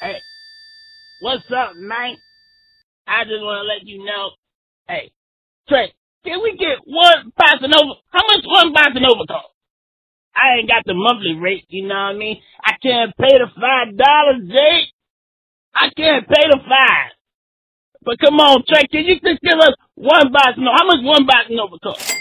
Hey, what's up, man? I just want to let you know. Hey, Trey, can we get one Bossa Nova? How much one Bossa Nova cost? I ain't got the monthly rate, you know what I mean? I can't pay the five dollars, Jake. I can't pay the five. But come on, Trey, can you just give us one Bossa Nova? How much one Nova cost?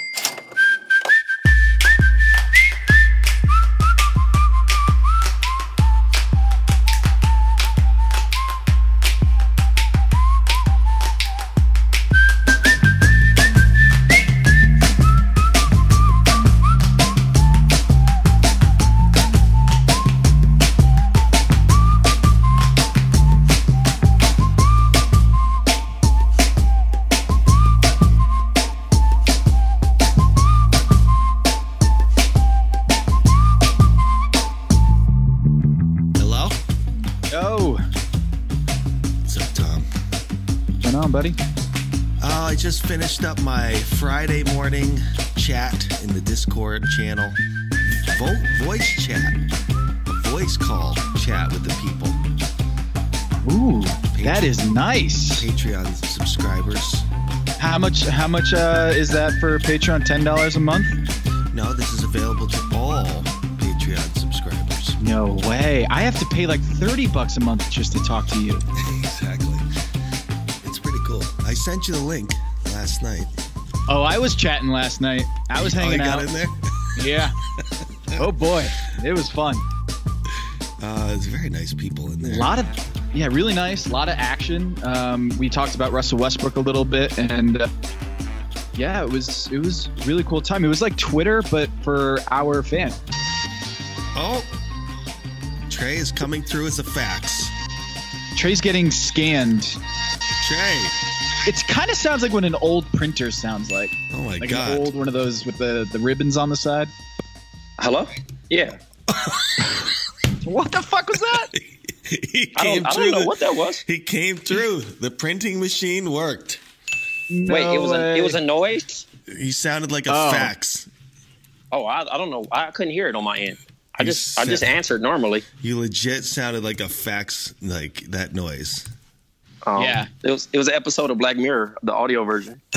Finished up my Friday morning chat in the Discord channel. Vo- voice chat. A voice call chat with the people. Ooh, that is nice. Patreon subscribers. How much? How much uh, is that for Patreon? Ten dollars a month? No, this is available to all Patreon subscribers. No way. I have to pay like thirty bucks a month just to talk to you. exactly. It's pretty cool. I sent you the link last night. Oh, I was chatting last night. I was Oh, hanging got out. in there? Yeah. Oh boy, it was fun. Uh, there's very nice people in there. A lot of, yeah, really nice. A lot of action. Um, we talked about Russell Westbrook a little bit, and uh, yeah, it was it was really cool time. It was like Twitter, but for our fan. Oh, Trey is coming through as a fax. Trey's getting scanned. Trey. It kind of sounds like what an old printer sounds like. Oh my like god. an old one of those with the, the ribbons on the side. Hello? Yeah. What the fuck was that? he I came don't, I through. don't know the- what that was. He came through. The printing machine worked. Wait, it was a it was a noise. He sounded like a Oh. fax. Oh, I, I don't know. I couldn't hear it on my end. I You just I just answered normally. You legit sounded like a fax, like that noise. Um, Yeah. It was it was an episode of Black Mirror, the audio version.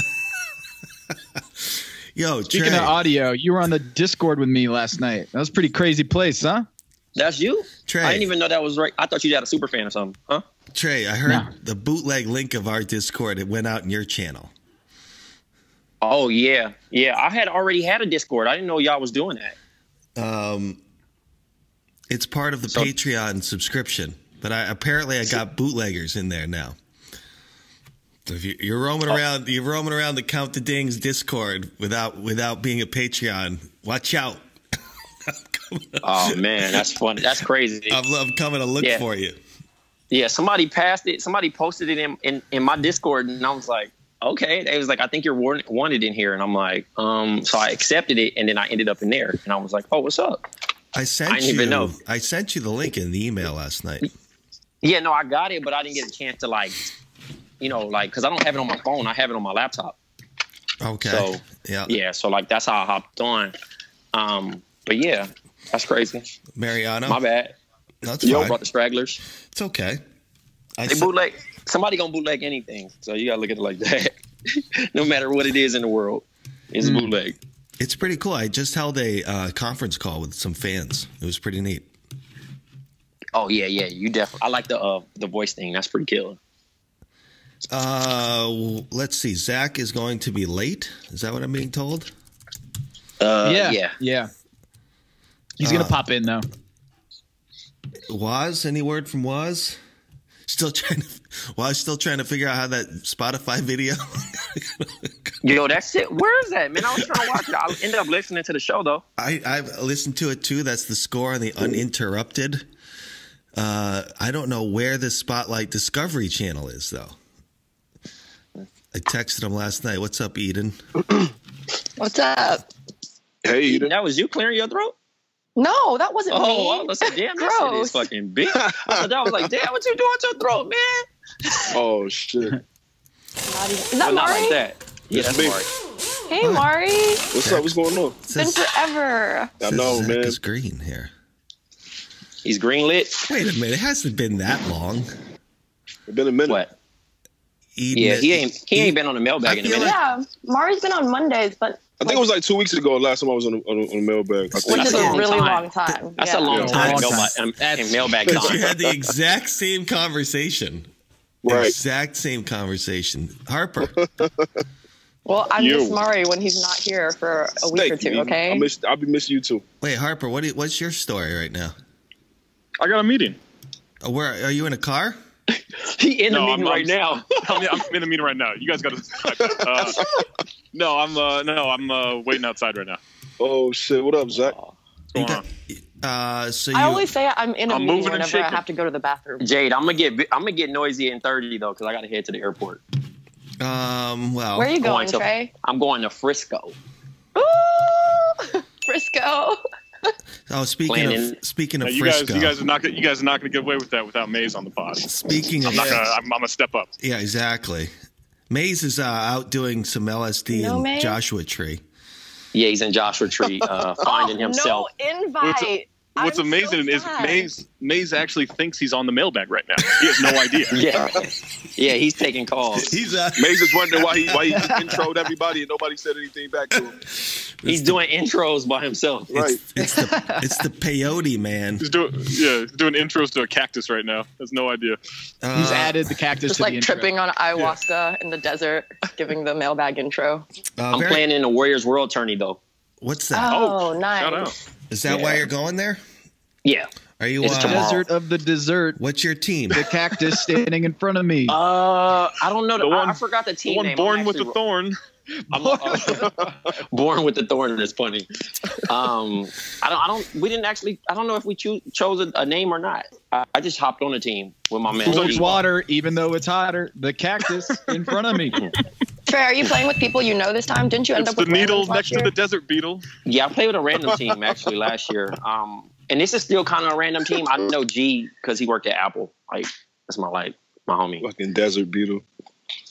Yo, Speaking Trey. of audio, you were on the Discord with me last night. That was a pretty crazy place, huh? That's you? Trey. I didn't even know that was right. I thought you had a super fan or something. Huh? Trey, I heard No. the bootleg link of our Discord. It went out in your channel. Oh yeah. Yeah. I had already had a Discord. I didn't know y'all was doing that. Um, it's part of the So- Patreon subscription, but I apparently I got bootleggers in there now. So if you, you're roaming Oh. around, you're roaming around the Count the Dings Discord without without being a Patreon. Watch out! Oh man, that's funny. That's crazy. I'm, I'm coming to look Yeah. for you. Yeah, somebody passed it. Somebody posted it in, in, in my Discord, and I was like, okay. They was like, I think you're warn- wanted in here, and I'm like, um. So I accepted it, and then I ended up in there, and I was like, oh, what's up? I sent I didn't you. even know. I sent you the link in the email last night. Yeah, no, I got it, but I didn't get a chance to like, you know, like, cause I don't have it on my phone. I have it on my laptop. Okay. So yeah. yeah, so like that's how I hopped on. Um, but yeah, that's crazy. Mariano. My bad. That's Yo, fine. brought the stragglers. It's okay. I They bootleg. Somebody gonna bootleg anything, so you gotta look at it like that. no matter what it is in the world, it's Hmm. bootleg. it's pretty cool. I just held a uh, conference call with some fans. It was pretty neat. Oh yeah, yeah. You definitely. I like the uh the voice thing. That's pretty killer. Uh, let's see. Zach is going to be late. Is that what I'm being told? Uh, yeah, yeah. yeah. He's gonna Uh, pop in though. Was any word from Was? Still trying to. Waz still trying to figure out how that Spotify video. Yo, that's it. Where is that, man? I was trying to watch it. I ended up listening to the show though. I I've listened to it too. That's the score on the uninterrupted. Uh, I don't know where the Spotlight Discovery channel is though. I texted him last night. What's up, Eden? What's up? Hey, you That was you clearing your throat. No, that wasn't me. Oh, I me. was like, damn, that shit is Gross. fucking big. I thought I was like, damn, what you doing to your throat, man? Oh shit! Not even- Is that not Mari? like that. Yeah, that's me. Mari. Hey, Mari. What's up? What's going on? It's been forever. I says know, Zach man. is green here. He's greenlit. Wait a minute, it hasn't been that long. It's been a minute. What? Eden, Yeah, he ain't he ain't been on the mailbag in a feel minute. Yeah, Mari's been on Mondays, but I think it was like two weeks ago. Last time I was on the, on the, on the mailbag. I which think. That's is a a really time. long time. That's yeah. a long time. Um, long in time. mailbag, in- That's- in mailbag But you had the exact same conversation. Right. Exact same conversation. Harper. Well, I You. miss Mari when he's not here for a week or two. Okay. I miss, I'll be missing you too. Wait, Harper, what? do you- what's your story right now? I got a meeting. Uh, Where are you in a car? He in the No, meeting I'm- right now. I'm, I'm in the meeting right now. You guys got to. Uh, no, I'm. Uh, no, I'm uh, waiting outside right now. Oh shit! What up, Zach? What's going got- on? uh, so you, I always say I'm in a I'm meeting moving and whenever I have to go to the bathroom. Jade, I'm gonna get I'm gonna get noisy in 30 though because I gotta head to the airport. um, well, Where are you Going going, to- Trey? I'm going to Frisco. Ooh, Frisco. Oh, speaking Planning. of speaking Now, of you guys, Frisco, you guys are not. gonna- You guys are not going to get away with that without Maze on the pod. speaking of I'm not gonna. I'm, I'm gonna step up. yeah, exactly. Maze is uh, out doing some LSD No, in Maze? Joshua Tree. Yeah, he's in Joshua Tree, uh, finding oh, himself. No invite. What's I'm amazing so is sad. Maze. Maze actually thinks he's on the mailbag right now. He has no idea. Yeah, yeah, he's taking calls. He's uh, Maze is wondering why he why he just introed everybody and nobody said anything back to him. He's doing intros by himself. Right. it's, it's the it's the peyote man. He's doing. Yeah, he's doing intros to a cactus right now. Has no idea. Uh, He's added the cactus Just to like the intro. tripping on ayahuasca in the desert, giving the mailbag intro. uh, I'm very- playing in the Warriors World Tourney though. What's that? Oh, Shout nice. Out. Is that why you're going there? Yeah. Are you? It's Uh, tomorrow. Desert of the dessert. what's your team? The cactus standing in front of me. Uh, I don't know. The, The one- I, forgot the The team one name. born with the actually- thorn. I'm, uh, born with the thorn is funny. Um, I don't. I don't. We didn't actually. I don't know if we choo- chose a, a name or not. I, I just hopped on a team with my man. Holds water, even though it's hotter. The cactus in front of me. Trey, are you playing with people you know this time? Didn't you end It's up the with needle randoms last next to the desert beetle. Yeah, I played with a random team actually last year. Um, and this is still kind of a random team. I know G because he worked at Apple. Like that's my like my homie. Fucking desert beetle.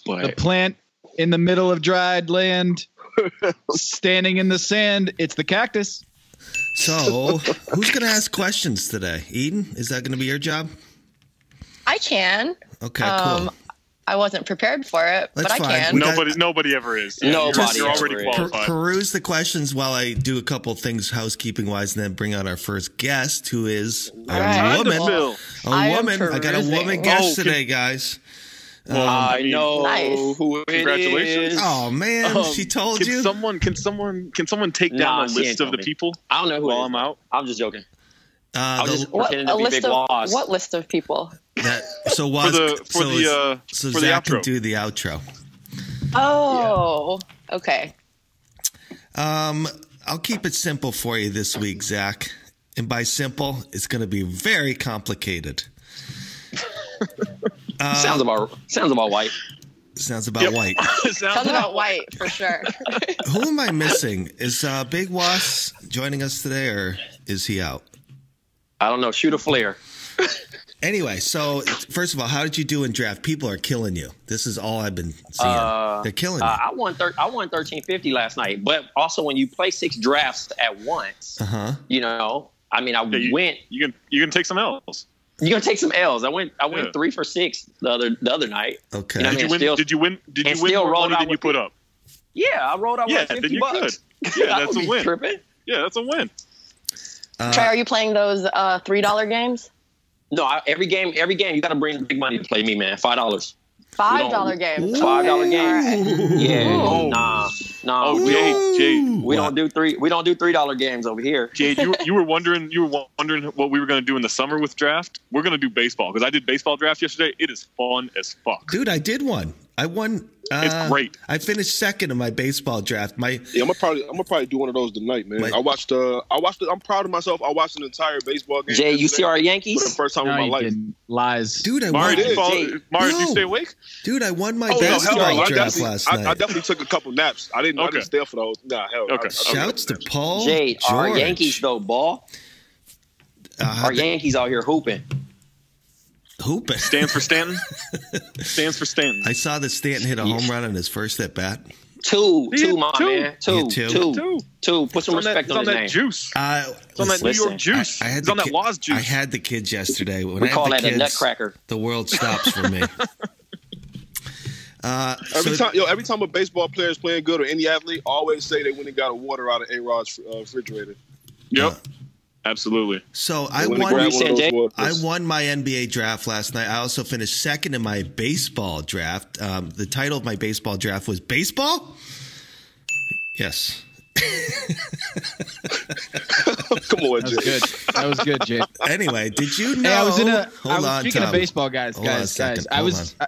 The plant in the middle of dried land, standing in the sand. It's the cactus. So, who's going to ask questions today? Eden, is that going to be your job? I can. Okay, Um, cool. I wasn't prepared for it, That's but I fine. can. We got- Nobody, nobody ever is. Yeah, Nobody you're, you're already. Per- qualified. peruse the questions while I do a couple things housekeeping wise, and then bring on our first guest, who is a All right. Time to woman. fill. A I woman. I got a woman guest Oh, can- today, guys. Well, I I know Nice. who it Congratulations. is. Oh man, Um, she told Can you. someone, can someone, can someone take Nah, down a list of the me. people I don't know who. while it is. I'm out? I'm just joking. uh, I'll the- just What pretending a to be list big of boss. what list of people? that, so For the for so, the uh, so for the Zach can outro. do the outro. Oh, okay. Um, I'll keep it simple for you this week, Zach. And by simple, it's going to be very complicated. Uh, sounds about sounds about white. sounds about Yep. white. Sounds Sounds about white for sure. Who am I missing? Is uh, Big Was joining us today, or is he out? I don't know. Shoot a flare. Anyway, so first of all, how did you do in draft? People are killing you. This is all I've been seeing. Uh, They're killing Uh, you. I won. Thir- I won thirteen fifty last night. But also, when you play six drafts at once, Uh huh. you know, I mean, I Yeah, you- went. You can you can take some L's. You're gonna take some L's. I went. I went Yeah. three for six the other the other night. Okay. You know what I Did you win? still- did you win? Did and you win still more rolled money out than you put up? Yeah, I rolled out Yeah, with then fifty you bucks. Yeah, that's a win. Tripping. Yeah, that's a win. Uh, Trey, are you playing those uh, three dollar games? No, I, every game, every game, you got to bring big money to play me, man. Five dollars. Five dollar games. Five dollar Okay, games. all right. Yeah. Ooh. Nah. Oh. Nah. Oh, we Jade. Jade, We What? don't do three. We don't do three dollar games over here. Jade, you, you were wondering you were wondering what we were going to do in the summer with draft. We're going to do baseball because I did baseball draft yesterday. It is fun as fuck. Dude, I did one. I won. Uh, It's great. I finished second in my baseball draft. My Yeah, I'm gonna probably I'm gonna probably do one of those tonight, man. Wait. I watched uh I watched it, I'm proud of myself. I watched an entire baseball game. Jay, you see our Yankees for the first time No, in my life. didn't. Lies. dude, I Mari, won. did you, did. fall, Jade. Mari, did you stay awake? Dude, I won my Oh no, basketball hell no! I draft definitely, last night. I definitely took a couple naps. I didn't. I Okay. didn't stay up for those. Nah, hell. Okay, I, okay. Shouts to Paul. Jade, our George. Yankees though, ball. Uh, Our Yankees out here hooping. Hooping. Stands for Stanton. Stands for Stanton. I saw that Stanton hit a home run on his first at bat. Two, two, my two. man. Two, two, two. two, Two. Put some It's on that, respect it's on, on his that name. juice. Uh, It's on that New York juice. I, I had it's the on that kid- Waz juice. I had the kids yesterday. When We I call the that a nutcracker. The world stops for me. Uh, Every so- time, yo, every time a baseball player is playing good or any athlete, always say they went and got a water out of A Rod's uh, refrigerator. Yep. Absolutely. So I won. grabbed one of those Jay? waters. I won my NBA draft last night. I also finished second in my baseball draft. Um, the title of my baseball draft was baseball. Yes. Come on, That was Jay. good. That was good, Jay. Anyway, did you know? Hey, I was in a. Hold I was, on, speaking Tom. of baseball, guys, Hold on guys, second. guys. I was. on.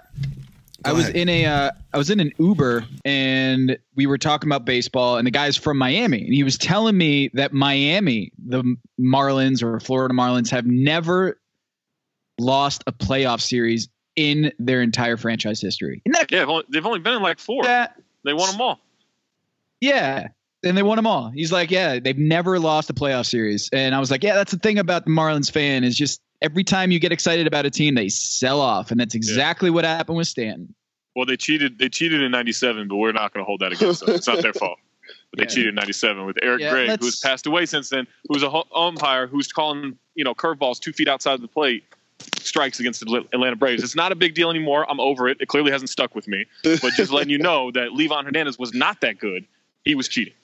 I, I was ahead. in a. Uh, I was in an Uber, and we were talking about baseball, and the guy's from Miami, and he was telling me that Miami, the Marlins or Florida Marlins, have never lost a playoff series in their entire franchise history. Isn't that Yeah, they've only, they've only been in like four. that? They won them all. Yeah. And they won them all. He's like, yeah, they've never lost a playoff series. And I was like, yeah, that's the thing about the Marlins fan is just every time you get excited about a team, they sell off. And that's exactly what happened with Stanton. Well, they cheated. They cheated in '97, but we're not going to hold that against them. It's not their fault. But they Yeah. cheated in '97 with Eric Yeah, Gregg, who's passed away since then, who's a umpire who's calling you know curveballs two feet outside of the plate, strikes against the Atlanta Braves. It's not a big deal anymore. I'm over it. It clearly hasn't stuck with me. But just letting you know that Livan Hernandez was not that good. He was cheating.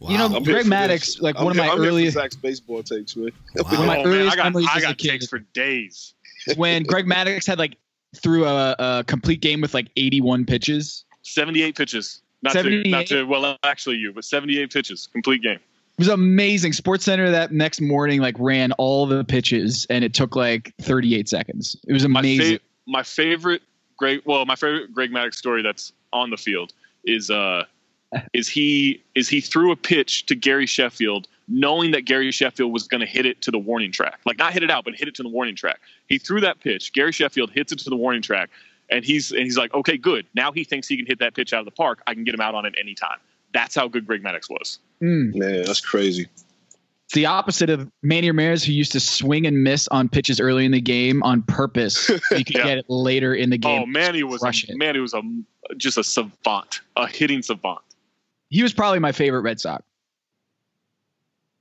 Wow. You know, I'm Greg for Maddux, this. like I'm one of my I'm earliest, Zach's baseball takes, man. Wow. One of my oh man, earliest I got I got takes for days. when Greg Maddux had like threw a, a complete game with like 81 pitches. 78 pitches. Not to, not to, well, actually you, but 78 pitches, complete game. It was amazing. Sports Center that next morning like ran all the pitches and it took like 38 seconds. It was My, amazing. fa- my favorite Greg, well, my favorite Greg Maddux story that's on the field is uh, is he is he threw a pitch to Gary Sheffield, knowing that Gary Sheffield was going to hit it to the warning track, like not hit it out, but hit it to the warning track. He threw that pitch. Gary Sheffield hits it to the warning track, and he's and he's like, okay, good. Now he thinks he can hit that pitch out of the park. I can get him out on it anytime. That's how good Greg Maddux was. Mm. Man, that's crazy. It's the opposite of Manny Ramirez, who used to swing and miss on pitches early in the game on purpose. so you could Yeah. get it later in the game. Oh, Manny was Crush a, it. Manny was a just a savant, a hitting savant. He was probably my favorite Red Sox.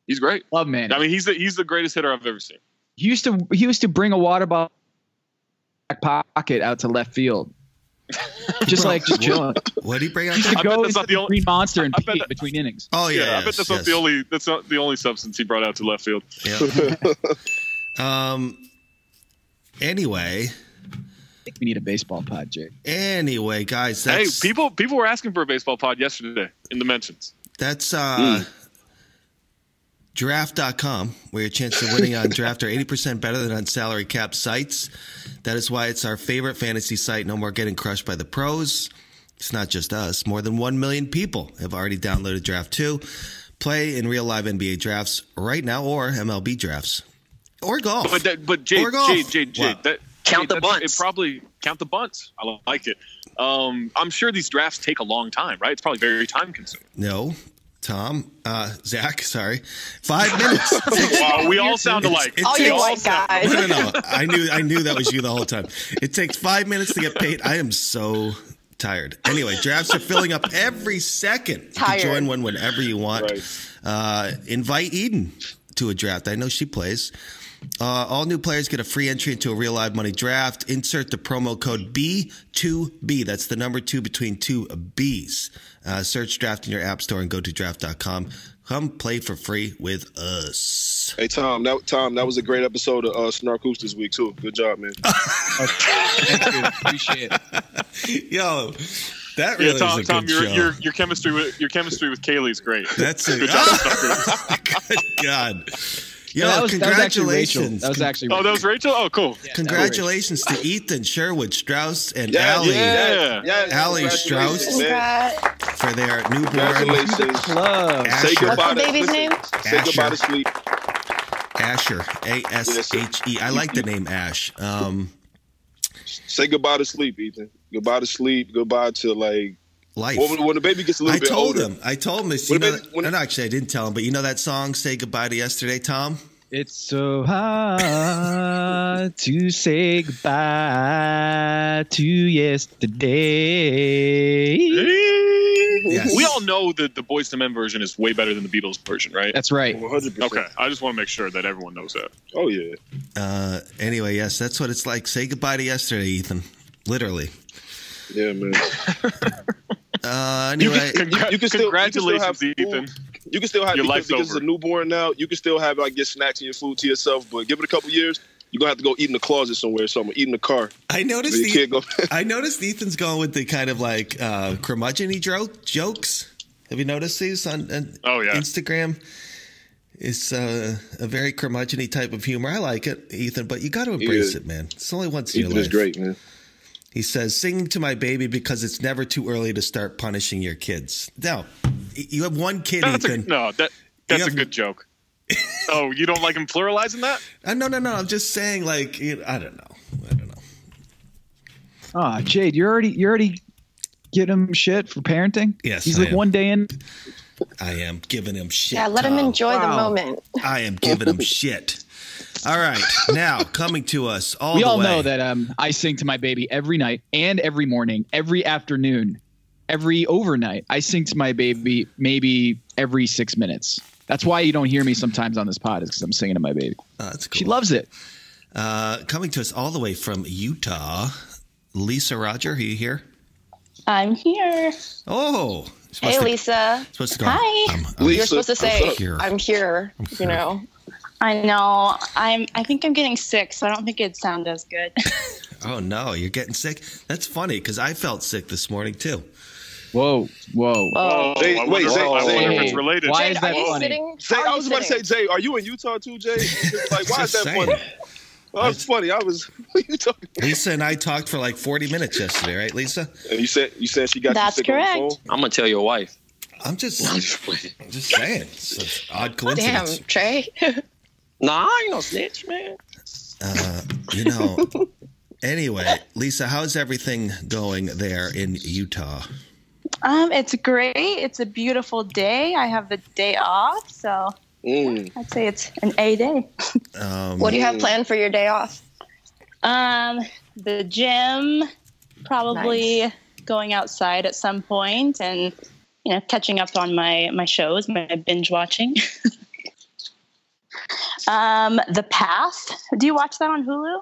He's great. Love Manny. I mean, he's the he's the greatest hitter I've ever seen. he used to he used to bring a water bottle back pocket out to left field, just like just chilling. What did he bring out? He used to go that's into the the only- Green Monster and pee that- between innings. Oh yeah, Yeah, I bet that's yes. not the only that's not the only substance he brought out to left field. Yeah. um. Anyway, I think we need a baseball pod, Jake. anyway, guys, Hey, people people were asking for a baseball pod yesterday in the mentions. that's uh, draft.com, where your chances of winning on draft are 80% better than on salary cap sites. That is why it's our favorite fantasy site. No more getting crushed by the pros. It's not just us. More than 1 million people have already downloaded Draft 2. Play in real live NBA drafts right now or MLB drafts or golf. But that, but Jade, Or golf. Jade, Jade, Jade, Wow. that Count Jade, the bunts. It probably count the bunts. I like it. Um, I'm sure these drafts take a long time, right? It's probably very time consuming. no, Tom, uh, Zach, sorry. Five minutes. wow, we all sound alike. It's- All We you white guys. no, no, no. I knew, I knew that was you the whole time. It takes five minutes to get paid. I am so tired. Anyway, drafts are filling up every second. Tired. You can join one whenever you want. Right. Uh, invite Eden to a draft. I know she plays. Uh, all new players get a free entry into a real live money draft. Insert the promo code B2B. That's the number two between two B's. Uh, search draft in your app store and go to draft.com. Come play for free with us. Hey Tom, that Tom, that was a great episode of uh, Snark Hoops this week too. Good job, man. Thank you. Appreciate it. Yo, that really yeah, Tom, is a Tom, good your, show. your your chemistry with your chemistry with Kaylee's great. That's a Good job, oh, good God. Yo, that, was, that was actually Rachel. congratulations. That was actually Oh, that was Rachel. Oh, cool. congratulations to Ethan, Sherwood, Strauss, and Yeah, Allie Yeah. yeah, Allie Strauss. man. For their newborn. Congratulations. club. Asher. Say goodbye What's the to baby's listen, name? Say goodbye to sleep. Asher, A S H E. I like the name Ash. Um, Say goodbye to sleep, Ethan. Goodbye to sleep. Goodbye to like life. when, when the baby gets a little I bit told him. I told him this. You know, it- when it- no, actually, I didn't tell him. But you know that song "Say Goodbye to Yesterday," Tom. It's so hard to say goodbye to yesterday. Yes. We all know that the Boyz II Men version is way better than the Beatles version, right? That's right. 100%. Okay, I just want to make sure that everyone knows that. Oh yeah. Uh, anyway, yes, that's what it's like. Say goodbye to yesterday, Ethan. Literally. Yeah, man. Uh, You can, congra- you can still- you can still congratulations, have food. Ethan. You can still have Your because, life's because it's a newborn now. You can still have like get snacks and your food to yourself, but give it a couple years. You're gonna have to go eat in the closet somewhere, or something, eat in the car. I noticed the, go. I noticed Ethan's going with the kind of like uh, curmudgeon joke jokes. Have you noticed these on, on Oh, yeah. Instagram? It's uh, a very curmudgeon type of humor. I like it, Ethan, but you got to embrace Yeah. it, man. It's only once in your Ethan life. is great, man. He says, "Sing to my baby because it's never too early to start punishing your kids." Now, you have one kid, That's a, no, that that's a good joke. oh, you don't like him pluralizing that? Uh, no, no, no. I'm just saying, like, you I don't know. I don't know. Ah, Jade, you're already you're already getting him shit for parenting. Yes, he's I like am. one day in. I am giving him shit. Yeah, let him Tom. enjoy the moment. I am giving him shit. All right, now coming to us all we the all way. know that um, I sing to my baby every night and every morning, every afternoon, every overnight. I sing to my baby maybe every six minutes. That's why you don't hear me sometimes on this pod is because I'm singing to my baby. Oh, that's cool. She loves it. Uh, coming to us all the way from Utah, Lisa Rodger. Are you here? I'm here. Oh, Hey, supposed to, Lisa. supposed to go. Hi. I'm, I'm- Lisa, You're supposed to say, what's up? Here. I'm here. You know, I know. I'm. I think I'm getting sick, so I don't think it'd sound as good. oh no, you're getting sick. That's funny because I felt sick this morning too. Whoa, whoa. oh, Zay, I wait, wonder, Zay, I wonder if it's related. Why Jade, is that are funny? sitting? Zay, I you was about to say. Jay, are you in Utah too, Jay? like, why is that saying. funny? Oh, it's funny. I was. What are you talking? About? Lisa and I talked for like 40 minutes yesterday, right, Lisa? And you said you said she got That's you sick on the correct. phone. I'm gonna tell your wife. I'm just, I'm just playing. just saying. It's an odd Damn. Trey. Nah, I ain't no snitch, man. Uh, you know. Anyway, Lisa, how's everything going there in Utah? um, it's great. It's a beautiful day. I have the day off, so Mm. I'd say it's an A day. Um, What do you have planned for your day off? Um, the gym, probably going outside at some point, and you know, catching up on my my shows, my binge watching. um, The Path. Do you watch that on Hulu?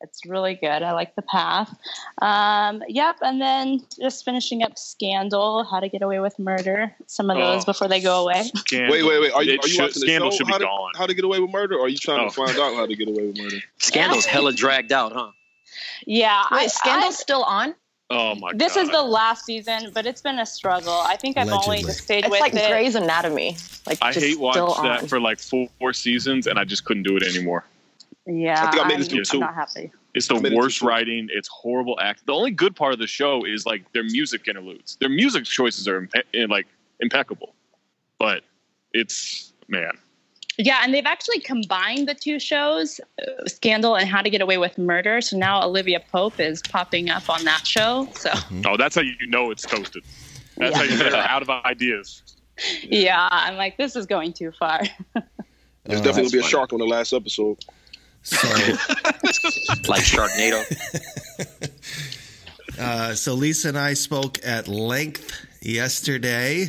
It's really good. I like The Path. Um, yep, and then just finishing up Scandal, How to Get Away with Murder. Some of those Oh. before they go away. Scandal. Wait, wait, wait. Are you, It are you should- watching the Scandal show? should be how to, gone. How to get away with murder? Or are you trying Oh. to find out how to get away with murder? Scandal's hella dragged out, huh? Yeah, I, Scandal's I- still on? Oh my This god. is the last season, but it's been a struggle. I think I've only Allegedly. just stayed It's with like it. Grey's Anatomy. Like I just hate watched still that on. for like four, four seasons, and I just couldn't do it anymore. Yeah, I think I made I'm, this through I'm two. not happy. It's the I it worst writing. It's horrible act. The only good part of the show is like their music interludes. Their music choices are impe- eh, like impeccable, but it's man. Yeah, and they've actually combined the two shows, uh, Scandal and How to Get Away with Murder. So now Olivia Pope is popping up on that show. So Oh, that's how you know it's toasted. That's how you know they're out of ideas. yeah, I'm like, this is going too far. There's definitely gonna that's be a funny. shark on the last episode. so, Like Sharknado. uh, so Lisa and I spoke at length yesterday.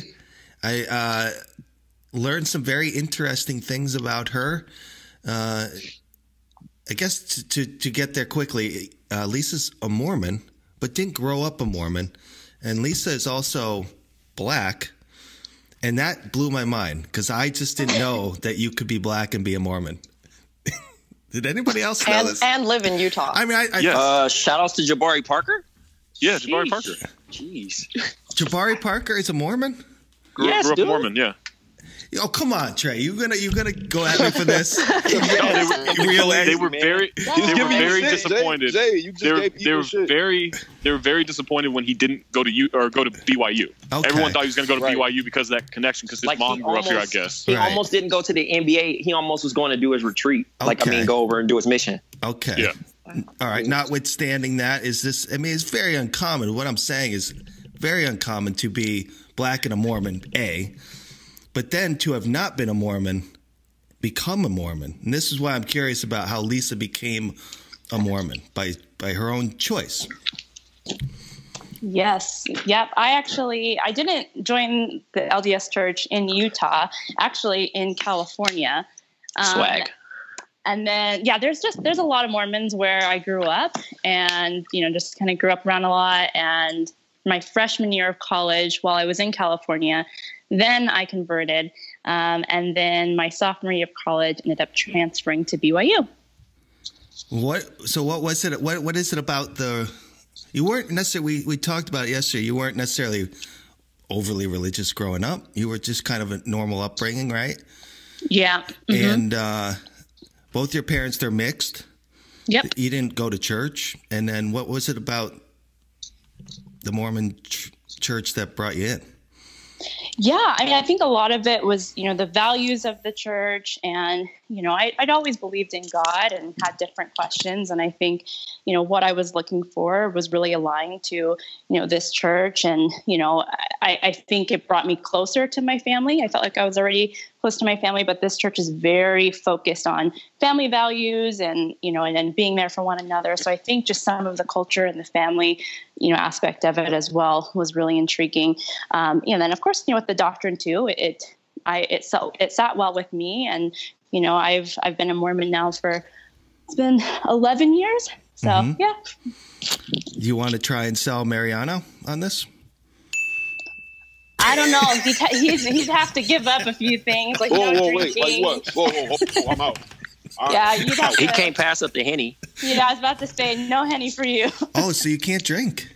I uh, learned some very interesting things about her. Uh, I guess to, to, to get there quickly, uh, Lisa's a Mormon, but didn't grow up a Mormon. And Lisa is also black. And that blew my mind because I just didn't know that you could be black and be a Mormon. Did anybody else know and, this? and live in Utah. I mean, I, I Yes. Uh, shout outs to Jabari Parker. Yeah, Jabari Parker. Jeez. Jabari Parker is a Mormon. Grew, Yes, grew up dude. Mormon. Yeah. Oh come on, Trey! You gonna you gonna go at me for this? No, they were, Really? they were very they were very shit, Jay. disappointed. Jay, you just they were, gave they were shit. very they were very disappointed when he didn't go to U or go to BYU. Okay. Everyone thought he was going to go to Right. BYU because of that connection because his Like, mom he grew up here, I guess. He Right. almost didn't go to the NBA. He almost was going to do his retreat. Like I mean, go over and do his mission. Okay. Yeah. All right. Notwithstanding that, is this? I mean, it's very uncommon. What I'm saying is very uncommon to be black and a Mormon. A. but then to have not been a Mormon, become a Mormon. And this is why I'm curious about how Lisa became a Mormon by by her own choice. Yes. Yep. I actually I didn't join the LDS Church in Utah. Actually, in California. Um, Swag. And then yeah, there's just there's a lot of Mormons where I grew up, and you know just kind of grew up around a lot. And my freshman year of college, while I was in California, then I converted, um, and then my sophomore year of college ended up transferring to BYU. What? So what was it? What What is it about the? You weren't necessarily. We we talked about it yesterday. You weren't necessarily overly religious growing up. You were just kind of a normal upbringing, right? Yeah. Mhm. And uh, both your parents they're mixed. Yep. You didn't go to church, and then what was it about the Mormon ch- church that brought you in? Yeah, I mean, I think a lot of it was, you know, the values of the church. And, you know, I, I'd always believed in God and had different questions. And I think, you know, what I was looking for was really aligned to, you know, this church. And, you know, I, I think it brought me closer to my family. I felt like I was already close to my family, but this church is very focused on family values and, you know, and, and being there for one another. So I think just some of the culture and the family, you know, aspect of it as well was really intriguing. Um, and then, of course, you know, with the doctrine too, it, I, it, so, it sat well with me. And, you know, I've, I've been a Mormon now for, it's been 11 years. So, Mhm. yeah. You want to try and sell Mariano on this? I don't know. He ta- he's he'd have to give up a few things, like Whoa, no whoa, wait, like what? Whoa, whoa, whoa, whoa, I'm out. All right. Yeah, you'd have He can't pass up the henny. Yeah, I was about to say no henny for you. Oh, so you can't drink?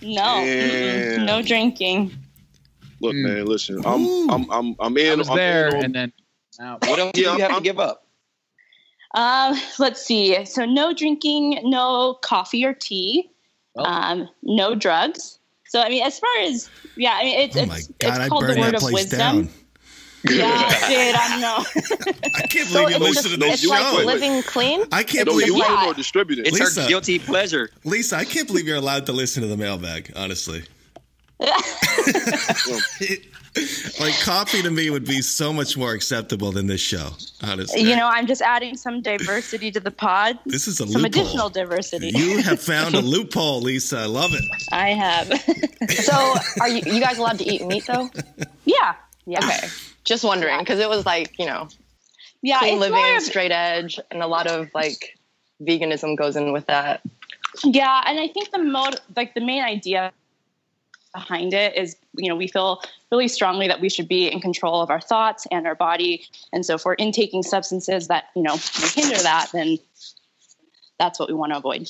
No, mm-mm, no drinking. Look, Mm. man, listen. I'm, I'm, I'm, I'm in. I was I'm there, in on- and then out. What else do Yeah, you have I'm- to give up? Um, let's see. So no drinking, no coffee or tea, Well. um, no drugs. So I mean, as far as yeah, I mean, it's Oh my it's, God! it's I called the word of wisdom. down. Yeah, dude, I know. I can't So believe you it's, listen to this it's show. like Wait, wait. living clean. I can't No, believe you you, ain't Yeah. no distributor. It's Lisa. her guilty pleasure. Lisa. I can't believe you're allowed to listen to the mailbag. Honestly, like coffee to me would be so much more acceptable than this show. Honestly, you know, I'm just adding some diversity to the pod. this is a Some loophole. additional diversity. You have found a loophole, Lisa. I love it. I have. So are you, you guys allowed to eat meat though? yeah. Yeah. Okay. Just wondering because it was like you know Yeah. clean living, of- straight edge, and a lot of like veganism goes in with that. Yeah, and I think the mode, like the main idea behind it is, you know, we feel really strongly that we should be in control of our thoughts and our body, and so if we're intaking substances that you know may hinder that, then that's what we want to avoid.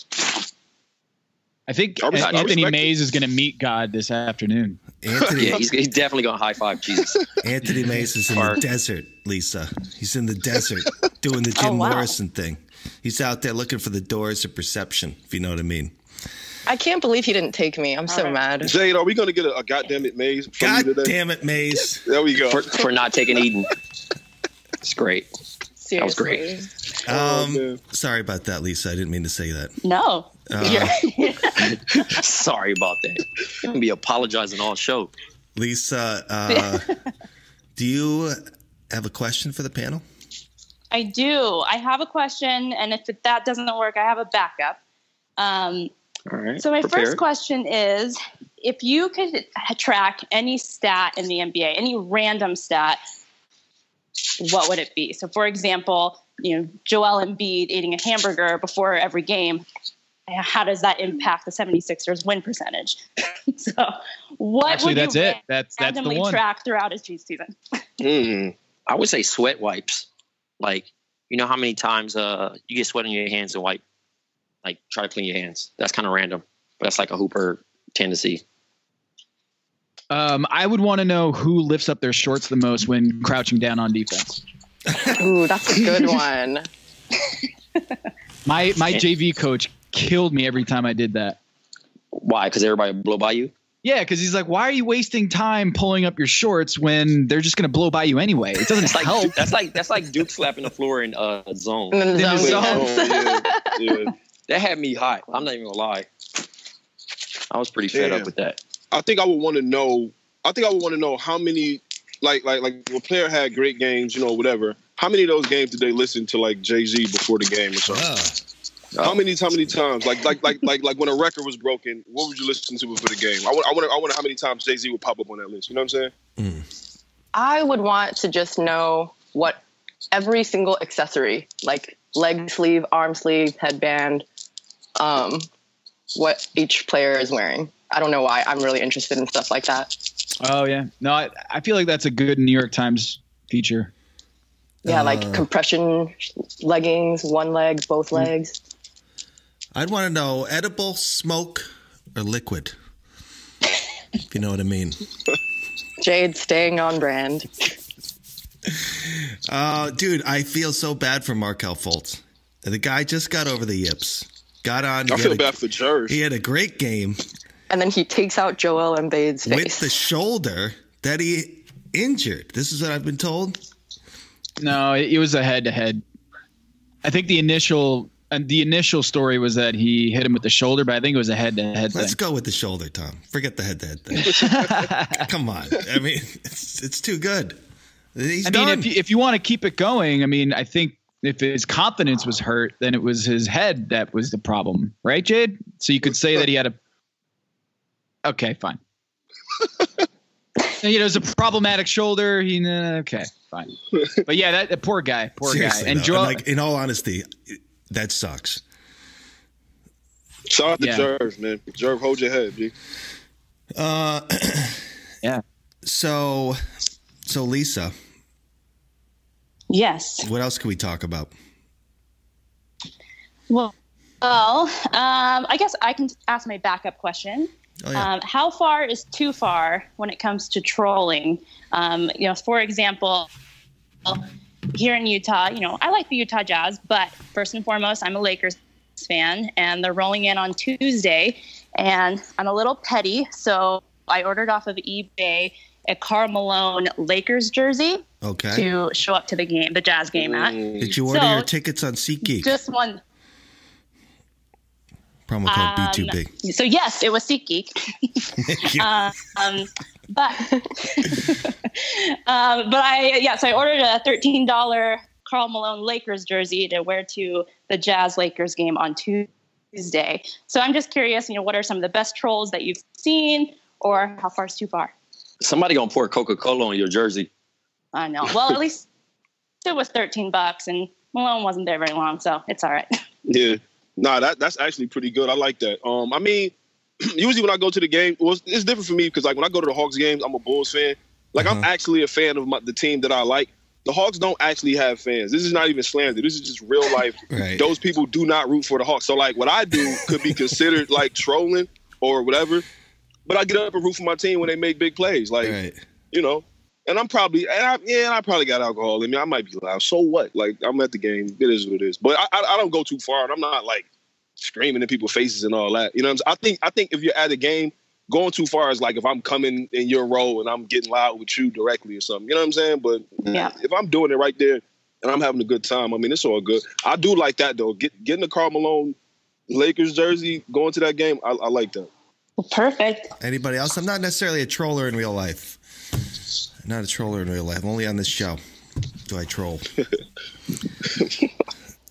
I think I Anthony respect. Mays is going to meet God this afternoon. Anthony Yeah, he's, he's definitely gonna high five Jesus. Anthony Mays is in Or- the desert, Lisa. He's in the desert doing the oh, Jim Oh, wow. Morrison thing. He's out there looking for the doors of perception, if you know what I mean. I can't believe he didn't take me. I'm so right. mad. Jade, are we gonna get a, a goddamn it maze from God you today? damn it, Maze. There we go. for, for not taking Eden. It's great. Seriously. was great. Oh, Um, man. sorry about that, Lisa. I didn't mean to say that. No, Uh, Sorry about that. You're gonna be apologizing all show. Lisa, uh, do you have a question for the panel? I do. I have a question, and if that doesn't work, I have a backup. Um, All right. So my prepared. first question is if you could track any stat in the NBA, any random stat, what would it be? So for example, you know, Joel Embiid eating a hamburger before every game, how does that impact the 76ers win percentage? so what Actually, would that's you it. That's that's the randomly one. track throughout his season? Mm. I would say sweat wipes. Like, you know how many times uh you get sweat on your hands and wipe? Like, try to clean your hands. That's kind of random, but that's like a hooper tendency. Um, I would want to know who lifts up their shorts the most when crouching down on defense. Ooh, that's a good one. My my JV coach killed me every time I did that. Why? Because everybody blow by you. Yeah, because he's like, "Why are you wasting time pulling up your shorts when they're just going to blow by you anyway? It doesn't It's like help." that's like that's like Duke slapping the floor in uh zone. And then Then zone zone. defense. Oh, yeah, yeah. That had me hot. I'm not even gonna lie. I was pretty fed up with that. I think I would want to know. I think I would want to know how many like like like when a player had great games, you know, whatever. How many of those games did they listen to like Jay Z before the game or something? Oh, How many how many times? Like like like like like when a record was broken, what would you listen to before the game? I want I wonder I wonder how many times Jay Z would pop up on that list. You know what I'm saying? Mm. I would want to just know what every single accessory, like leg sleeve, arm sleeve, headband, um, what each player is wearing. I don't know why. I'm really interested in stuff like that. Oh yeah. No, I, I feel like that's a good New York Times feature. Yeah, Uh. like compression leggings, one leg, both Hmm. legs. I'd want to know edible, smoke, or liquid. if you know what I mean. Jade staying on brand. Uh, dude, I feel so bad for Markelle Fultz. The guy just got over the yips. Got on. I feel a- bad for Jerz. He had a great game And then he takes out Joel Embiid's with face. the shoulder that he injured. This is what I've been told. No, it, it was a head to head. I think the initial and the initial story was that he hit him with the shoulder, but I think it was a head to head thing. Let's go with the shoulder, Tom. Forget the head to head thing. Come on. I mean, it's, it's too good. He's I mean, done. if you, if you want to keep it going, I mean, I think if his confidence was hurt, then it was his head that was the problem, right, Jade? So you could say that he had a. Okay, fine. you know, it's a problematic shoulder. He nah, okay, fine. But yeah, that, that poor guy, poor Seriously, guy. And though, Joel, like, in all honesty, that sucks. Shout out to Yeah. Jerv, man. Jerv, hold your head, G. Uh, yeah. so, so Lisa, Yes. what else can we talk about? Well, well, um, I guess I can ask my backup question. Oh yeah. Um, how far is too far when it comes to trolling? Um, you know, for example, here in Utah, you know, I like the Utah Jazz, but first and foremost, I'm a Lakers fan, and they're rolling in on Tuesday, and I'm a little petty, so I ordered off of eBay a Karl Malone Lakers jersey okay. to show up to the game, the Jazz game at. Did you order So- your tickets on SeatGeek? Just one. Promo code Um, B2B. So yes, it was SeatGeek. um, but um, but I yeah, so I ordered a thirteen dollar Karl Malone Lakers jersey to wear to the Jazz Lakers game on Tuesday. So I'm just curious, you know, what are some of the best trolls that you've seen, or how far is too far? Somebody gonna pour Coca Cola on your jersey. I know. Well, at least it was thirteen bucks, and Malone wasn't there very long, so it's all right. Yeah. Nah, that that's actually pretty good. I like that. Um, I mean, usually when I go to the game, well, it's, it's different for me because like when I go to the Hawks games, I'm a Bulls fan. Like I'm Uh-huh. actually a fan of my, the team that I like. The Hawks don't actually have fans. This is not even slander. This is just real life. Right. Those people do not root for the Hawks. So like what I do could be considered like trolling or whatever. But I get up and root for my team when they make big plays. Like Right. you know. And I'm probably, and I, yeah, I probably got alcohol in me. I might be loud. So what? Like I'm at the game. It is what it is. But I, I, I don't go too far. And I'm not like screaming in people's faces and all that. You know, what I'm saying? I think, I think if you're at a game, going too far is like if I'm coming in your role and I'm getting loud with you directly or something. You know what I'm saying? But Yeah. if I'm doing it right there and I'm having a good time, I mean, it's all good. I do like that though. Get, getting the Karl Malone Lakers jersey, going to that game, I, I like that. Well, perfect. Anybody else? I'm not necessarily a troller in real life. I'm not a troller in real life. Only on this show do I troll.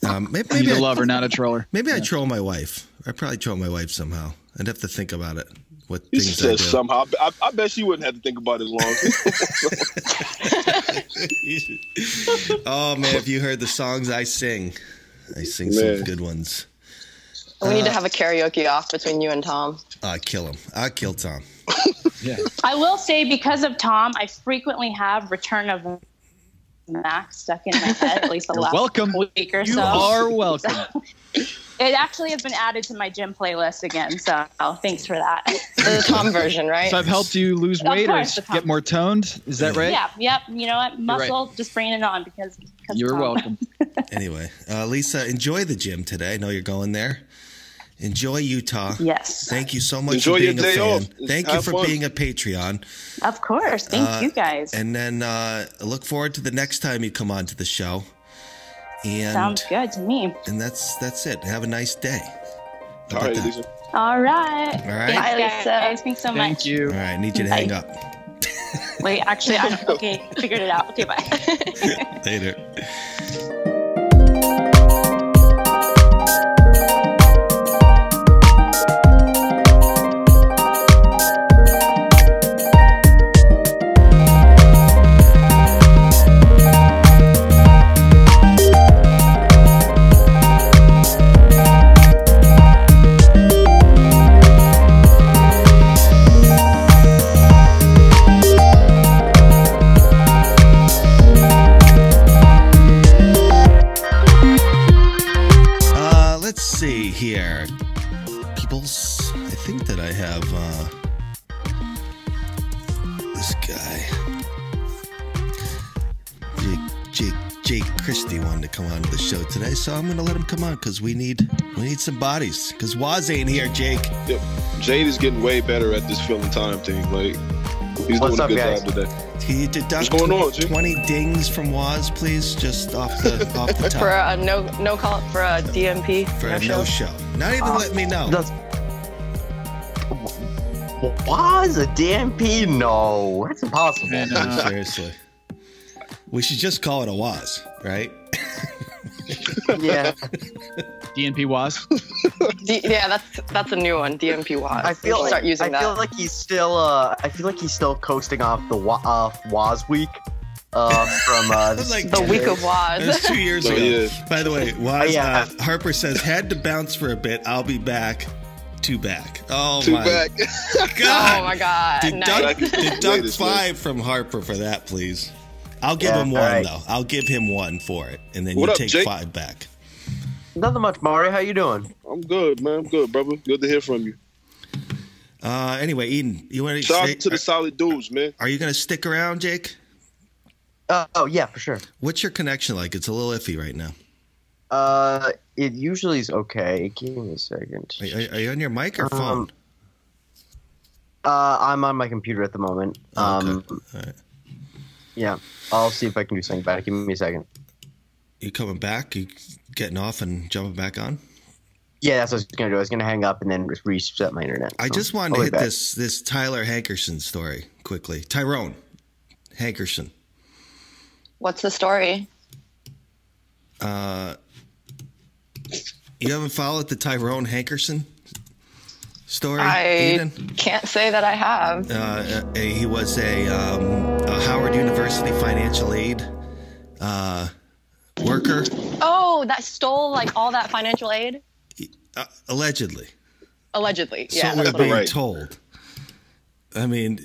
um, maybe He's a I, lover, not a troller. maybe I troll my wife. I probably troll my wife somehow. I'd have to think about it. What You things I said do. somehow. I, I bet she wouldn't have to think about it as long. oh man, if you heard the songs I sing, I sing some good ones. we Uh, need to have a karaoke off between you and Tom. I kill him. I kill Tom. Yeah. I will say because of Tom, I frequently have Return of Mack stuck in my head at least the You're last welcome. week or You so. are welcome. It actually has been added to my gym playlist again, so thanks for that. The Tom version, right? So I've helped you lose weight or course, the get more toned. Is that right? Yeah, yep. You know what? right. Muscle, just bringing it on because. because You're Tom. welcome. Anyway, uh, Lisa, enjoy the gym today. I know you're going there. Enjoy Utah. Yes. Thank you so much Enjoy for being your a fan. off. Thank you for fun. being a Patreon. Of course. Thank Uh, you guys. And then uh, look forward to the next time you come on to the show. And Sounds good to me. and that's that's it. Have a nice day. How All about that? Lisa. All right. All right. Thanks, Bye, guys. Lisa. Thanks so much. Thank you. All right, I need you to Bye. hang up. Wait, actually, I okay, figured it out. Okay, bye. Later. come on to the show today, so I'm going to let him come on because we need we need some bodies. Because Waz ain't here, Jake. Yeah. Jade is getting way better at this filling time thing. Like he's What's doing a good guys? job today. Can you deduct What's going on, Jake? 20 dings from Waz, please? Just off the off the top. for a no no call for a DNP for no a show. no show. Not even let me know. That's was a DNP? No, that's impossible. And, uh, Seriously. We should just call it a WAS, right? yeah, DNP was. D- yeah, that's that's a new one. DNP WAS. I feel like start using I that. feel like he's still. Uh, I feel like he's still coasting off the wa- uh, Waz week. Uh, from uh, like- the week of That was WAS. two years Oh, ago. yeah. By the way, Waz, yeah. uh, Harper says, had to bounce for a bit. I'll be back. Two back. Oh, Two my back. God. oh my god! Deduct, Nice. deduct five from Harper for that, please. I'll give Yeah, him one, all right. though. I'll give him one for it. And then What you up, take Jake? five back. nothing much. Mario, how you doing? I'm good, man. I'm good, brother. Good to hear from you. Uh, anyway, Eden, you want to Shout say, out to the solid dudes, man. are you going to stick around, Jake? Uh, oh yeah, for sure. What's your connection like? It's a little iffy right now. Uh, it usually is okay. Give me a second. Are, are- are you on your mic or Um, phone? Uh, I'm on my computer at the moment. Oh, okay. Um, All right. Yeah, I'll see if I can do something about it. Give me a second. You coming back? You getting off and jumping back on? Yeah, that's what I was gonna do. I was gonna hang up and then reset my internet. I so just wanted to hit back. this this Tyler Hankerson story quickly. Tyrone Hankerson. What's the story? Uh, you haven't followed the Tyrone Hankerson story, I Eden? can't say that I have. Uh, uh, he was a, um, a Howard University financial aid uh, worker, Oh, that stole like all that financial aid. uh, allegedly. Allegedly, yeah. so we're that's what I- being Right. told. I mean,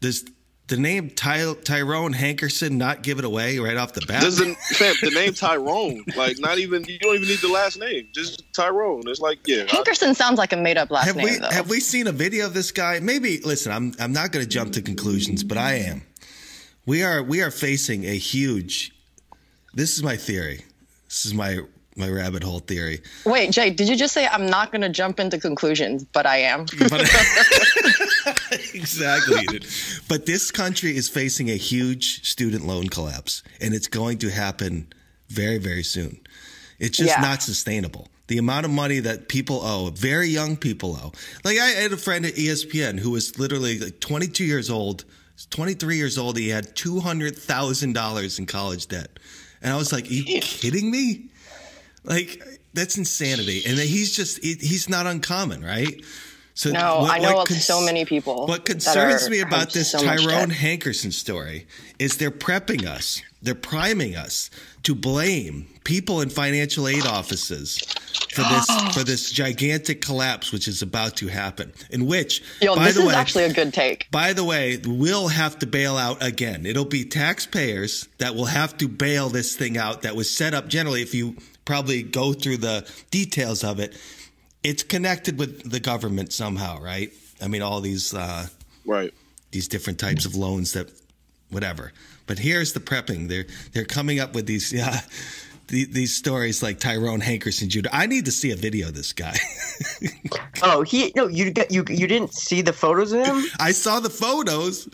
does the name Ty- Tyrone Hankerson not give it away right off the bat? Does the, fam, the name Tyrone, like not even you don't even need the last name, just Tyrone. It's like yeah, I- Hankerson sounds like a made-up last have name, we though. have we seen a video of this guy? Maybe listen. I'm I'm not going to jump to conclusions, but I am. We are we are facing a huge. This is my theory. This is my my rabbit hole theory. Wait, Jay, did you just say I'm not going to jump into conclusions, but I am? But exactly. dude. But this country is facing a huge student loan collapse, and it's going to happen very very soon. It's just Yeah. not sustainable. The amount of money that people owe, very young people owe. Like I had a friend at ESPN who was literally like 22 years old, 23 years old. He had two hundred thousand dollars in college debt, and I was like, "Are you kidding me?" Like that's insanity. And he's just he, he's not uncommon, right? So No, what- I know of cons- so many people. What concerns me about this so Tyrone. Hankerson story is they're prepping us, they're priming us to blame people in financial aid offices for this for this gigantic collapse which is about to happen. In which, Yo, by this the is way, actually a good take. by the way, we'll have to bail out again. It'll be taxpayers that will have to bail this thing out that was set up generally if you probably go through the details of it. It's connected with the government somehow, right? I mean all these uh right. these different types of loans that whatever. But here's the prepping. They're they're coming up with these yeah the- these stories like Tyrone Hankerson Jr. I need to see a video of this guy. Oh, he no, you got you you didn't see the photos of him? I saw the photos.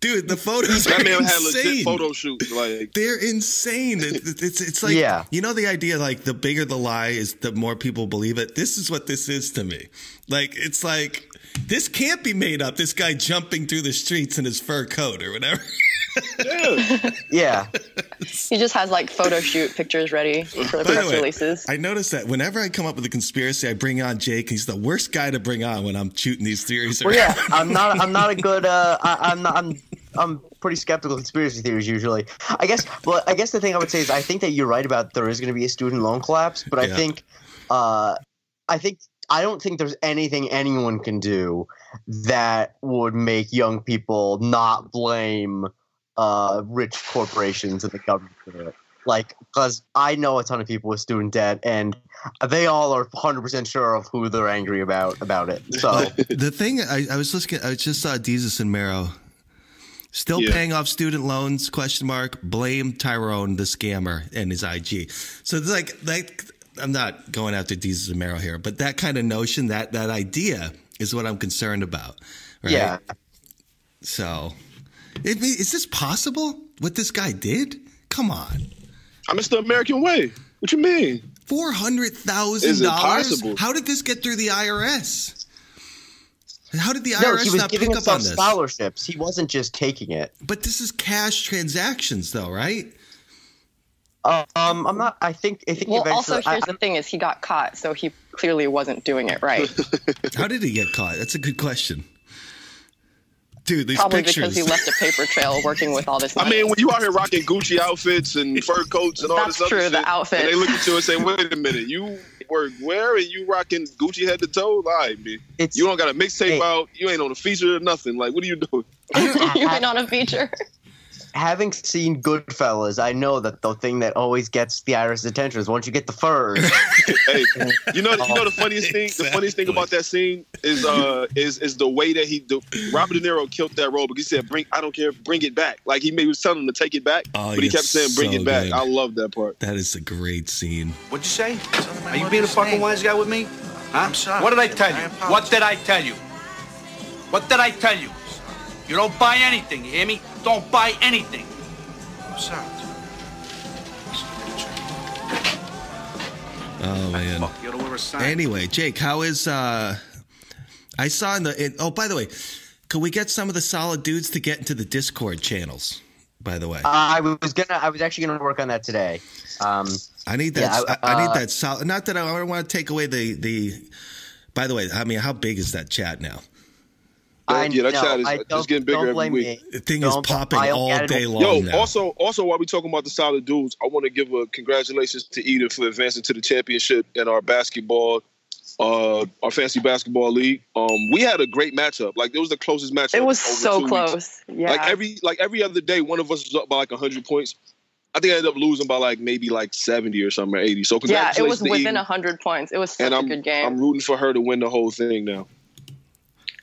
Dude, the photos That are man had insane. legit photo shoots. Like They're insane. It- it- it's it's like Yeah. you know the idea like the bigger the lie is, the more people believe it. This is what this is to me. Like it's like this can't be made up. This guy jumping through the streets in his fur coat or whatever. Yeah. Yeah. He just has like photo shoot pictures ready for the By press way, releases. I noticed that whenever I come up with a conspiracy, I bring on Jake. He's the worst guy to bring on when I'm shooting these theories. Well, around. yeah. I'm not. I'm not a good. Uh, I, I'm not. I'm. I'm pretty skeptical of conspiracy theories usually. I guess. Well, I guess the thing I would say is I think that you're right about there is going to be a student loan collapse, but I Yeah. think. Uh, I think. I don't think there's anything anyone can do that would make young people not blame uh, rich corporations and the government for it. Like, because I know a ton of people with student debt, and they all are 100% sure of who they're angry about about it. So, the thing I, I was listening, I just saw Jesus and Marrow still Yeah. paying off student loans? Question mark. Blame Tyrone the scammer and his IG. So it's like like I'm not going after Jesus and Marrow here, but that kind of notion, that that idea, is what I'm concerned about. Right? yeah. So, it, is this possible? What this guy did? Come on. I mean, it's the American way. What you mean? Four hundred thousand dollars. How did this get through the IRS? How did the No, IRS he was not giving pick up on this? scholarships. He wasn't just taking it. But this is cash transactions, though, right? Um, I'm not. I think. I think Well, eventually. also here's the thing: is he got caught, so he clearly wasn't doing it right. How did he get caught? That's a good question. Dude, these Probably pictures. because he left a paper trail working with all this I mean, when you out here rocking Gucci outfits and fur coats and all That's this other true, shit, the outfits. and they look at you and say, "Wait a minute, you work where? And you rocking Gucci head to toe? All right, man. It's, You don't got a mixtape out. You ain't on a feature or nothing. Like, what are you doing? you ain't on a feature. Having seen Goodfellas, I know that the thing that always gets the IRS attention is once you get the furs. hey, you know, you know the funniest thing. The funniest thing about that scene is uh is is the way that he the, Robert De Niro killed that role because he said, "Bring, I don't care, bring it back." Like he, he was telling him to take it back, Oh, but he kept saying, "Bring so it back." good. I love that part. that is a great scene. What'd you say? Are you being a fucking wise guy with me? Huh? I'm sorry. What did I tell you? apologize. what did I tell you? What did I tell you? You don't buy anything, you hear me? Don't buy anything. I'm sorry. Oh man. Fuck, you ought to wear a sign. Anyway, Jake, how is? uh I saw in the. In, oh, by the way, could we get some of the solid dudes to get into the Discord channels? By the way, I was gonna. I was actually gonna work on that today. Um, I need that. yeah, I, I need uh, that solid. Not that I, don't want to take away the the. By the way, I mean, how big is that chat now? I yeah, that know, chat is I just getting bigger don't every week. me. The thing is Don't- popping all day long Yo, now. also, also while we talking about the solid dudes, I want to give a congratulations to Eden for advancing to the championship in our basketball, uh, our fancy basketball league. Um, we had a great matchup. Like it was the closest matchup. It was over so two weeks. close. Yeah. Like every like every other day, one of us was up by like hundred points. I think I ended up losing by like maybe like seventy or something or eighty. So yeah, it was to within Edith. hundred points. It was such and a I'm good game. I'm rooting for her to win the whole thing now.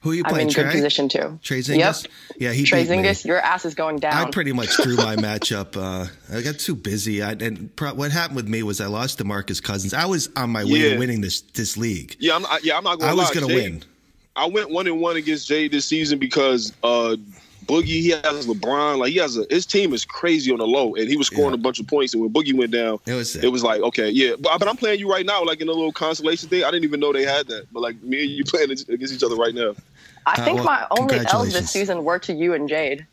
Who are you I'm playing? in good position too. Trey Zingas? Yeah, he Trey beat me. Zingas, your ass is going down. I pretty much threw my matchup. Uh, I got too busy. I, and pro- what happened with me was I lost to Marcus Cousins. I was on my way Yeah. to winning this this league. Yeah, I'm I, yeah I'm not gonna I was going to win. I went one and one against Jay this season because uh Boogie he has LeBron like he has a his team is crazy on the low and he was scoring Yeah. a bunch of points and when Boogie went down It was it was like okay yeah but, but I'm playing you right now like in a little consolation thing I didn't even know they had that but like me and you playing against each other right now I Uh, think well, my only L's this season were to you and Jade.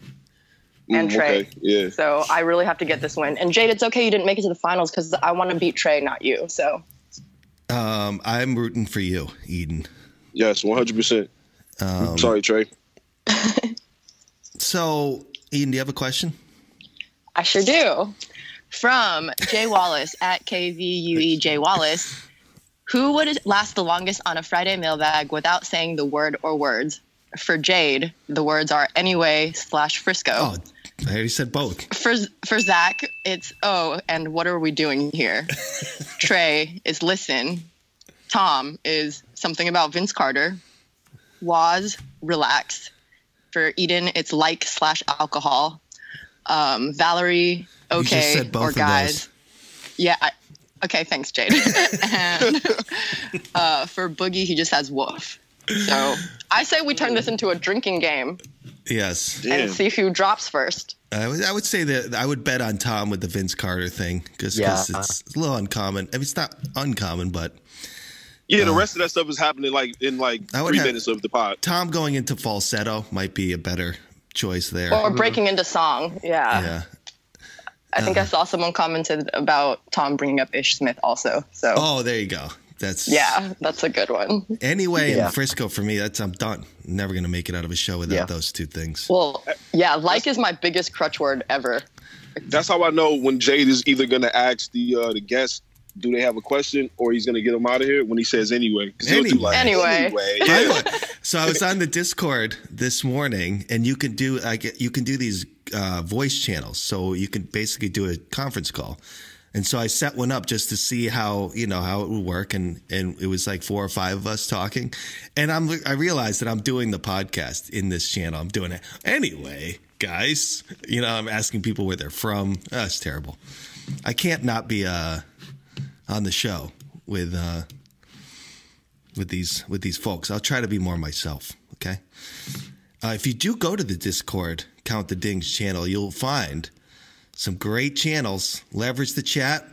And Mm, Trey. okay yeah So I really have to get this win. And Jade, it's okay you didn't make it to the finals because I want to beat Trey, not you. So Um, I'm rooting for you, Eden. yes 100 percent Um, sorry Trey So, Eden, do you have a question? I sure do. From Jay Wallace at KVUEJ Wallace, who would last the longest on a Friday mailbag without saying the word or words? For Jade, the words are anyway slash Frisco. Oh, I already said both. For for Zach, it's oh, and what are we doing here? Trey is listen. Tom is something about Vince Carter. Waz, relax. For Eden, it's like slash alcohol. Um, Valerie, okay, or guys. Yeah. I, okay, thanks, Jade. and uh, for Boogie, he just has woof. So I say we turn this into a drinking game Yes. Damn. and see who drops first. I would, I would say that I would bet on Tom with the Vince Carter thing because Yeah. it's a little uncommon. I mean, it's not uncommon, but Yeah, the Uh, rest of that stuff is happening like in like I three have- minutes of the pod. Tom going into falsetto might be a better choice there. Or breaking into song. Yeah. yeah. I think I saw someone commented about Tom bringing up Ish Smith also. So Oh, there you go. That's yeah, that's a good one. Anyway, Yeah. in Frisco for me, that's I'm done. Never gonna make it out of a show without Yeah. those two things. Well, yeah, like is my biggest crutch word ever. That's how I know when Jade is either gonna ask the uh, the guest, do they have a question, or he's gonna get them out of here when he says anyway. 'Cause he'll like, Anyway. anyway. Yeah. so I was on the Discord this morning, and you can do I get you can do these uh, voice channels. So you can basically do a conference call. And so I set one up just to see how you know how it would work, and and it was like four or five of us talking, and I'm I realized that I'm doing the podcast in this channel. I'm doing it anyway, guys. You know, I'm asking people where they're from. Oh, it's terrible. I can't not be uh on the show with uh with these with these folks. I'll try to be more myself. Okay. Uh, if you do go to the Discord Count the Dings channel, you'll find some great channels. Leverage the chat.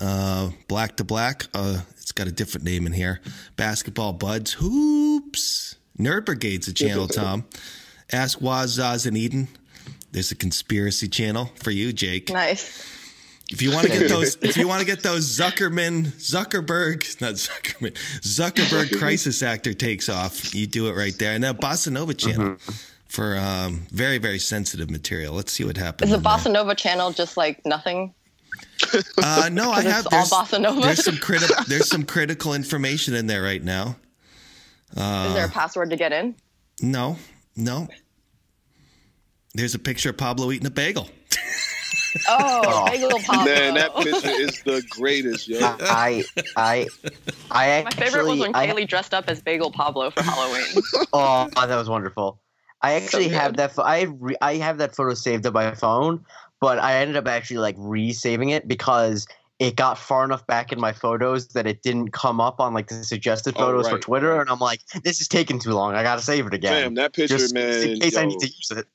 Uh, black to black. Uh, it's got a different name in here. Basketball buds. Hoops. Nerd Brigade's a channel. Tom. Ask Waz, Zaz, and Eden. There's a conspiracy channel for you, Jake. Nice. If you want to get those, if you want to get those Zuckerman, Zuckerberg, not Zuckerman, Zuckerberg crisis actor takes off, you do it right there. And that Bossa Nova channel for um, very, very sensitive material. Let's see what happens. Is the in there. Bossa Nova channel just like nothing? Uh, no, I have. it's all There's, Bossa Nova? there's some critical. There's some critical information in there right now. Is Uh. there a password to get in? No, no. There's a picture of Pablo eating a bagel. Oh, bagel Pablo. Man, that picture is the greatest, yo. I I I My favorite was when I- Kaylee dressed up as Bagel Pablo for Halloween. Oh, that was wonderful. I actually good. have that. Pho- I re- I have that photo saved on my phone, but I ended up actually like re-saving it because it got far enough back in my photos that it didn't come up on like the suggested Oh, photos for right. Twitter, and I'm like, this is taking too long. I gotta save it again. Fam, that picture, just, man. just in case I need to use it.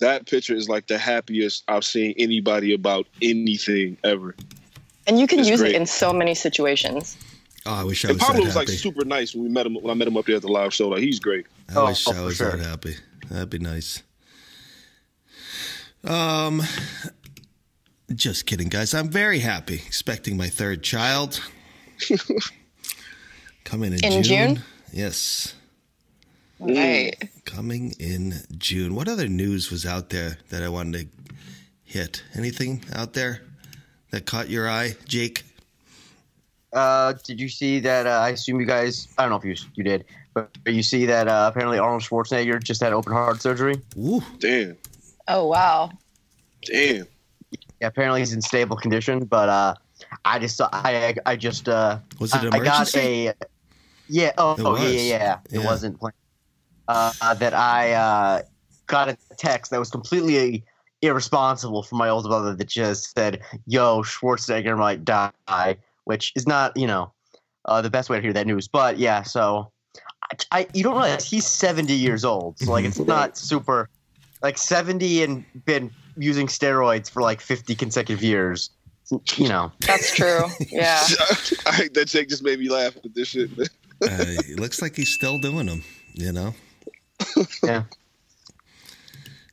that picture is like the happiest I've seen anybody about anything ever. And you can It's use great. it in so many situations. Oh, I wish I And was Pablo that was like happy. super nice when we met him when I met him up there at the live show. Like he's great. I Oh, wish oh, I was sure. that happy. That'd be nice. Um, just kidding, guys. I'm very happy. Expecting my third child. Coming in, In June? Yes, Right. coming in June. What other news was out there that I wanted to hit? Anything out there that caught your eye, Jake? Uh, did you see that? Uh, I assume you guys. I don't know if you you did, but you see that uh, apparently Arnold Schwarzenegger just had open heart surgery. Ooh, Damn, Oh wow. damn. Yeah, apparently he's in stable condition, but uh, I just saw- I I just uh, Was it an I got a yeah oh, oh yeah was. yeah yeah it wasn't planned. Uh, uh, that I uh, got a text that was completely irresponsible from my older brother that just said, "Yo, Schwarzenegger might die," which is not you know uh, the best way to hear that news. But yeah, so I, I you don't realize he's seventy years old, so like it's not super like seventy and been using steroids for like fifty consecutive years. You know, That's true. Yeah. I, that Jake just made me laugh with this shit. uh, it looks like he's still doing them. You know. yeah.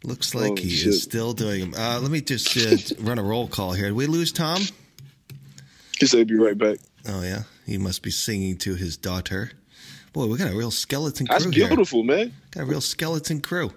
Looks like Oh, he shit. is still doing them. Uh, let me just uh, run a roll call here. Did we lose Tom? He said, "Be right back." Oh yeah, he must be singing to his daughter. Boy, we got a real skeleton crew That's here. beautiful, man. Got a real skeleton crew.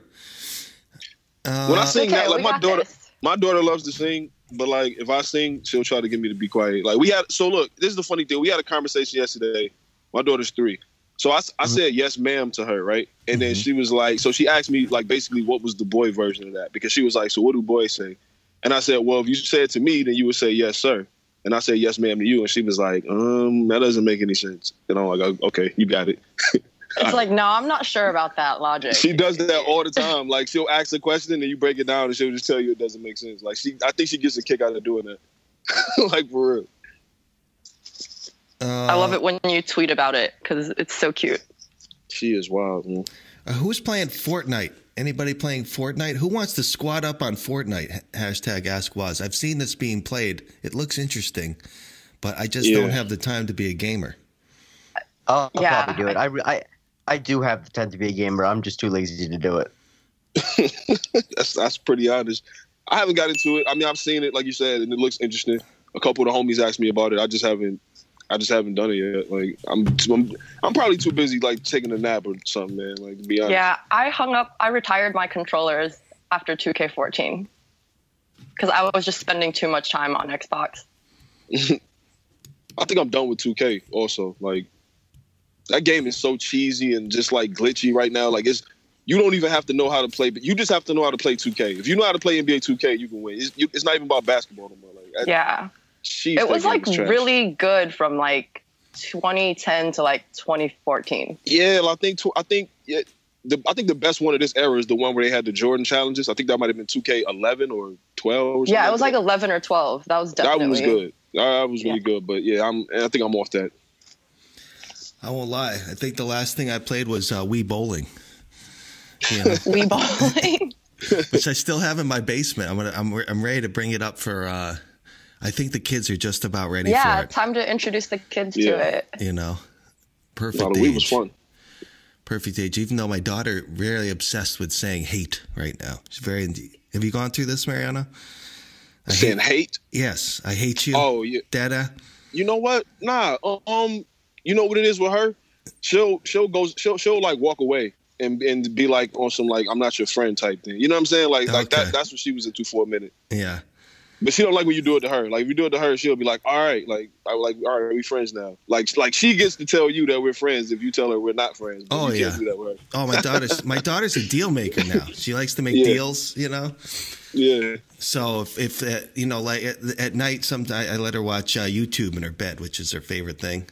Uh, When I sing Okay, that, like my daughter, this. my daughter loves to sing, but like if I sing, she'll try to get me to be quiet. Like we had, so look, this is the funny thing. We had a conversation yesterday. My daughter's three, so I, s- I said yes, ma'am, to her, right? And then Mhm. she was like, so she asked me like basically what was the boy version of that because she was like, so what do boys say? And I said, well, if you said it to me, then you would say yes, sir. And I said yes, ma'am, to you, and she was like, um, that doesn't make any sense. And I'm like, "Oh, okay, you got it. It's like, no, I'm not sure about that logic. She does that all the time. Like she'll ask a question and you break it down and she'll just tell you it doesn't make sense. Like she, I think she gets a kick out of doing that. like for real. uh, I love it when you tweet about it because it's so cute. She is wild. Man. Uh, who's playing Fortnite? Anybody playing Fortnite? Who wants to squat up on Fortnite? Hashtag Ask Waz. I've seen this being played. It looks interesting, but I just Yeah. don't have the time to be a gamer. I'll, I'll Yeah. probably do it. I, I I do have the time to be a gamer. I'm just too lazy to do it. that's that's pretty honest. I haven't got into it. I mean, I've seen it, like you said, and it looks interesting. A couple of the homies asked me about it. I just haven't. I just haven't done it yet. Like I'm, I'm, I'm probably too busy like taking a nap or something, man. Like to be honest. Yeah, I hung up. I retired my controllers after 2K14 because I was just spending too much time on Xbox. I think I'm done with 2K. Also, like that game is so cheesy and just like glitchy right now. Like it's you don't even have to know how to play, but you just have to know how to play 2K. If you know how to play NBA 2K, you can win. It's, you, it's not even about basketball no more. Like that- Yeah, jeez, it was like trash. really good from like 2010 to like 2014. Yeah, I think tw- I think yeah, the I think the best one of this era is the one where they had the Jordan challenges. I think that might have been 2K11 or 12. Or Yeah, it was like that. 11 or 12. That was that definitely one was good. That was really good. But yeah, I'm I think I'm off that. I won't lie. I think the last thing I played was uh, Wii Bowling. You know, Wii bowling. which I still have in my basement. I'm gonna, I'm, I'm ready to bring it up for. Uh, I think the kids are just about ready yeah, for it. Yeah, time to introduce the kids Yeah. to it. You know, perfect No, the was age. fun. Perfect age. Even though my daughter really obsessed with saying hate right now. She's very. Have you gone through this, Mariano? I Saying hate. Yes, I hate you. Oh yeah. Dada. You know what? Nah. Um. You know what it is with her? She'll she'll go she'll she'll like walk away and and be like on some like I'm not your friend type thing. You know what I'm saying? Like like that. That's what she was into for a minute. Yeah. But she don't like when you do it to her. Like if you do it to her, she'll be like, "All right, like I like, all right, we friends now." Like like she gets to tell you that we're friends if you tell her we're not friends. Oh, you yeah. can't do that. Oh, my daughter's my daughter's a deal maker now. She likes to make Yeah. deals. You know. Yeah. So if, if uh, you know, like at, at night, sometimes I let her watch uh, YouTube in her bed, which is her favorite thing.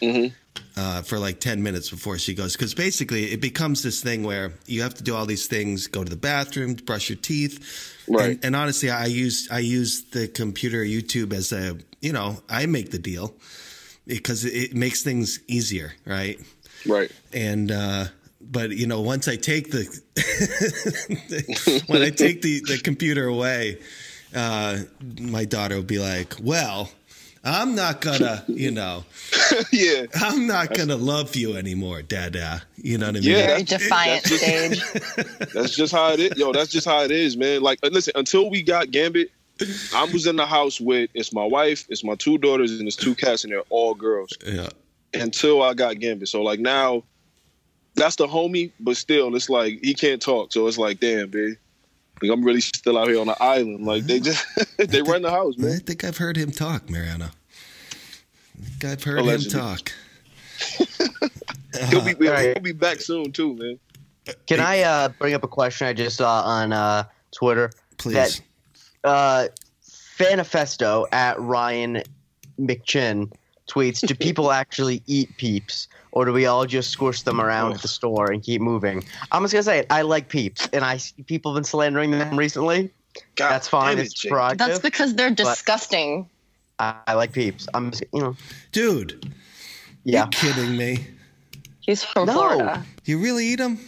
Mhm. Uh, for like ten minutes before she goes, because basically it becomes this thing where you have to do all these things: go to the bathroom, brush your teeth. Right. And, and honestly, I use I use the computer YouTube as a you know I make the deal because it, it makes things easier, right? Right. and uh but you know once i take the when i take the the computer away uh my daughter will be like well i'm not gonna you know yeah. i'm not gonna love you anymore dada you know what i mean Yeah. Very defiant that's stage. That's just how it is. Yo, that's just how it is, man. Like, uh, listen, until we got Gambit, I was in the house with it's my wife, it's my two daughters, and it's two cats, and they're all girls. yeah Until I got Gambit, so like now, that's the homie, but still, it's like he can't talk, so it's like, damn, babe. Like I'm really still out here on the island. Like they just they run the house, man. i think i've heard him talk mariano i think i've heard Allegedly. him talk He'll be he'll, Alright. be back soon too, man. Can I uh, bring up a question I just saw on uh, Twitter? please That uh, Fanifesto at Ryan McChin tweets: Do people actually eat peeps, or do we all just squish them around at the store and keep moving? I'm just gonna say it. I like peeps, and I see people have been slandering them recently. God That's fine. it, It's prerogative. That's because they're disgusting. I, I like peeps. I'm just, you know, dude yeah. you kidding me He's from No. Florida. you really eat them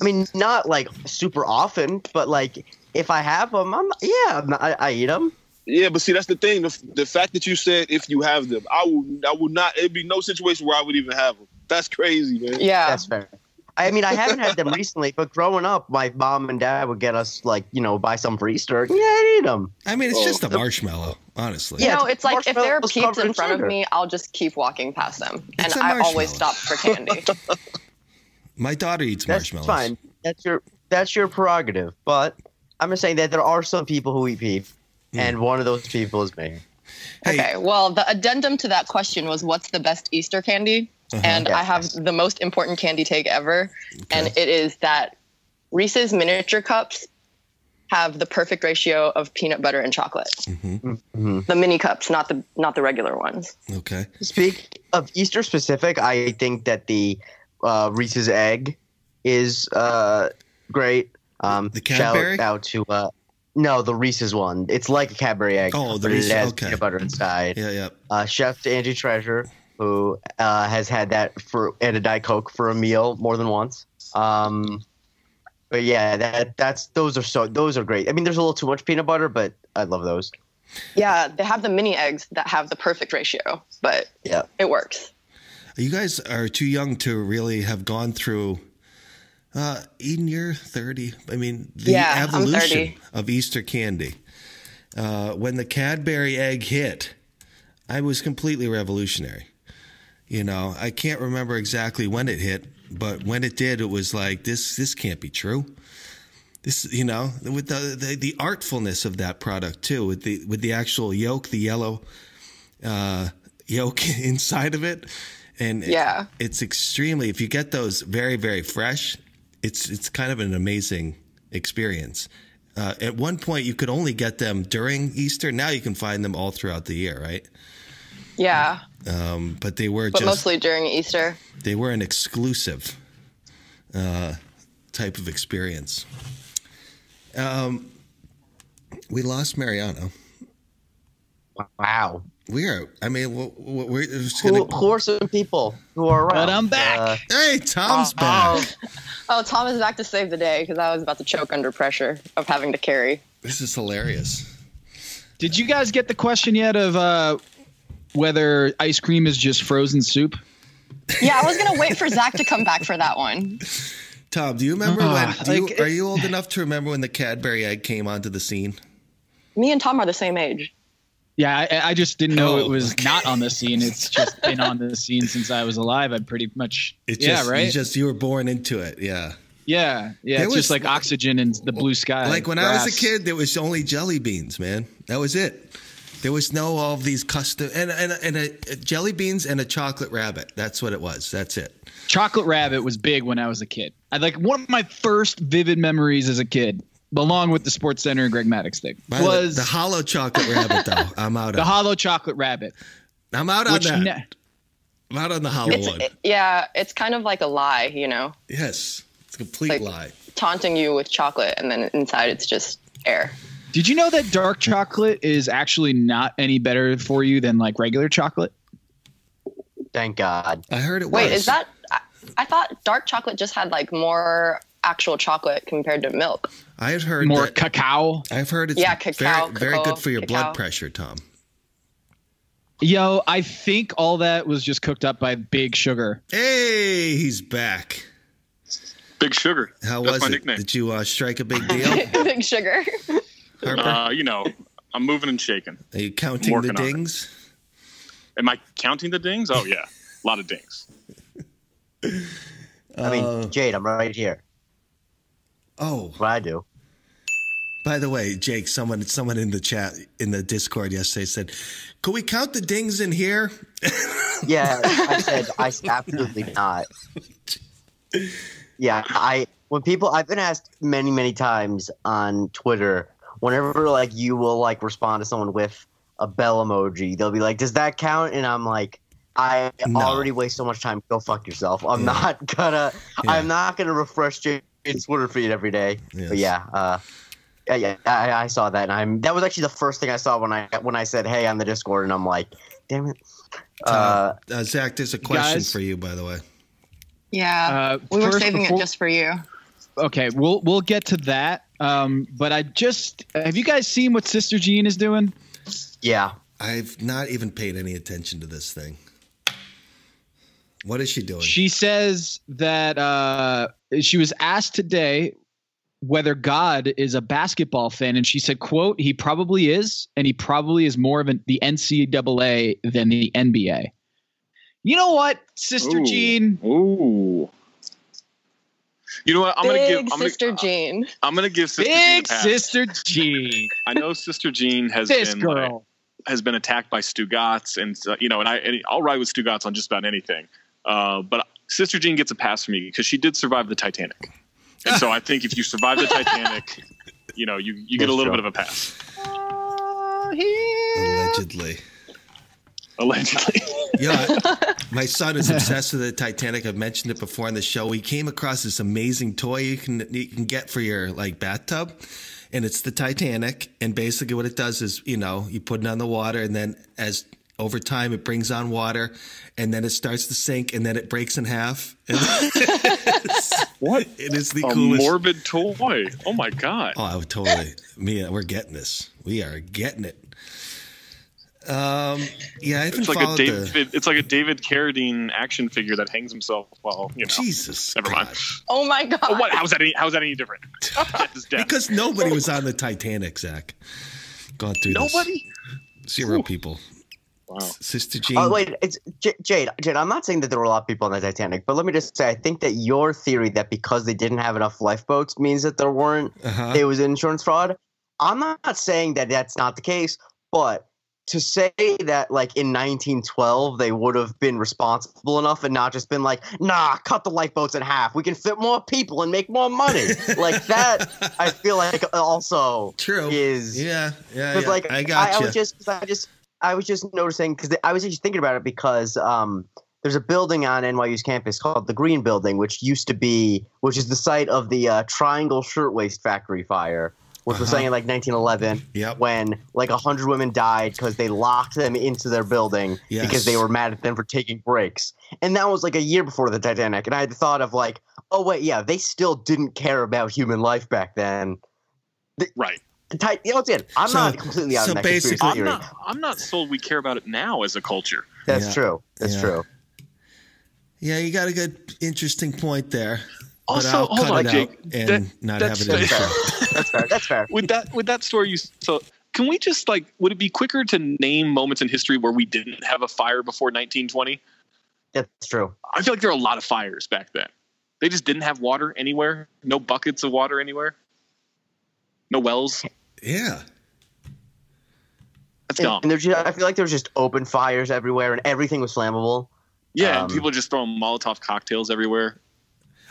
I mean, not like super often, but like if I have them, I'm yeah, I'm I, I eat them. Yeah, but see, that's the thing. The, the fact that you said if you have them, I would, I would not. It'd be no situation where I would even have them. That's crazy, man. Yeah. That's fair. I mean, I haven't had them recently, but growing up, my mom and dad would get us like, you know, buy some for Easter. Yeah, I'd eat them. i mean it's Oh. just a oh. marshmallow honestly You know, it's it's like if there are peeps in in front of me, I'll just keep walking past them, and It's a I always marshmallow. stop for candy. my daughter eats That's marshmallows fine. That's your that's your prerogative. But I'm just saying that there are some people who eat peep, and one of those people is me. Hey, Okay, well, the addendum to that question was what's the best Easter candy? Uh-huh. And I have the most important candy take ever. And it is that Reese's miniature cups have the perfect ratio of peanut butter and chocolate. Mhm. The mini cups, not the not the regular ones. okay Speak of Easter specific, I think that the uh, Reese's egg is uh, great. Um, The Cadbury? Shout out to uh, no, the Reese's one. It's like a Cadbury egg. Oh, the but Reese's- it has okay. peanut butter inside. yeah yeah Uh, chef to Angie Treasure, who uh, has had that for and a Diet Coke for a meal more than once. Um, but yeah, that that's those are so those are great. I mean, there's a little too much peanut butter, but I love those. Yeah, they have the mini eggs that have the perfect ratio, but Yeah. it works. You guys are too young to really have gone through. Uh, Eden, you're 30. I mean, the Yeah, evolution of Easter candy. Uh, when the Cadbury egg hit, I was completely revolutionary. You know, I can't remember exactly when it hit, but when it did, it was like this. This can't be true. This, you know, with the the, the artfulness of that product too, with the with the actual yolk, the yellow uh, yolk inside of it, and Yeah. it's extremely. If you get those very very fresh, it's it's kind of an amazing experience. Uh, at one point, you could only get them during Easter. Now you can find them all throughout the year, right? Yeah, Um, but they were but just mostly during Easter. they were an exclusive uh, type of experience. Um, we lost Mariano. Wow. We are. I mean, we're, we're just gonna. who are some people who are around? But I'm back. Uh, Hey, Tom's oh, back. Oh, Tom is back to save the day because I was about to choke under pressure of having to carry. This is hilarious. Did you guys get the question yet of uh, whether ice cream is just frozen soup? Yeah, I was gonna wait for Zach to come back for that one. Tom, do you remember Ah, when? Do you, are you old enough to remember when the Cadbury egg came onto the scene? Me and Tom are the same age. Yeah, I, I just didn't know Oh, it was okay. not on the scene. It's just been on the scene since I was alive. I'm pretty much. It yeah, just, right. You just you were born into it. Yeah. yeah, yeah. There It's just was- like oxygen and the blue sky. like when I was a kid, there was only jelly beans, man. That was it. There was no all of these custom and and and a, a jelly beans and a chocolate rabbit. That's what it was. That's it. Chocolate Rabbit was big when I was a kid. I like one of my first vivid memories as a kid, along with the SportsCenter and Greg Maddux thing, By was the, hollow chocolate rabbit though. I'm out the on. hollow chocolate rabbit. I'm out on that. ne- I'm out on the hollow It's one. it- yeah, it's kind of like a lie, you know, yes, it's a complete like- lie. taunting you with chocolate, and then inside it's just air. Did you know that dark chocolate is actually not any better for you than like regular chocolate? thank God. I heard it was Wait, was. is that? I, I thought dark chocolate just had like more actual chocolate compared to milk. I've heard More that- cacao. I've heard it's Yeah, cacao, very, very cacao, good for your cacao. blood pressure, Tom. Yo, I think all that was just cooked up by big sugar. Hey, he's back. Big Sugar. How That's was my it? nickname. Did you uh, strike a big deal, Big sugar. Harper? Uh, you know, I'm moving and shaking. Are you counting the working on it. dings? Am I counting the dings? Oh yeah, a lot of dings. I mean, Uh, Jade, I'm right here. Oh, What I do. by the way, Jake, someone someone in the chat in the Discord yesterday said, "Could we count the dings in here?" Yeah, I said I absolutely not. Yeah, I when people I've been asked many many times on Twitter whenever like you will like respond to someone with a bell emoji, they'll be like, "Does that count?" And I'm like, I No. already waste so much time. Go fuck yourself. I'm Yeah. not gonna. Yeah. I'm not gonna refresh Jade's Twitter feed every day. Yes. But yeah, uh, yeah, yeah, I, I saw that, and I'm that was actually the first thing I saw when I when I said hey on the Discord, and I'm like, damn it. Uh, Uh, Zach, there's a question guys? for you, by the way. Yeah, Uh, we were first, saving before- it just for you. Okay, we'll we'll get to that. Um, but I just have you guys seen what Sister Jean is doing? yeah. I've not even paid any attention to this thing. What is she doing? She says that uh, she was asked today whether God is a basketball fan, and she said, "quote He probably is, and he probably is more of an, the NCAA than the NBA." You know what, Sister Ooh. Jean? Ooh. You know what? I'm gonna give. I'm gonna, sister Jean. I'm gonna give Sister Jean Big pass. Sister Jean, I know Sister Jean has this been like, girl. has been attacked by Stugotz, and uh, you know, and I and I'll ride with Stugotz on just about anything. Uh, but Sister Jean gets a pass from me because she did survive the Titanic, and so I think if you survive the Titanic, you know, you you get a little true. bit of a pass. Allegedly. Allegedly. Yeah, my son is obsessed with the Titanic. I've mentioned it before on the show. We came across this amazing toy you can you can get for your like bathtub, and it's the Titanic. And basically, what it does is, you know, you put it on the water, and then as over time, it brings on water, and then it starts to sink, and then it breaks in half. What? it is the A coolest. morbid toy. Oh my god. Oh, I would totally. Me, we're getting this. We are getting it. Um, yeah, I It's like a David. the. It's like a David Carradine action figure that hangs himself while you know. Jesus, Never mind. Oh my god. Oh, what? How's that? Any, how's that any different? Death is death. Because nobody was on the Titanic, Zach. Gone through this. Nobody. Zero people. Wow. Sister Jean. Oh wait, it's J- Jade. Jade, I'm not saying that there were a lot of people on the Titanic, but let me just say, I think that your theory that because they didn't have enough lifeboats means that there weren't, Uh-huh. it was insurance fraud. I'm not saying that that's not the case, but to say that like in 1912 they would have been responsible enough and not just been like, nah, cut the lifeboats in half. We can fit more people and make more money. like that, I feel like also True. is Yeah, yeah, because yeah. like I got I, you. was just cause I just I was just noticing because I was just thinking about it because um there's a building on NYU's campus called the Green Building, which used to be which is the site of the uh, Triangle Shirtwaist Factory fire, which was Uh-huh. saying like 1911 Yep. when like a hundred women died because they locked them into their building Yes. because they were mad at them for taking breaks, and that was like a year before the Titanic, and I had the thought of like, oh wait, yeah, they still didn't care about human life back then. Right. The Ti- you know what's it? I'm So- not completely out so of that basically- conspiracy I'm theory. not. I'm not sold. We care about it now as a culture. That's Yeah. true. That's Yeah. true. yeah, you got a good, interesting point there. but I'll hold cut on, it Jake. out and That- not that's have it in the fair. show. That's fair. That's fair. with that with that story you so can we just like would it be quicker to name moments in history where we didn't have a fire before 1920 That's true. i feel like there are a lot of fires back then they just didn't have water anywhere no buckets of water anywhere no wells Yeah. that's And, dumb and there's just, I feel like there was just open fires everywhere, and everything was flammable. yeah um, and people just throwing molotov cocktails everywhere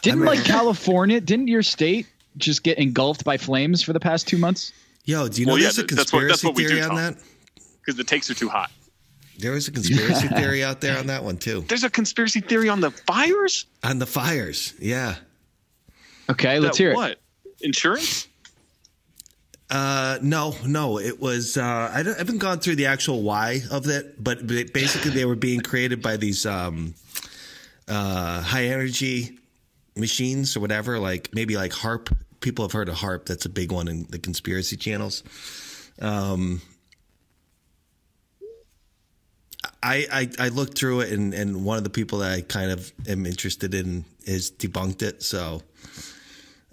Didn't I mean- like California? Didn't your state just get engulfed by flames for the past two months? Yo, do you know Well, yeah, there's a th- that's what- conspiracy that's what we do, theory on Tom. that? because the takes are too hot There was a conspiracy theory out there on that one too. there's a conspiracy theory on the fires On the fires. Yeah. Okay, let's That hear it. what insurance Uh, no, no, it was. Uh, I, I haven't gone through the actual why of it, but basically they were being created by these um, uh, high energy machines or whatever. Like maybe like HAARP. People have heard of HAARP. That's a big one in the conspiracy channels. Um, I, I I looked through it, and and one of the people that I kind of am interested in is debunked it. So.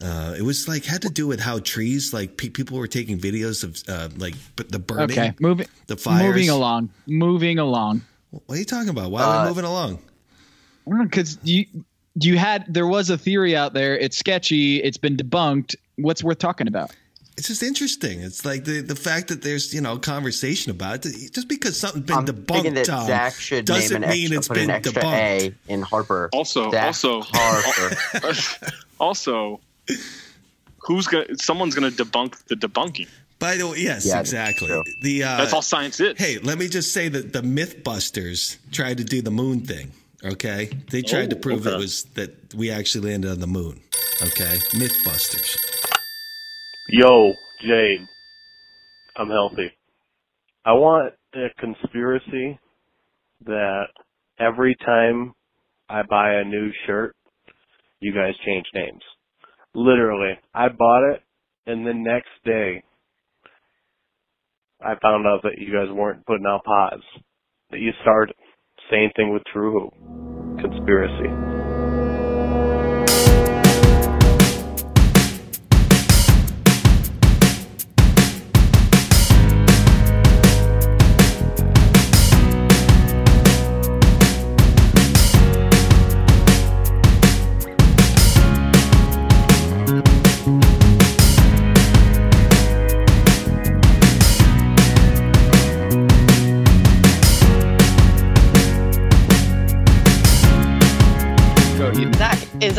Uh, it was like had to do with how trees, like pe- people were taking videos of uh, like b- the burning. Okay, moving the fires. moving along, moving along. What are you talking about? Why are Uh, we moving along? Because you you had there was a theory out there. It's sketchy. It's been debunked. What's worth talking about? It's just interesting. It's like the the fact that there's you know conversation about it. Just because something's been I'm debunked, that Tom, Zach should doesn't name an mean extra, it's put been an extra debunked. A in Harper. also Zach also Harper. also who's gonna someone's gonna debunk the debunking By the way, yes, Yeah, exactly. true. The uh, that's all science is Hey, let me just say that the MythBusters tried to do the moon thing. Okay, they tried to Oh, prove it was that we actually landed on the moon. Okay, MythBusters. Yo, Jade. I'm healthy. I want a conspiracy that every time I buy a new shirt, you guys change names. Literally, I bought it, and the next day, I found out that you guys weren't putting out pods. That you started. Same thing with True. Conspiracy.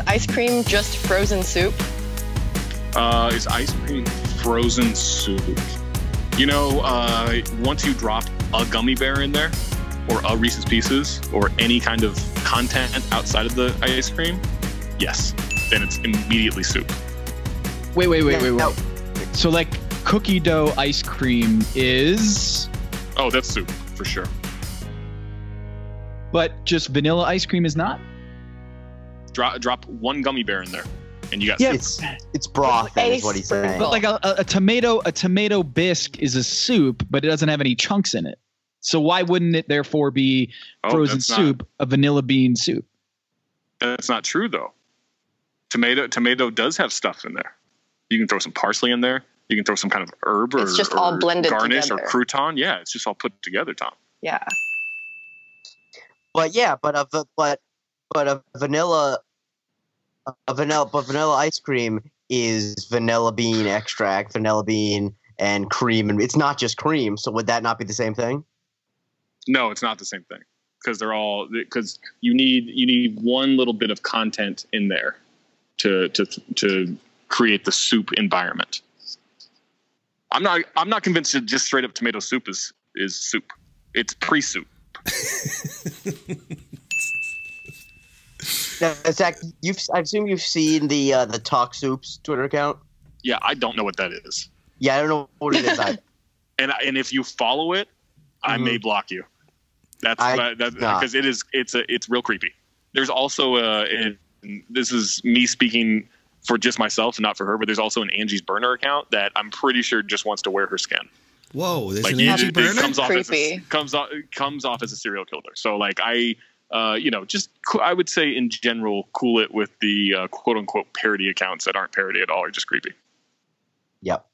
Ice cream just frozen soup? uh, is ice cream frozen soup you know uh, once you drop a gummy bear in there or a reese's pieces or any kind of content outside of the ice cream yes then it's immediately soup Wait, wait, wait, wait, wait. Now- So like cookie dough ice cream is, oh that's soup for sure but just vanilla ice cream is not. Drop drop one gummy bear in there and you got Yeah, soup. It's it's broth. Then is what he's saying. But like a, a, a tomato, a tomato bisque is a soup, but it doesn't have any chunks in it. So why wouldn't it therefore be Oh, frozen that's not- soup, a vanilla bean soup? That's not true though. Tomato tomato does have stuff in there. You can throw some parsley in there. You can throw some kind of herb or, It's just all blended garnish together. or crouton. Yeah, it's just all put together, Tom. Yeah. But yeah, but a but but a vanilla a vanilla but vanilla ice cream is vanilla bean extract, vanilla bean and cream, and it's not just cream. So would that not be the same thing? No, it's not the same thing because they're all because you need you need one little bit of content in there to to to create the soup environment. I'm not I'm not convinced that just straight up tomato soup is is soup. It's pre soup. Now, Zach, you've I assume you've seen the uh, the Talk Soups Twitter account. Yeah, I don't know what that is. Yeah, I don't know what it is. either. and and if you follow it, I may block you. That's I- that that- nah. because it is it's a it's real creepy. There's also a and this is me speaking for just myself and not for her, but there's also an Angie's burner account that I'm pretty sure just wants to wear her skin. Whoa, there's Like an Angie it burner. comes off as a, comes off comes off as a serial killer. So like I. Uh, you know, just I would say in general, cool it with the uh, quote unquote parody accounts that aren't parody at all or just creepy. Yep.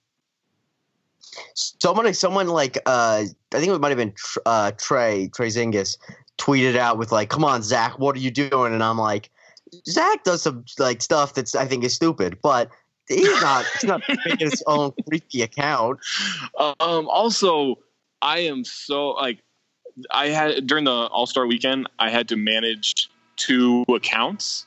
Someone, someone like uh, I think it might have been uh, Trey Trey Zingus tweeted out with like, "Come on, Zach, what are you doing?" And I'm like, Zach does some like stuff that's I think is stupid, but he's not. he's not making his own creepy account. Um, also, I am so like I had during the All Star weekend, I had to manage two accounts.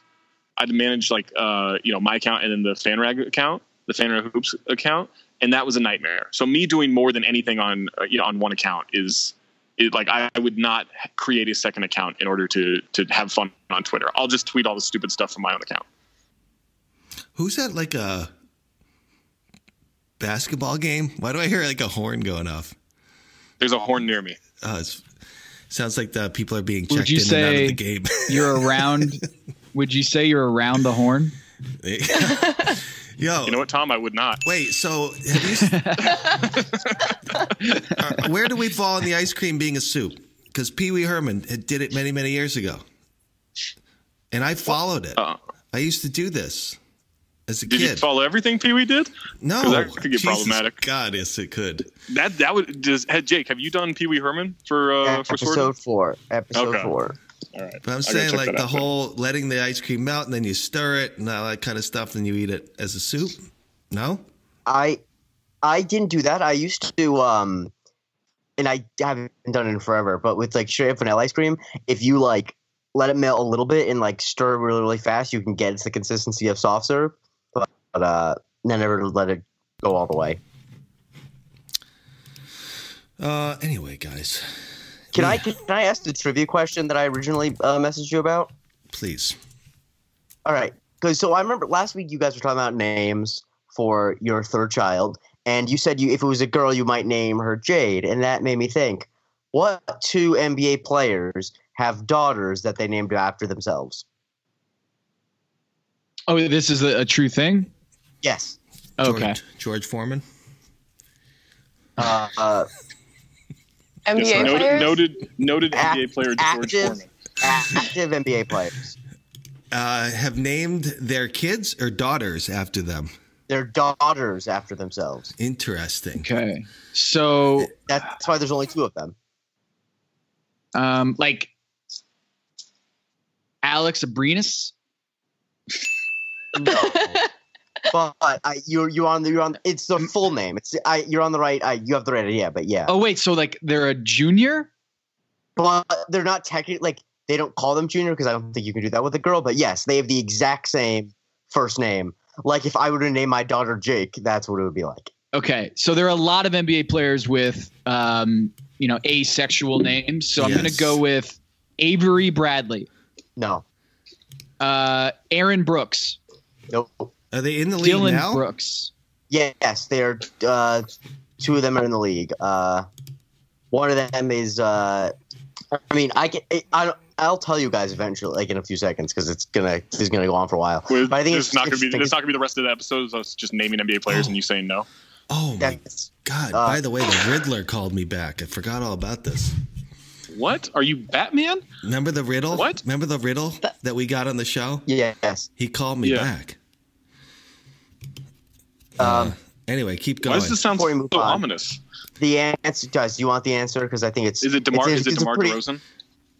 I had to manage like uh, you know my account and then the FanRag account, the FanRag Hoops account, and that was a nightmare. So me doing more than anything on uh, you know on one account is. It, like I would not create a second account in order to to have fun on Twitter. I'll just tweet all the stupid stuff from my own account. Who's that? Like a basketball game? Why do I hear like a horn going off? There's a horn near me. Oh, it's, sounds like the people are being checked you in and out of the game. you're around? would you say you're around the horn? Yo, You know what, Tom? I would not. wait. So, have you? uh, where do we fall in the ice cream being a soup? Because Pee Wee Herman did it many, many years ago, and I followed it. Uh, I used to do this as a did you follow everything Pee Wee did? No, that could get Jesus problematic. God, yes, it could. That that would does hey, Jake, have you done Pee Wee Herman for uh for episode Sword? four. Episode Okay. four. All right. But I'm I gotta saying like the out then. whole letting the ice cream melt and then you stir it and all that kind of stuff, then you eat it as a soup. No, I I didn't do that. I used to um and I haven't done it in forever, but with like straight up vanilla ice cream, if you like let it melt a little bit and like stir really, really fast, you can get it's the consistency of soft serve. But, but uh I never let it go all the way. Uh, anyway, guys, Can I can I ask the trivia question that I originally uh, messaged you about? please. All right, because so I remember last week you guys were talking about names for your third child, and you said you if it was a girl you might name her Jade, and that made me think, what two NBA players have daughters that they named after themselves? Oh, this is a, a true thing. Yes. Okay. George, George Foreman. Uh, uh, NBA Yes, noted, players? noted noted Act- NBA player George active, Foreman. active NBA players. Uh, have named their kids or daughters after them. Their daughters after themselves. Interesting. Okay. So, That's why there's only two of them. um, like Alex Abrines. No. but I, you're you're on the you're on. It's the full name. It's I. You're on the right. I, you have the right idea. But yeah. Oh wait, so like they're a junior? but they're not technically like they don't call them junior because I don't think you can do that with a girl. But yes, they have the exact same first name. Like if I were to name my daughter Jake, that's what it would be like. Okay, so there are a lot of NBA players with, um, you know, asexual names. So I'm going to go with Avery Bradley, No, uh, Aaron Brooks, nope. Are they in the league Dylan now? Brooks. Yes, they're uh, two of them are in the league. Uh, one of them is. Uh, I mean, I can. I, I'll tell you guys eventually, like in a few seconds, because it's gonna this is gonna go on for a while. Well, But I think this it's, not going to be it's- this not going to be the rest of the episode. Of us just naming NBA players and you saying no. Oh my Yes. God! Uh, By the way, the Riddler called me back. I forgot all about this. What? Are you Batman? Remember the riddle? What? Remember the riddle that we got on the show? Yes. He called me Yeah. back. Um, Anyway, keep Why going. does this sound Before so we move on. ominous? the answer, guys. Do you want the answer? Because I think it's. Is it DeMar? it's- Is it it's a DeMar pretty- DeRozan?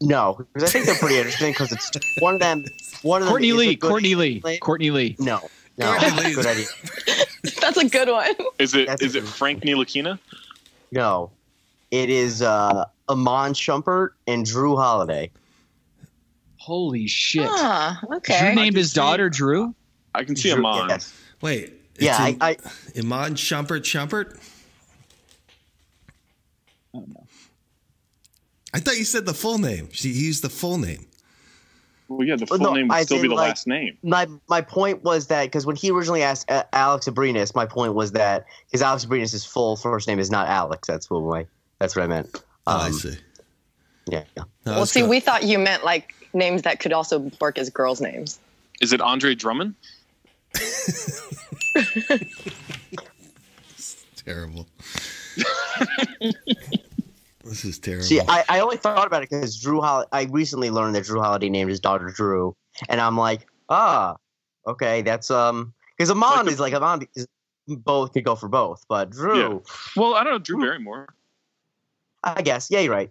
No, because I think they're pretty interesting. Because it's one of them. One of them. Courtney is a Lee. Courtney Lee. Courtney Lee. No. No. Courtney Lee's- good idea. That's a good one. Is it That's is it Frank Ntilikina? No. It is uh, Iman Shumpert and Jrue Holiday. Holy shit. Ah, Drew named his daughter Drew. I can see Drew- him on. Yes. Wait. Yeah, it's I, Im- I Iman Shumpert Shumpert? No. I thought you said the full name. She used the full name. Well, yeah, the full no, name would I still be the like- last name. my my point was that because when he originally asked uh, Alex Abrines, my point was that because Alex Abrines' full first name is not Alex. That's what my that's what I meant. Oh, I Um, see. Yeah, yeah. No, Well, see, go. we thought you meant like names that could also work as girls' names. Is it Andre Drummond? Terrible. this is terrible. See, I, I only thought about it because Drew Hol- I recently learned that Jrue Holiday named his daughter Drew, and I'm like, ah, okay, that's um, because Iman Like is like Iman is both could go for both, but Drew, Well, I don't know Drew Barrymore. I guess, yeah, you're right.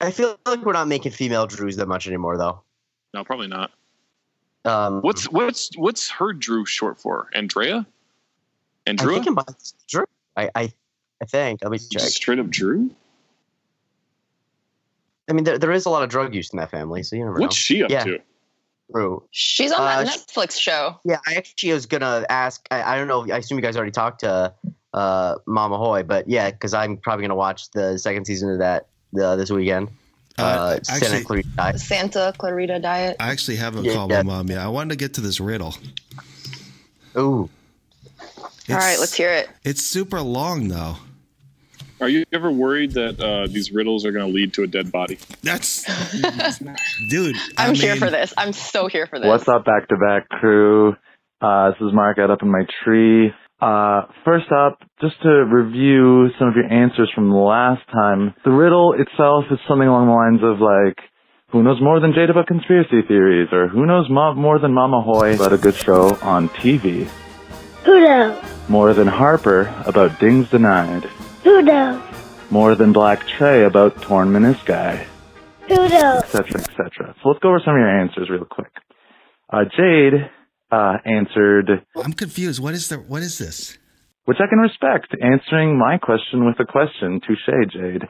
I feel like we're not making female Drews that much anymore, though. No, probably not. Um, What's what's what's her Drew short for? Andrea? I Andrew? think it's Drew. I, I, I think. Let me check. Straight up Drew? I mean, there, there is a lot of drug use in that family, so you never What's know. she up Yeah. to? Drew. She's on that Uh, sh- Netflix show. Yeah, I actually was gonna ask. I, I don't know. I assume you guys already talked to uh, Mama Hoye, but yeah, because I'm probably gonna watch the second season of that uh, this weekend. Uh, Uh, actually- Santa Clarita Diet. Santa Clarita Diet. I actually haven't Yeah, called yeah. my mom yet. I wanted to get to this riddle. Ooh, All right, let's hear it. It's super long though. Are you ever worried that uh, these riddles are going to lead to a dead body? That's dude. I'm I here mean, for this. I'm so here for this. What's up, back to back crew? Uh, this is Mark out up in my tree. Uh, first up, just to review some of your answers from the last time. The riddle itself is something along the lines of like, who knows more than Jade about conspiracy theories, or who knows mo- more than Mama Hoye about a good show on TV? Who knows? More than Harper about Dings Denied? Who knows? More than Black Trey about Torn Menisci? Who knows? etc., etc. So let's go over some of your answers real quick. Uh, Jade uh, answered, I'm confused. What is the what is this? which I can respect, answering my question with a question. Touche, Jade.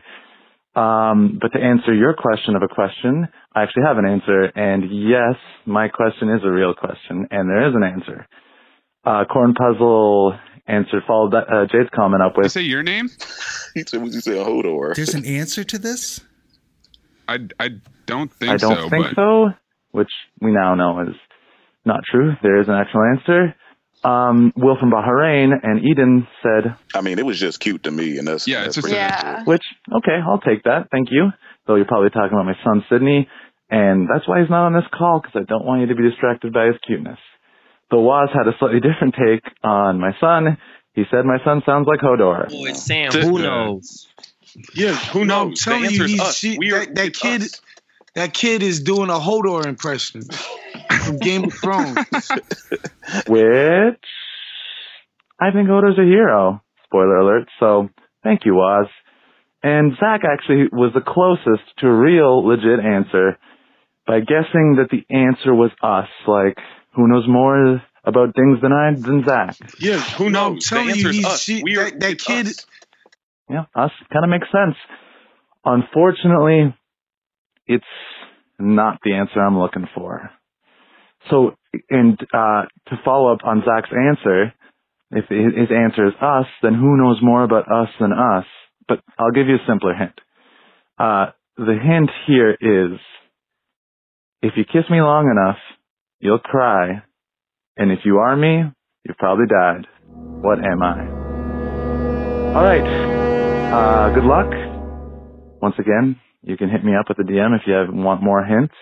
Um, but to answer your question of a question, I actually have an answer. And yes, my question is a real question, and there is an answer. Uh, Corn Puzzle answered, followed uh, Jade's comment up You with, say your name? He said, "Would you say a Hodor?" There's an answer to this? I, I don't think I don't so. think but so, which we now know is not true. There is an actual answer. Um, Will from Bahrain and Eden said, I mean, it was just cute to me, and that's Yeah, that's it's just pretty a- Yeah. which, okay, I'll take that. Thank you. Though you're probably talking about my son, Sydney, and that's why he's not on this call, because I don't want you to be distracted by his cuteness. But Waz had a slightly different take on my son. He said my son sounds like Hodor. Boy, Sam, who knows? Yeah, who No, I'm knows? The answer you, is he's, us. she, We are, that, that kid, us. That kid is doing a Hodor impression from Game of Thrones. Which I think Hodor's a hero. Spoiler alert. So thank you, Waz. And Zach actually was the closest to a real legit answer by guessing that the answer was us. Like, who knows more about things than I than Zach? Yeah, who No, knows? The telling answer you, is us. she, We are, that, that kid. us. Yeah, us kind of makes sense. Unfortunately, it's not the answer I'm looking for. So, and uh, to follow up on Zach's answer, if his answer is us, then who knows more about us than us? But I'll give you a simpler hint. Uh, the hint here is, if you kiss me long enough, you'll cry, and if you are me, you've probably died. What am I? All right. Uh, good luck. Once again, you can hit me up with a DM if you have, want more hints,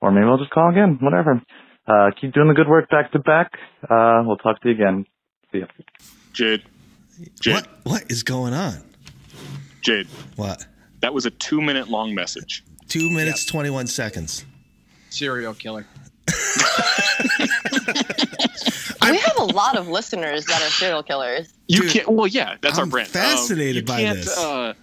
or maybe I'll just call again. Whatever. Uh, keep doing the good work back to back. Uh, we'll talk to you again. See ya. Jade, Jade, What what is going on? Jade, What? that was a two minute long message. Two minutes twenty one seconds. Serial killer. we have a lot of listeners that are serial killers. You can't. Well, yeah, that's our I'm brand. Um, fascinated you by can't, this. Uh,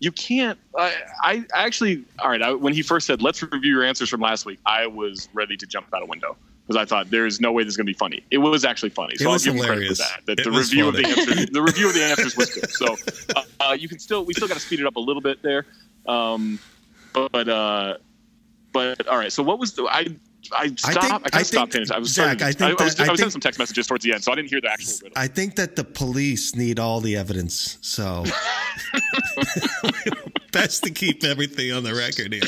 you can't. I, I actually. All right. I, when he first said, "Let's review your answers from last week," I was ready to jump out a window because I thought there is no way this is going to be funny. It was actually funny, It so I'll was give hilarious. credit for that. That It the review of the answers, the review of the answers was good. So uh, you can still, we still got to speed it up a little bit there. Um, but uh, but all right. So what was the I. I stopped. I, think- kind I of stopped paying attention. I was Zach, starting. I I, think I was, that- I I was think- sending some text messages towards the end, so I didn't hear the actual riddle. I think that the police need all the evidence, so best to keep everything on the record here.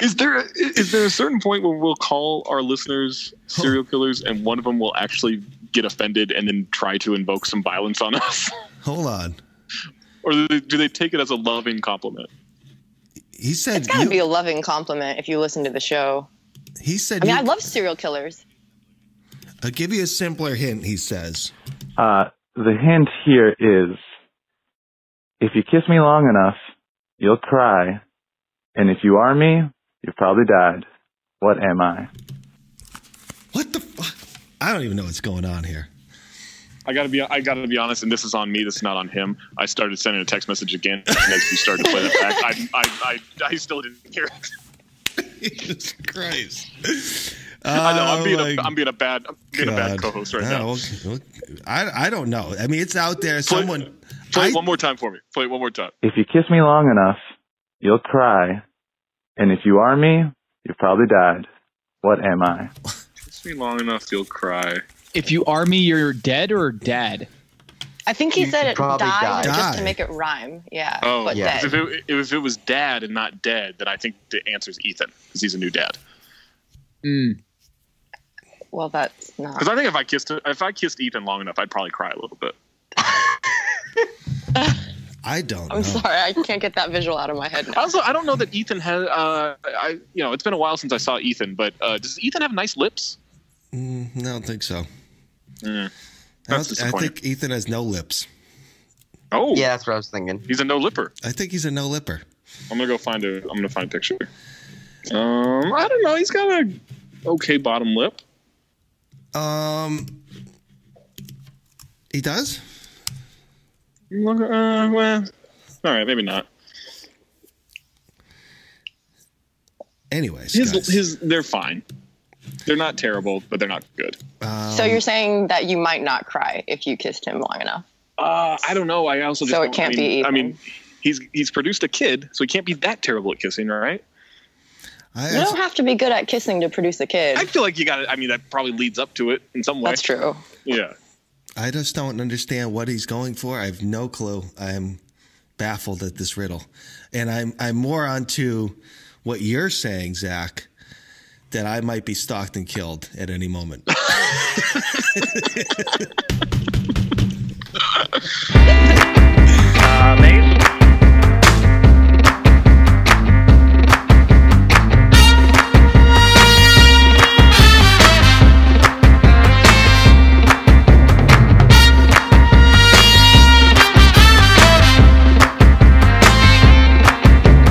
Is there is there a certain point where we'll call our listeners serial killers and one of them will actually get offended and then try to invoke some violence on us, Hold on. or do they, do they take it as a loving compliment? He said It's got to be a loving compliment if you listen to the show. He said I mean, you- I love serial killers. I'll give you a simpler hint, he says. Uh, the hint here is if you kiss me long enough, you'll cry. And if you are me, you've probably died. What am I? What the fuck? I don't even know what's going on here. I gotta be I gotta be honest, and this is on me. This is not on him. I started sending a text message again, and as you started to play that back, I I, I, I still didn't hear it. Jesus Christ. I know I'm Oh being my a I'm being a bad I'm being a bad co-host right now. don't- I, I don't know. I mean, it's out there. Someone. Play I- it one more time for me. Play it one more time. If you kiss me long enough, you'll cry. And if you are me, you've probably died. What am I? Kiss me long enough, you'll cry. If you are me, you're dead or dad. I think he You said it died, died. just to make it rhyme. Yeah. Oh, but yeah. If it, if it was dad and not dead, then I think the answer is Ethan because he's a new dad. Mm. Well, that's not. Because I think if I kissed if I kissed Ethan long enough, I'd probably cry a little bit. I don't I'm know. sorry, I can't get that visual out of my head now. Also, I don't know that Ethan has. Uh, I you know, it's been a while since I saw Ethan, but uh, does Ethan have nice lips? Mm, I don't think so. Mm. I, That's don't- I think Ethan has no lips. Oh, Yeah, that's what I was thinking. he's a no lipper. I think he's a no lipper. I'm gonna go find a. I'm gonna find a picture. Um, I don't know. He's got a okay bottom lip. Um, he does. Look, uh, well, all right, maybe not. Anyways, His, guys, his, they're fine. They're not terrible, but they're not good. um, so you're saying that you might not cry if you kissed him long enough. Uh, I don't know. I also just So it can't I mean, be I mean, he's he's produced a kid, so he can't be that terrible at kissing, right? I, You don't have to be good at kissing to produce a kid. I feel like you got to I mean, that probably leads up to it in some way. That's true. Yeah. I just don't understand what he's going for. I have no clue. I'm baffled at this riddle, and I'm I'm more onto what you're saying, Zach, that I might be stalked and killed at any moment. Uh,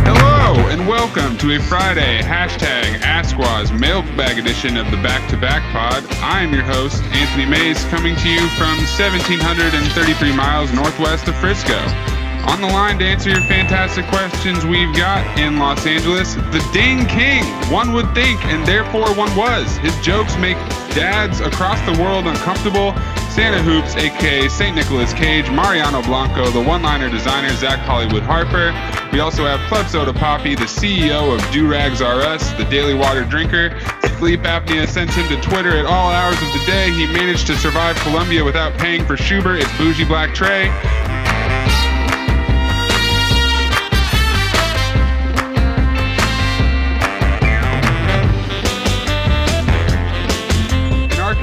Hello and welcome to a Friday hashtag Mailbag edition of the Back to Back Pod. I'm your host, Anthony Mays, coming to you from 1,733 miles northwest of Frisco. On the line to answer your fantastic questions, we've got in Los Angeles the Ding King. One would think, and therefore one was. His jokes make dads across the world uncomfortable. Santa Hoops, aka St. Nicholas Cage, Mariano Blanco, the one liner designer Zach Hollywood Harper. We also have Club Soda Poppy, the CEO of Do Rags R Us, the daily water drinker. Sleep apnea sends him to Twitter at all hours of the day. He managed to survive Colombia without paying for Schubert. Bougie Black Trey.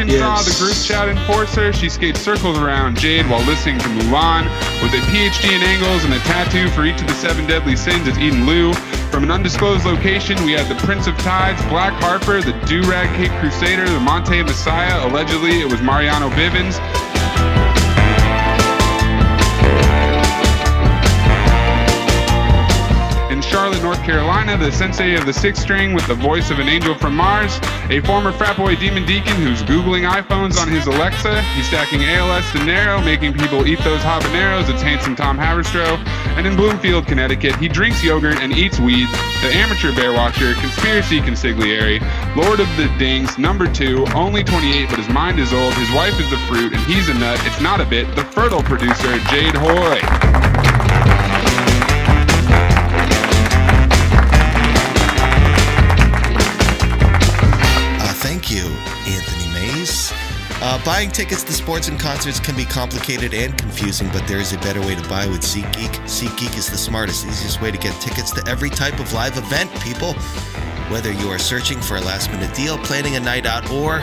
Arkansas, Yes. the group chat enforcer, she skates circles around Jade while listening to Mulan. With a PhD in angles and a tattoo for each of the seven deadly sins is Eden Liu. From an undisclosed location, we had the Prince of Tides, Black Harper, the Do-Rag Cape Crusader, the Monte Messiah. Allegedly, it was Mariano Bivins. Charlotte, North Carolina, the sensei of the sixth string with the voice of an angel from Mars, a former frat boy demon deacon who's Googling iPhones on his Alexa. He's stacking ALS Dinero, making people eat those habaneros. It's handsome Tom Haberstroh. And in Bloomfield, Connecticut, he drinks yogurt and eats weed. The amateur bear watcher, conspiracy consigliere, Lord of the Dings, number two, only 28, but his mind is old. His wife is the fruit, and he's a nut. It's not a bit. The fertile producer, Jade Hoye. Uh, buying tickets to sports and concerts can be complicated and confusing, but there is a better way to buy with SeatGeek. SeatGeek is the smartest, easiest way to get tickets to every type of live event, people. Whether you are searching for a last minute deal, planning a night out, or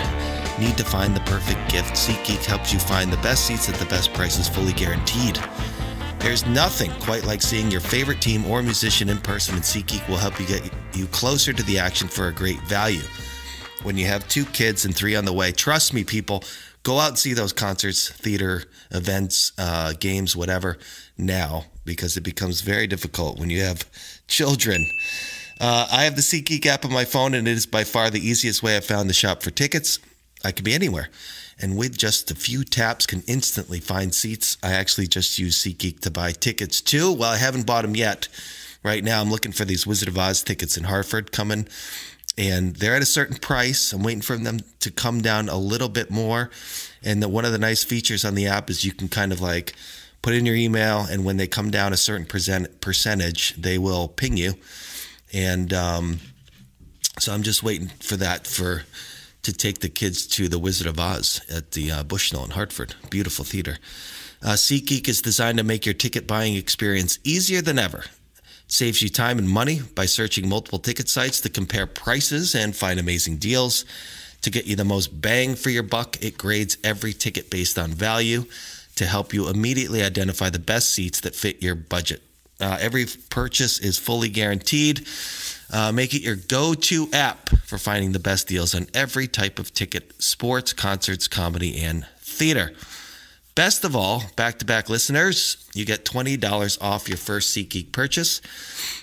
need to find the perfect gift, SeatGeek helps you find the best seats at the best prices, fully guaranteed. There's nothing quite like seeing your favorite team or musician in person, and SeatGeek will help you get you closer to the action for a great value when you have two kids and three on the way. Trust me, people, go out and see those concerts, theater, events, uh, games, whatever now because it becomes very difficult when you have children. Uh, I have the SeatGeek app on my phone, and it is by far the easiest way I've found to shop for tickets. I could be anywhere. And with just a few taps, can instantly find seats. I actually just use SeatGeek to buy tickets too. Well, I haven't bought them yet. Right now, I'm looking for these Wizard of Oz tickets in Hartford coming and they're at a certain price. I'm waiting for them to come down a little bit more. And the, one of the nice features on the app is you can kind of like put in your email, and when they come down a certain percent, percentage, they will ping you. And um, so I'm just waiting for that for to take the kids to the Wizard of Oz at the uh, Bushnell in Hartford. Beautiful theater. Uh, SeatGeek is designed to make your ticket buying experience easier than ever. Saves you time and money by searching multiple ticket sites to compare prices and find amazing deals. To get you the most bang for your buck, it grades every ticket based on value to help you immediately identify the best seats that fit your budget. Uh, every purchase is fully guaranteed. Uh, make it your go to app for finding the best deals on every type of ticket sports, concerts, comedy, and theater. Best of all, back to back listeners, you get $20 off your first SeatGeek purchase.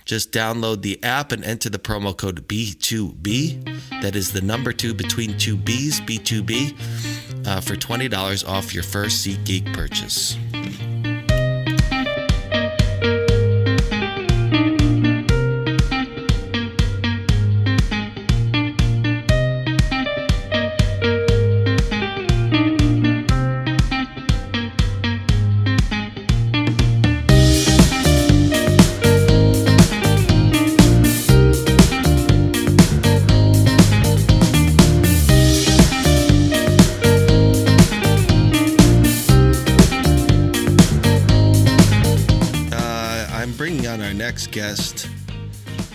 Just download the app and enter the promo code B2B. That is the number two between two B's, B2B, uh, for $20 off your first SeatGeek purchase. Guest,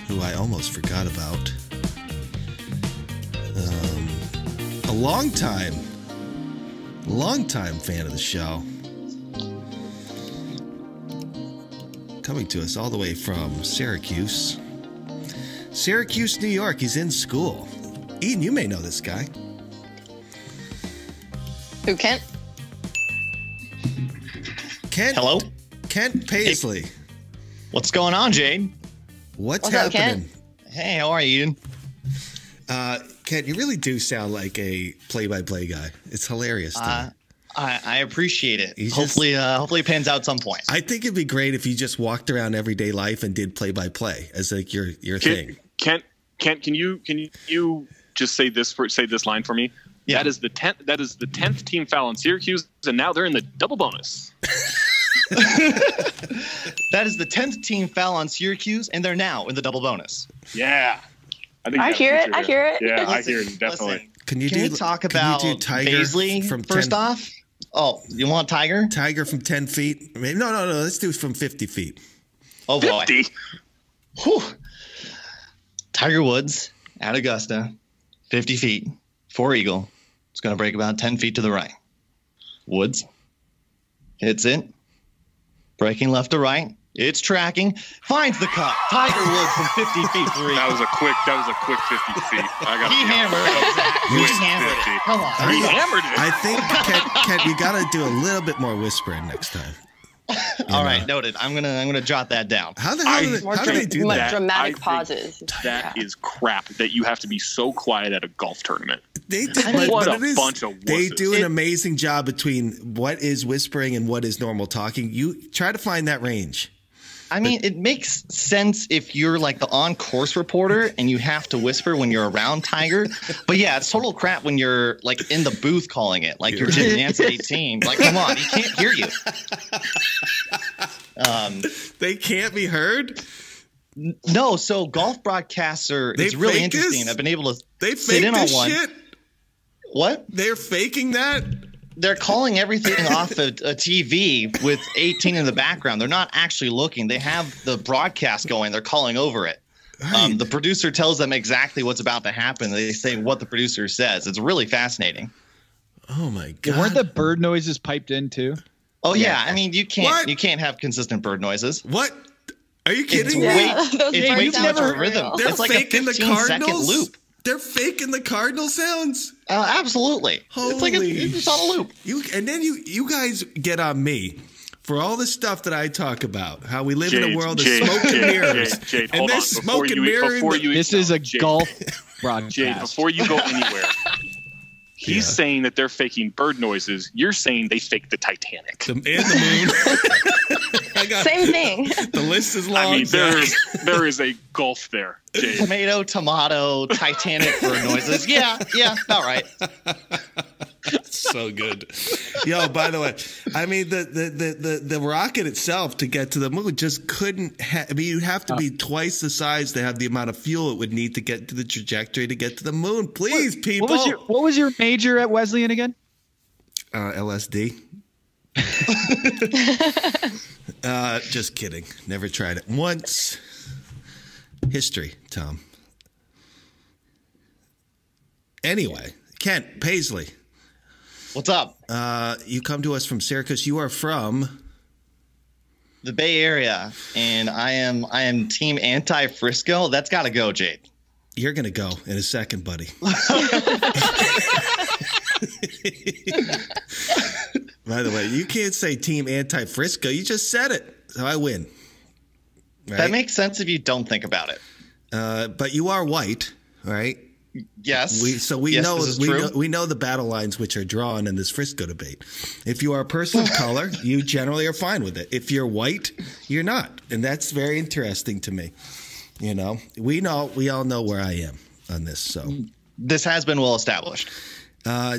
who I almost forgot about. Um, a long time, long time fan of the show. Coming to us all the way from Syracuse. Syracuse, New York. He's in school. Ian, you may know this guy. Who Kent? Kent. Hello. Kent Paisley. What's going on, Jade? What's, What's up, happening? Hey, how are you, Eden? Uh, Kent, you really do sound like a play-by-play guy. It's hilarious. to Uh. I, I appreciate it. He's hopefully, uh, hopefully it pans out some point. I think it'd be great if you just walked around everyday life and did play-by-play as like your your Kent, thing. Kent, Kent, can you can you just say this for say this line for me? Yeah. That is the tenth. That is the tenth team foul on Syracuse, and now they're in the double bonus. That is the tenth team foul on Syracuse, and they're now in the double bonus. Yeah, I think I hear it, you're I hear it. Yeah, I hear it definitely. listen, Can you Can do we talk can about you do Tiger Paisley from first 10, off? Oh, you want Tiger? Tiger from ten feet? Maybe, no, no, no. Let's do from fifty feet. Oh boy. Fifty. Whew. Tiger Woods at Augusta, 50 feet, four eagle. It's going to break about 10 feet to the right. Woods hits it, breaking left to right. It's tracking, finds the cup. Tiger Woods from 50 feet, three. That was a quick. That was a quick fifty feet. I got. He hammered it. He Quick hammered it. Come on. I- He hammered it. I think Kent, Kent, you got to do a little bit more whispering next time. All right, noted. I'm gonna I'm gonna jot that down. How the I- hell, do they, how do they do Like that? dramatic I think pauses. That is crap. That you have to be so quiet at a golf tournament. They did, I but, mean- but What a it is- bunch of They do an It- amazing job between what is whispering and what is normal talking. You try to find that range. I mean, it makes sense if you're like the on course reporter and you have to whisper when you're around Tiger. But yeah, it's total crap when you're like in the booth calling it, like you're Jim Nantz at 18. Like, come on, he can't hear you. Um, they can't be heard. No, so golf broadcasts are They it's really interesting. this? I've been able to They sit fake in on one. shit. What? They're faking that. They're calling everything off a, a TV with 18 in the background. They're not actually looking. They have the broadcast going. They're calling over it. Um, the producer tells them exactly what's about to happen. They say what the producer says. It's really fascinating. Oh my Yeah, weren't the bird noises piped in too? Oh yeah, I mean you can't What? you can't have consistent bird noises. What? Are you kidding way, me? Yeah, those it's way too much of a rhythm. They're it's like a faking the 15 second loop. They're faking the Cardinal sounds. Uh, absolutely. it's like a, Holy it's on a loop. You and then you you guys get on me for all the stuff that I talk about. How we live in a world of Jade, smoke and mirrors. Jade, Jade, and hold they're. Before smoke and you- mirror. before you- This is a Jade. golf broadcast. Jade, before you go anywhere, he's Yeah. saying that they're faking bird noises. You're saying they fake the Titanic. the, and the moon. I got Same thing. the list is long. I mean, there Zach. is there is a gulf there, Jade. Tomato, tomato, Titanic bird noises. Yeah, yeah, about right. so good. Yo, by the way, I mean the the, the, the the rocket itself to get to the moon just couldn't. Ha- I mean, you'd have to be twice the size to have the amount of fuel it would need to get to the trajectory to get to the moon. Please, people. What was your What was your major at Wesleyan again? uh, LSD. uh, just kidding. Never tried it once. History, Tom. Anyway, Kent Paisley. What's up? Uh, you come to us from Syracuse. You are from. The Bay Area, and I am I am Team Anti Frisco. That's got to go, Jade. You're gonna go in a second, buddy. By the way, you can't say Team Anti Frisco. You just said it, so I win. Right? That makes sense if you don't think about it. uh, but you are white, right? Yes. We so we Yes, know we true. know we know the battle lines which are drawn in this Frisco debate. If you are a person of color, you generally are fine with it. If you're white, you're not, and that's very interesting to me. You know, we know we all know where I am on this. So, This has been well established. uh,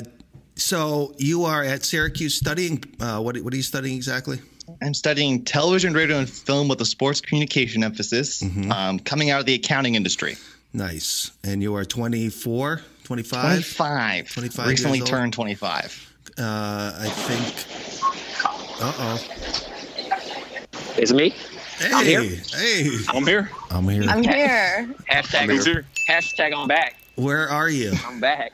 so you are at Syracuse studying. Uh, what what are you studying exactly? I'm studying television, radio, and film with a sports communication emphasis, Mm-hmm. um, coming out of the accounting industry. Nice, and you are 24, 25? 25. 25 Recently years old? turned 25. Uh, I think. Uh oh. Is it me. I'm Hey, here. hey, I'm here. I'm here. I'm here. Hashtag Who's here? hashtag I'm back. Where are you? I'm back.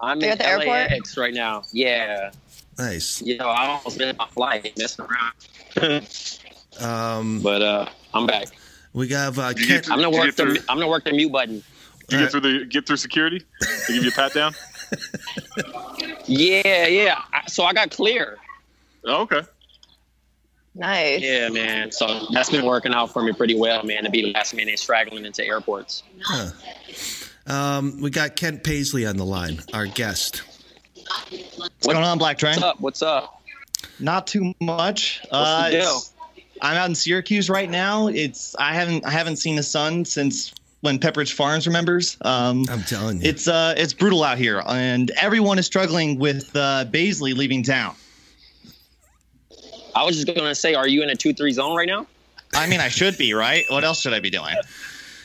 I'm You're in at the airport? Right now. Yeah. Nice. You know, I almost missed my flight messing around. Um, but uh I'm back. We got uh, You Kent. get I'm gonna work the through- I'm gonna work the mute button. You Alright. get through the get through security. They give you a pat down. Yeah, yeah. So I got clear. Oh, okay. Nice. Yeah, man. So that's been working out for me pretty well, man, to be last minute straggling into airports. Huh. Um, we got Kent Paisley on the line, our guest. What's going on, Black Train? What's up? What's up? Not too much. What's the Uh, deal? It's- I'm out in Syracuse right now. It's I haven't I haven't seen the sun since when Pepperidge Farms remembers. Um, I'm telling you. it's uh it's brutal out here, and everyone is struggling with uh, Bazley leaving town. I was just gonna say, are you in a two three zone right now? I mean, I should be right. What else should I be doing?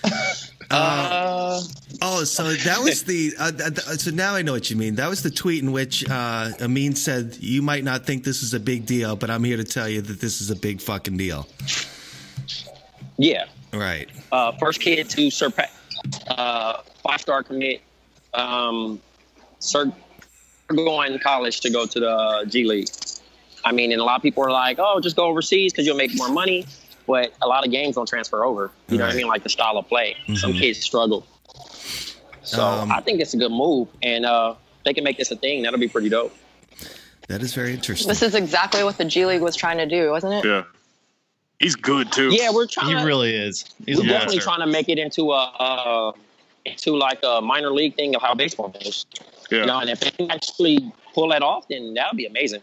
Uh, Oh, so that was the. Uh, th- th- so now I know what you mean. That was the tweet in which uh, Amin said, "You might not think this is a big deal, but I'm here to tell you that this is a big fucking deal." yeah. Right. Uh, first kid to surpass uh, five star commit. Um, sir, going to college to go to the G League. I mean, and a lot of people are like, "Oh, just go overseas because you'll make more money." But a lot of games don't transfer over. You know what I mean? Like the style of play. Some Mhm. kids struggle. So Um, I think it's a good move, and uh, they can make this a thing. That'll be pretty dope. That is very interesting. This is exactly what the G League was trying to do, wasn't it? Yeah. He's good too. Yeah, we're trying. He to, really is. He's we're a definitely monster. trying to make it into a uh, into like a minor league thing of how baseball is. Yeah. You know, and if they can actually pull that off, then that would be amazing.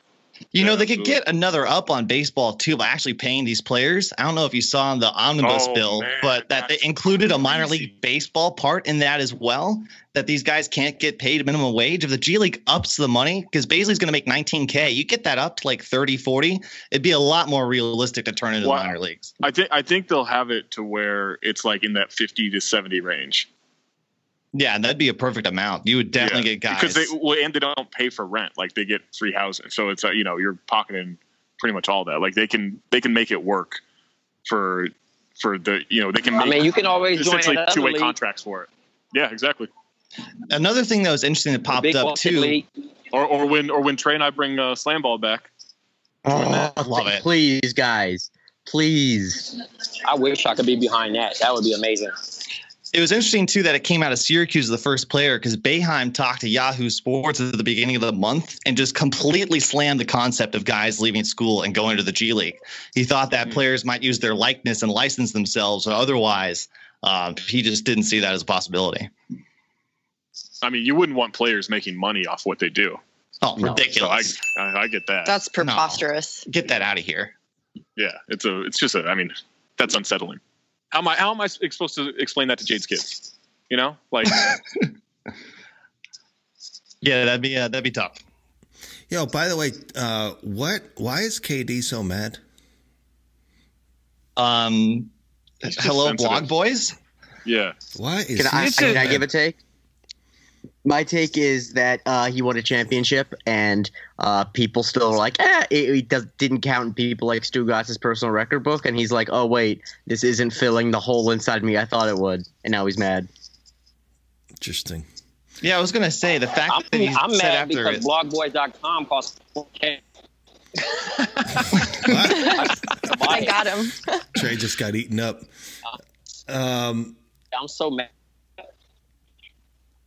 You know, they could get another up on baseball too by actually paying these players. I don't know if you saw in the omnibus Oh, bill, man, but that they included a minor league baseball part in that as well. That these guys can't get paid minimum wage. If the G League ups the money, because Bazley's going to make 19K, you get that up to like 30, 40, it'd be a lot more realistic to turn into Wow. the minor leagues. I think I think they'll have it to where it's like in that 50 to 70 range. Yeah, and that'd be a perfect amount. You would definitely Yeah. get guys. because they well, and they don't pay for rent. Like they get free housing, so it's uh, you know you're pocketing pretty much all that. Like they can they can make it work for for the you know they can. I Make mean, you can always join essentially another two way contracts for it. Yeah, exactly. Another thing that was interesting that popped up too. League. Or or when or when Trey and I bring uh, slam ball back. Oh, Love it. Please, guys. Please. I wish I could be behind that. That would be amazing. It was interesting too that it came out of Syracuse the first player because Boeheim talked to Yahoo Sports at the beginning of the month and just completely slammed the concept of guys leaving school and going to the G League. He thought that players might use their likeness and license themselves or otherwise. Um, he just didn't see that as a possibility. I mean, you wouldn't want players making money off what they do. Oh, So I, ridiculous! I I get that. That's preposterous. Get that out of here. yeah, it's a it's just a. I mean, that's unsettling. How am I how am I supposed to explain that to Jade's kids? You know, like Yeah, that'd be uh, that'd be tough. Yo, by the way, uh, what? Why is KD so mad? Um, hello, sensitive. blog boys. yeah. Why is Can I, so can I give a take? My take is that uh, he won a championship, and uh, people still are like, eh, it, it does, didn't count in people like Stugotz' personal record book, and he's like, oh wait, this isn't filling the hole inside me I thought it would, and now he's mad. Interesting. Yeah, I was gonna say the fact I'm, that he I'm mad after because it. blogboys.com costs 4K. I got him. Trey just got eaten up. Um, I'm so mad.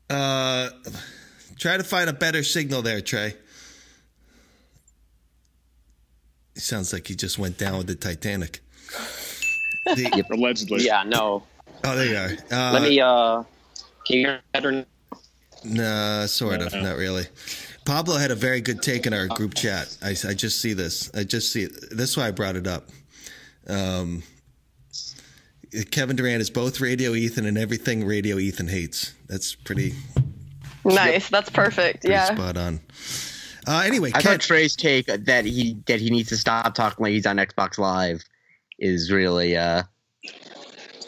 Uh, try to find a better signal there, Trey. It sounds like he just went down with the Titanic. The- Allegedly. Yeah, no. oh, there you are. Uh, Let me, uh, can you hear better? Nah, sort of, not really. Pablo had a very good take in our group chat. I, I just see this. I just see it. That's why I brought it up. Um, Kevin Durant is both Radio Ethan and everything Radio Ethan hates. That's pretty, Nice. That's perfect. pretty Yeah. spot on. Uh, anyway, I Ken, thought Trey's take that he that he needs to stop talking like he's on Xbox Live is really uh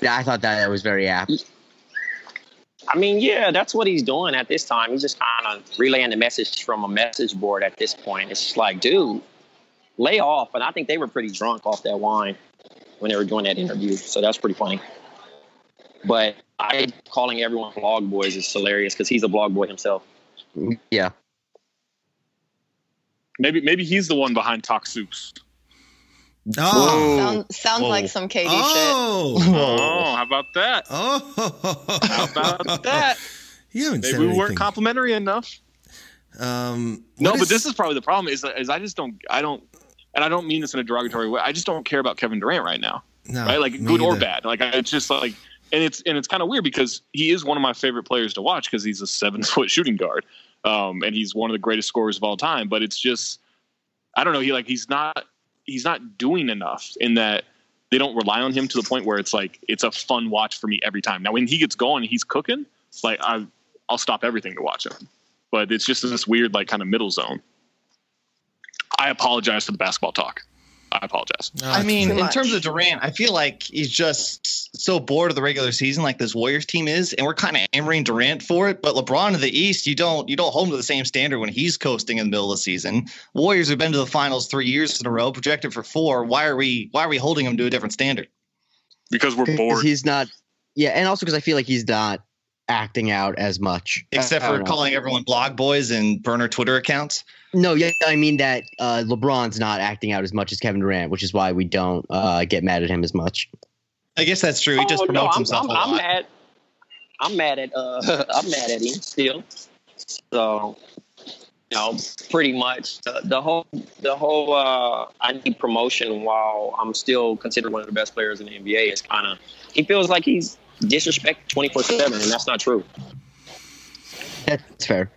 yeah, I thought that was very apt. I mean, yeah, that's what he's doing at this time. He's just kind of relaying the message from a message board at this point. It's just like, dude, lay off. And I think they were pretty drunk off that wine when they were doing that interview. So that's pretty funny. But I calling everyone blog boys is hilarious because he's a blog boy himself. Yeah. Maybe maybe he's the one behind Talk Soups. oh, Sound, sounds Whoa. like some KD shit. oh, Oh, how about that? oh, How about that? You haven't Maybe said we anything. weren't complimentary enough. um, No, what but this is probably the problem. Is, is I just don't I don't and I don't mean this in a derogatory way. I just don't care about Kevin Durant right now. no, right? Like good or bad. Like I- it's just like, and it's and it's kind of weird because he is one of my favorite players to watch because he's a seven foot shooting guard, um, and he's one of the greatest scorers of all time. But it's just, I don't know. He like he's not he's not doing enough in that they don't rely on him to the point where it's like it's a fun watch for me every time. Now when he gets going, he's cooking. Like I, I'll stop everything to watch him. But it's just this weird like kind of middle zone. I apologize for the basketball talk. I apologize. Oh, I mean, fine. in terms of Durant, I feel like he's just so bored of the regular season, like this Warriors team is, and we're kind of hammering Durant for it. But LeBron in the East, you don't you don't hold him to the same standard when he's coasting in the middle of the season. Warriors have been to the finals three years in a row, projected for four. Why are we why are we holding him to a different standard? Because we're bored. He's not Yeah, and also because I feel like he's not acting out as much. Except for calling everyone blog boys and burner Twitter accounts. No, yeah, I mean that uh, LeBron's not acting out as much as Kevin Durant, which is why we don't uh, get mad at him as much. I guess that's true. He just Oh, no, promotes I'm, himself I'm, a I'm lot. mad. I'm mad at uh I'm mad at him still. So You know, pretty much the, the whole the whole uh, I need promotion while I'm still considered one of the best players in the NBA is kind of he feels like he's disrespected 24 seven, and that's not true. That's fair.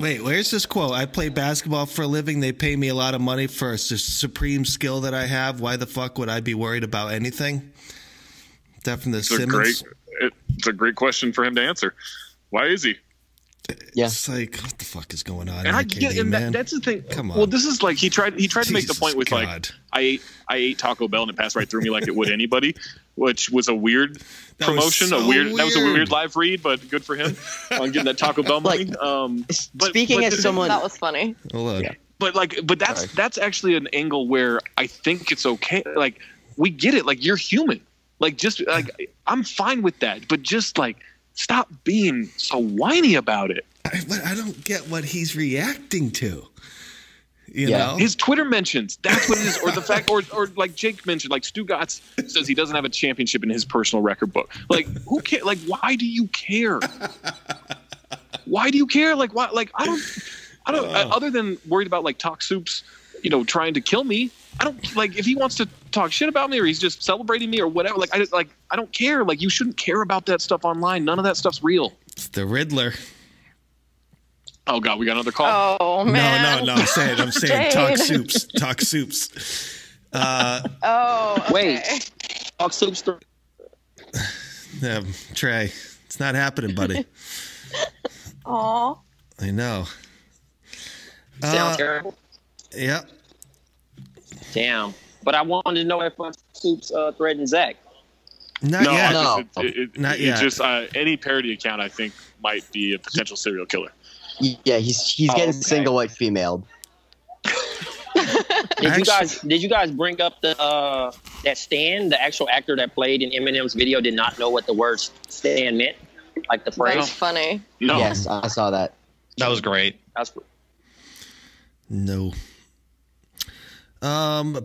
Wait, where's this quote? I play basketball for a living. They pay me a lot of money for a supreme skill that I have. Why the fuck would I be worried about anything? That from the It's a great. it- It's a great question for him to answer. Why is he? Yeah. It's like, what the fuck is going on? And I here, get, KD, and that, that's the thing. Come on. Well, this is like he tried. He tried to make the point with God. like I ate I ate Taco Bell and it passed right through me like it would anybody, which was a weird That was promotion. so a weird, That was a weird. weird live read, but good for him on getting that Taco Bell money. um, but, Speaking but as someone, That was funny. Hold on. but like, but that's Sorry. that's actually an angle where I think it's okay. Like we get it. Like you're human. Like just like I'm fine with that, but just like stop being so whiny about it. I, but I don't get what he's reacting to. You Yeah. know? His Twitter mentions. That's what it is. Or the fact, or, or like Jake mentioned, like Stugotz says he doesn't have a championship in his personal record book. Like, who care? Like, why do you care? Why do you care? Like, why? Like, I don't, I don't, uh, other than worried about like Talk Soups, you know, trying to kill me. I don't like if he wants to talk shit about me or he's just celebrating me or whatever. Like, I like, I don't care. Like, you shouldn't care about that stuff online. None of that stuff's real. It's the Riddler. Oh God, we got another call. Oh man. No, no, no. I'm saying, I'm saying, talk soups, talk soups. Uh, Oh. Okay. Wait. Talk soups. Th- yeah, Trey, it's not happening, buddy. Aw. I know. Sounds Uh, terrible. yeah. Damn. But I wanted to know if uh, Soups uh, threatened Zach. Not no, yet. No. just- it, it, Not it yet. just uh, any parody account I think might be a potential serial killer. Yeah, he's he's getting okay. single white female. did you guys did you guys bring up the uh, that Stan, the actual actor that played in Eminem's video, did not know what the word Stan meant, like the phrase. That's funny. No. Yes, I saw that. That was great. That's no. Um.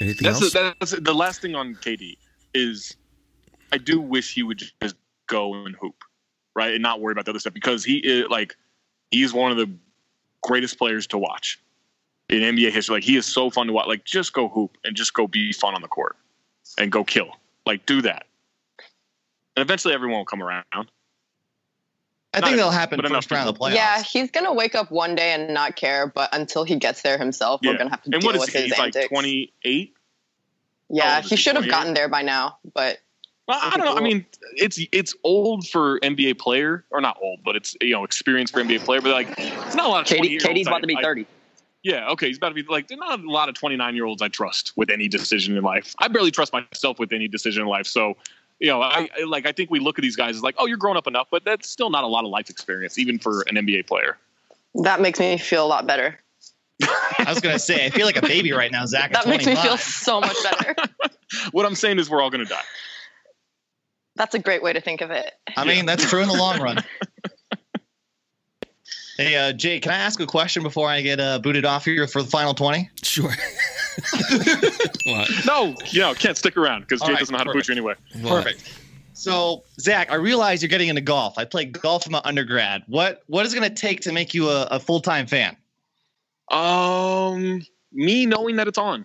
Anything that's else? The, that's the last thing on KD is I do wish he would just go and hoop, right, and not worry about the other stuff because he is like he's one of the greatest players to watch in NBA history. Like he is so fun to watch. Like just go hoop and just go be fun on the court and go kill. Like do that, and eventually everyone will come around. I Not think that'll happen but first enough round of the playoffs. Yeah, he's gonna wake up one day and not care, but until he gets there himself, we're gonna have to and deal what is with he? his He's like twenty eight. yeah, he he, should have gotten there by now, but Well, I don't know. I mean, it's it's old for NBA player, or not old, but it's you know experience for NBA player. But like, it's not a lot of Katie, Katie's about I- to be I- thirty. yeah, okay, he's about to be like. There's not a lot of 29 year olds I trust with any decision in life. I barely trust myself with any decision in life. So, you know, I I- like. I think we look at these guys as like, oh, you're grown up enough, but that's still not a lot of life experience, even for an NBA player. that makes me feel a lot better. I was gonna say, I feel like a baby right now, Zach. at That makes me feel so much better. What I'm saying is, we're all gonna die. That's a great way to think of it. I mean, that's true in the long run. Hey, uh, Jay, can I ask a question before I get uh, booted off here for the final 20? Sure. what? No, you know, can't stick around because All Jay right, doesn't know how to boot you anyway. What? Perfect. So, Zach, I realize you're getting into golf. I played golf in my undergrad. What What is it going to take to make you a, a full time fan? Um, me knowing that it's on.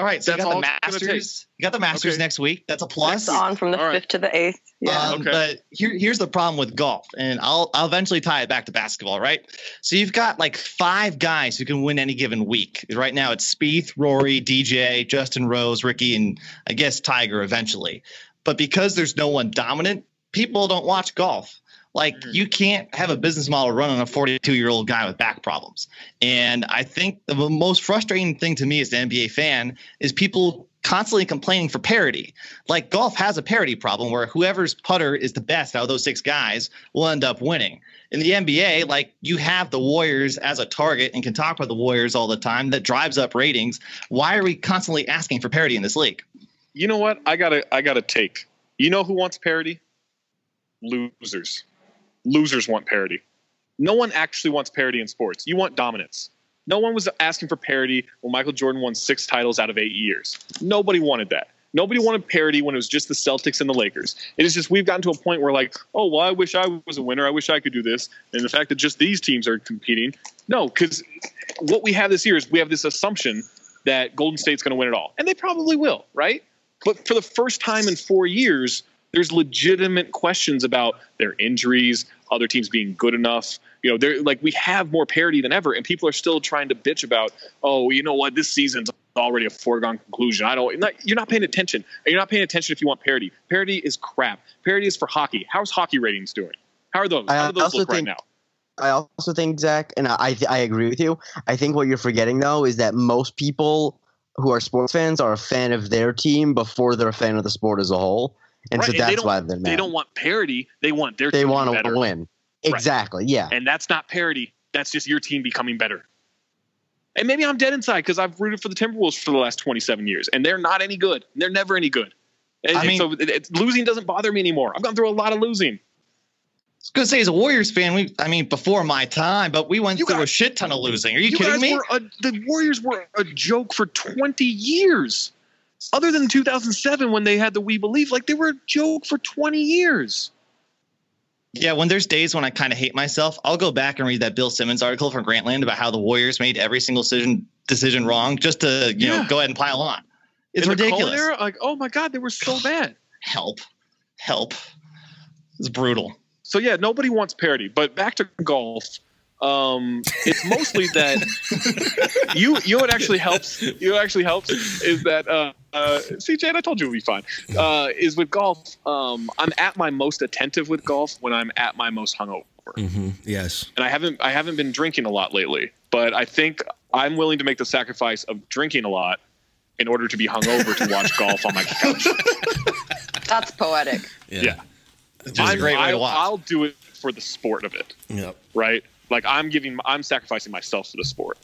All right, so That's you got all the Masters. You got the Masters Okay. next week. That's a plus. It's on from the All right. fifth to the eighth. Yeah. Um, Okay. But here, here's the problem with golf, and I'll I'll eventually tie it back to basketball, right? So you've got like five guys who can win any given week. Right now, it's Spieth, Rory, DJ, Justin Rose, Rickie, and I guess Tiger eventually. But because there's no one dominant, people don't watch golf. Like Mm-hmm. you can't have a business model run on a 42 year old guy with back problems. And I think the most frustrating thing to me as an NBA fan is people constantly complaining for parity. Like golf has a parity problem where whoever's putter is the best out of those six guys will end up winning. In the NBA, like you have the Warriors as a target and can talk about the Warriors all the time that drives up ratings. Why are we constantly asking for parity in this league? You know what? I gotta I gotta take. You know who wants parity? Losers. Losers want parity. No one actually wants parity in sports. You want dominance. No one was asking for parity when Michael Jordan won six titles out of eight years. Nobody wanted that. Nobody wanted parity when it was just the Celtics and the Lakers. It is just we've gotten to a point where like, oh well, I wish I was a winner. I wish I could do this. And the fact that just these teams are competing, no, because what we have this year is we have this assumption that Golden State's going to win it all, and they probably will, right? But for the first time in four years, there's legitimate questions about their injuries, other teams being good enough. You know, they're like we have more parity than ever, and people are still trying to bitch about, oh, you know what, this season's already a foregone conclusion. I don't. Not, you're not paying attention, and you're not paying attention if you want parity. Parity is crap. Parity is for hockey. How's hockey ratings doing? How are those? I How do those also look right think- now? I also think Zach, and I I agree with you. I think what you're forgetting though is that most people who are sports fans are a fan of their team before they're a fan of the sport as a whole, and Right, so they that's don't- why they're mad. They don't want parity. They want their They team to be want to win. Right. Exactly. Yeah. And that's not parity. That's just your team becoming better. And maybe I'm dead inside because I've rooted for the Timberwolves for the last 27 years, and they're not any good. They're never any good. And, I mean- so it, it- losing doesn't bother me anymore. I've gone through a lot of losing. I was gonna say, as a Warriors fan, we I mean, before my time, but we went through a shit ton of losing. Are you, kidding guys me? Were a, the Warriors were a joke for 20 years. Other than 2007 when they had the We Believe, like they were a joke for 20 years. Yeah, when there's days when I kind of hate myself, I'll go back and read that Bill Simmons article from Grantland about how the Warriors made every single decision decision wrong just to you know go ahead and pile on. It's In ridiculous. era, like, oh my God, they were so bad. Help, help. It's brutal. So yeah, nobody wants parity. But back to golf. Um, it's mostly that you you know what actually helps you know what actually helps is that uh, uh, see Jane I told you it would be fine uh, is with golf um, I'm at my most attentive with golf when I'm at my most hungover hmm Yes. and I haven't I haven't been drinking a lot lately but I think I'm willing to make the sacrifice of drinking a lot in order to be hungover to watch golf on my couch That's poetic. yeah, It's just a great way to I'll, watch. I'll do it for the sport of it Yep. right? Like I'm giving, I'm sacrificing myself for the sport.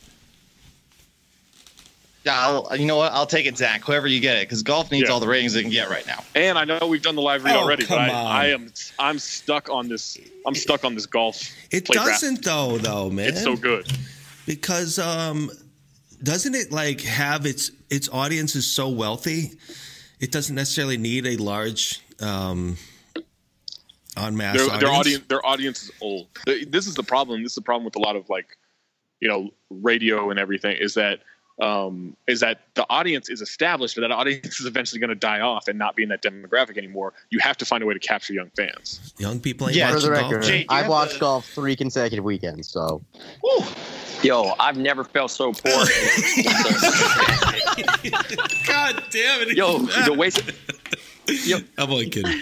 Yeah, I'll, you know what? I'll take it, Zach. Whoever you get it, because golf needs Yeah. all the ratings it can get right now. And I know we've done the live read Oh, already, but I. I am, I'm stuck on this. I'm stuck on this golf. It doesn't though, though, man. It's so good. because um, doesn't it like have its its audience is so wealthy? It doesn't necessarily need a large um, en masse Their, audience. their audience, their audience is old. This is the problem. This is the problem with a lot of like, you know, radio and everything. Is that um, is that the audience is established, but that audience is eventually going to die off and not be in that demographic anymore. You have to find a way to capture young fans. Young people ain't Yeah, For the watching golf. record, Jay, I've watched the- golf three consecutive weekends. So Yo, I've never felt so poor. God damn it! Yo, the way Yo, I'm only kidding.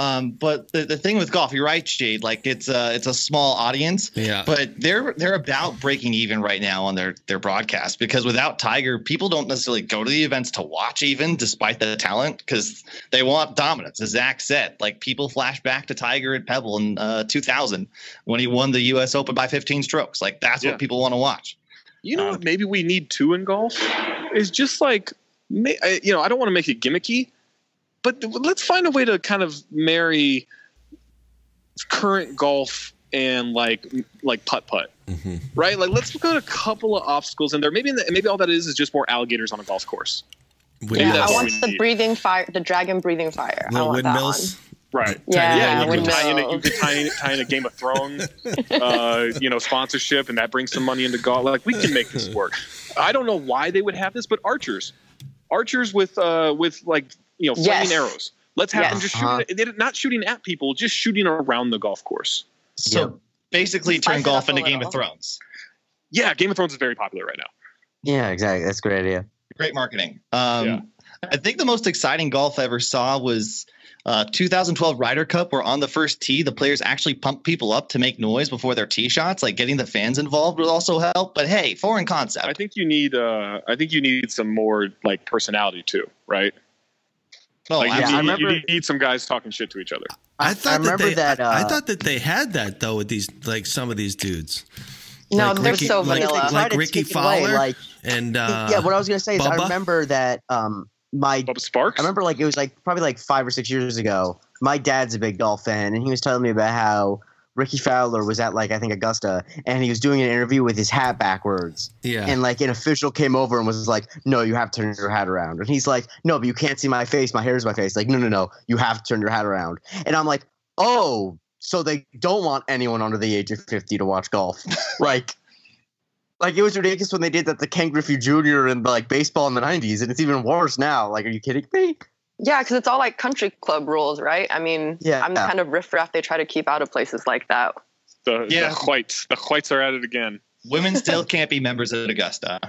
Um, but the, the thing with golf, you're right, Jade. Like it's a it's a small audience. Yeah. But they're they're about breaking even right now on their their broadcast because without Tiger, people don't necessarily go to the events to watch even, despite the talent, because they want dominance. As Zach said, like people flash back to Tiger at Pebble in uh, 2000 when he won the U.S. Open by 15 strokes. Like that's Yeah. what people want to watch. You know Um, what? Maybe we need two in golf. Is just like, you know, I don't want to make it gimmicky, but let's find a way to kind of marry current golf and like like putt putt, hmm right? Like let's put a couple of obstacles in there. Maybe in the, maybe all that is is just more alligators on a golf course. Yeah, I want the need. breathing fire, the dragon breathing fire. I little want that windmills. Right. Yeah, Yeah, you could windmills. tie in a, you could tie in, tie in a Game of Thrones, uh, you know, sponsorship, and that brings some money into golf. Like we can make this work. I don't know why they would have this, but archers, archers with uh, with like you know flaming Yes. arrows. Let's have them just shooting, uh-huh. not shooting at people, just shooting around the golf course. So Yeah. basically, turn golf into Game of. Thrones. Yeah, Game of Thrones is very popular right now. yeah, exactly. That's a great idea. Great marketing. Um, Yeah. I think the most exciting golf I ever saw was uh, 2012 Ryder Cup, where on the first tee, the players actually pump people up to make noise before their tee shots. Like getting the fans involved would also help. But hey, foreign concept. I think you need uh, I think you need some more like personality too, right? Oh, like you, yeah, need, I remember- you need some guys talking shit to each other. I thought remember that, they, that, I, I uh, thought that they had that though with these like some of these dudes. No, Like they're Rickie- so like- vanilla. Try like to Rickie take it away, Fowler like and uh, yeah, what I was gonna say is I remember that um my Bubba Sparks. I remember like it was like probably like five or six years ago. My dad's a big golf fan, and he was telling me about how Rickie Fowler was at like I think Augusta, and he was doing an interview with his hat backwards. Yeah. And like an official came over and was like, "No, you have to turn your hat around." And he's like, "No, but you can't see my face. My hair is my face." Like, no, no, no, you have to turn your hat around. And I'm like, "Oh, so they don't want anyone under the age of 50 to watch golf?" like. Like it was ridiculous when they did that to Ken Griffey Jr. and like baseball in the '90s, and it's even worse now. Like, are you kidding me? Yeah, because it's all like country club rules, right? I mean, Yeah. I'm the kind of riffraff they try to keep out of places like that. The, Yeah. the whites, the whites are at it again. Women still can't be members at Augusta.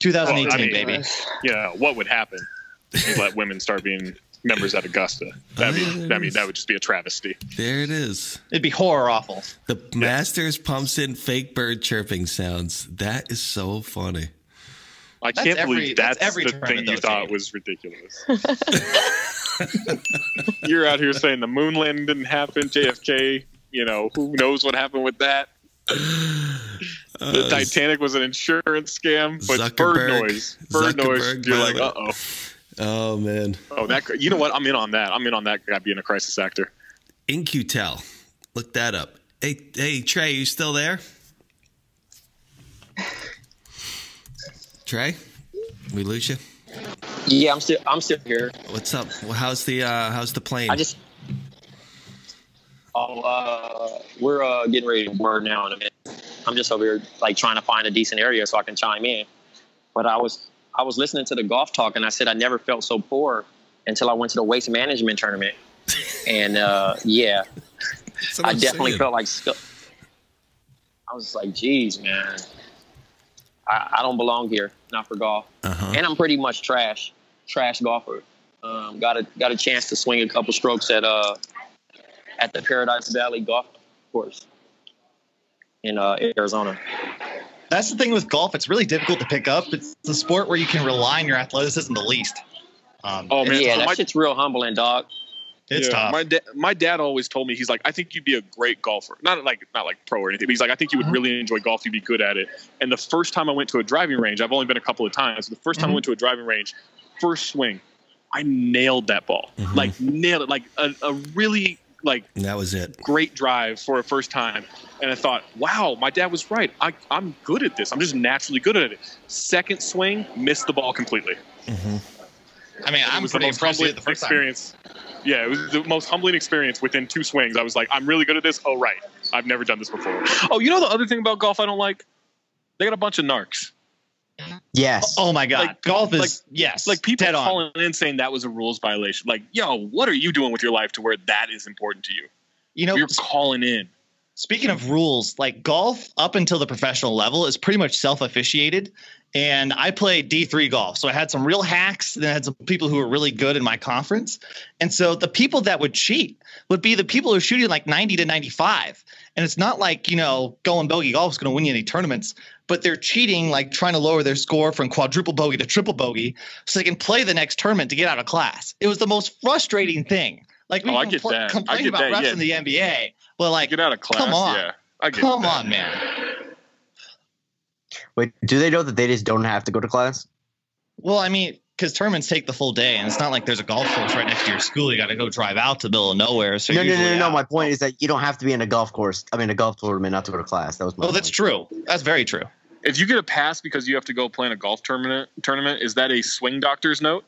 2018, Well, I mean, baby. Yeah, what would happen? if you let women start being members at Augusta. That'd be, I mean, that would just be a travesty. There it is. It'd be horror awful. The Masters pumps in fake bird chirping sounds. That is so funny. I That's can't every- believe that's that's, every the thing you thought Jake. was ridiculous. You're out here saying the moon landing didn't happen, JFK. You know who knows what happened with that. The Uh, Titanic was an insurance scam, but bird noise, bird noise. You're like, uh oh, Oh man. oh that. You know what? I'm in on that. I'm in on that guy being a crisis actor. In-Q-Tel. Look that up. Hey, hey, Trey, you still there? Trey, we lose you. Yeah, I'm still I'm still here. What's up? Well, how's the uh, how's the plane? I just oh uh, we're uh, getting ready to board now in a minute. I'm just over here like trying to find a decent area so I can chime in. But I was I was listening to the golf talk and I said I never felt so poor until I went to the waste management tournament. and uh, yeah, I definitely saying. felt like sc- I was like, geez, man, I, I don't belong here, not for golf. Uh-huh. And I'm pretty much trash, trash golfer. Um, got a got a chance to swing a couple strokes at uh at the Paradise Valley Golf Course in uh, Arizona. That's the thing with golf. It's really difficult to pick up. It's the sport where you can rely on your athleticism the least. Um, Oh man, yeah, so that my, shit's real humbling, dog. It's yeah, tough. My dad, my dad always told me he's like, I think you'd be a great golfer. Not like not like pro or anything. But he's like, I think you would uh-huh. really enjoy golf. You'd be good at it. And the first time I went to a driving range, I've only been a couple of times. The 1st time I uh-huh. went to a driving range, first swing, I nailed that ball. Mm-hmm. Like nailed it. Like a, a really like that was it. great drive for a first time. And I thought, wow, my dad was right. I, I'm good at this. I'm just naturally good at it. Second swing, missed the ball completely. Mm-hmm. I mean, I'm was the pretty most impressed humbling with the first time. experience. Yeah, it was the most humbling experience within two swings. I was like, I'm really good at this. Oh, right. I've never done this before. Oh, you know the other thing about golf I don't like? They got a bunch of narcs. Yes. Oh, oh my god, Like- golf is like- yes, Like people dead on. calling in saying that was a rules violation. Like, yo, what are you doing with your life to where that is important to you? You know, You're calling in. Speaking of rules, like golf up until the professional level is pretty much self officiated. And I played D3 golf. So I had some real hacks, then I had some people who were really good in my conference. And so the people that would cheat would be the people who are shooting like 90 to 95. And it's not like, you know, going bogey golf is going to win you any tournaments, but they're cheating, like trying to lower their score from quadruple bogey to triple bogey so they can play the next tournament to get out of class. It was the most frustrating thing. Like oh, we Oh, I can get that. I complain get about that, refs yeah. in the NBA. Well, like, Get out of class. come on. Yeah. I get Come that. on, man. Wait, do they know that they just don't have to go to class? Well, I mean, because tournaments take the full day, and it's not like there's a golf course right next to your school. You got to go drive out to the middle of nowhere. So no, no, no, no, no. My point is that you don't have to be in a golf course. I mean, a golf tournament not to go to class. That was my. Oh, that's true. That's very true. If you get a pass because you have to go play in a golf tournament, tournament, is that a swing doctor's note?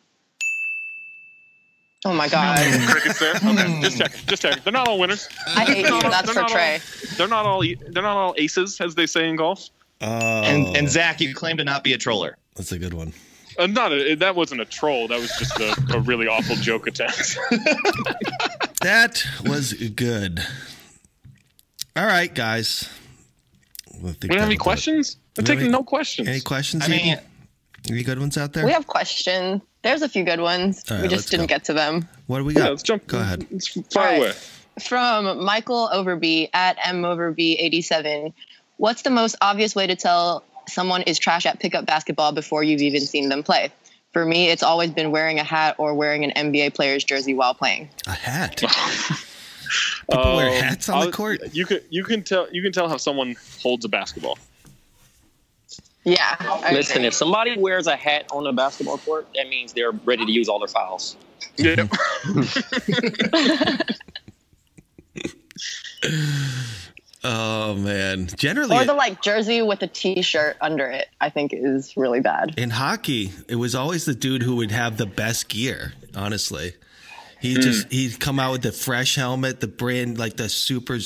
Oh my god. Crickets there. Hmm. Okay, just checking. Just checking. They're not all winners. I hate you. That's for Trey. All, they're not all. They're not all aces, as they say in golf. Oh, And and Zach, you claim to not be a troller. that's a good one. Uh, not a, that wasn't a troll. That was just a, a really awful joke attempt. That was good. All right, guys. We'll think We don't have any that'll do it. questions. I'm taking don't- no questions. Any questions? I mean, any good ones out there? We have questions. There's a few good ones. All right, we just didn't go. get to them. what do we Yeah, got? let's jump. Go ahead. Let's fire away. From Michael Overby at moverb87. What's the most obvious way to tell someone is trash at pickup basketball before you've even seen them play? For me, it's always been wearing a hat or wearing an NBA player's jersey while playing. A hat. People wear Um, hats on the I'll- court. You can you can tell you can tell how someone holds a basketball. Yeah. I Listen, agree. if somebody wears a hat on a basketball court, that means they're ready to use all their fouls. Yeah. Oh man. Generally Or the like jersey with a t-shirt under it, I think is really bad. in hockey, it was always the dude who would have the best gear, honestly. He Hmm. just he'd come out with the fresh helmet, the brand like the super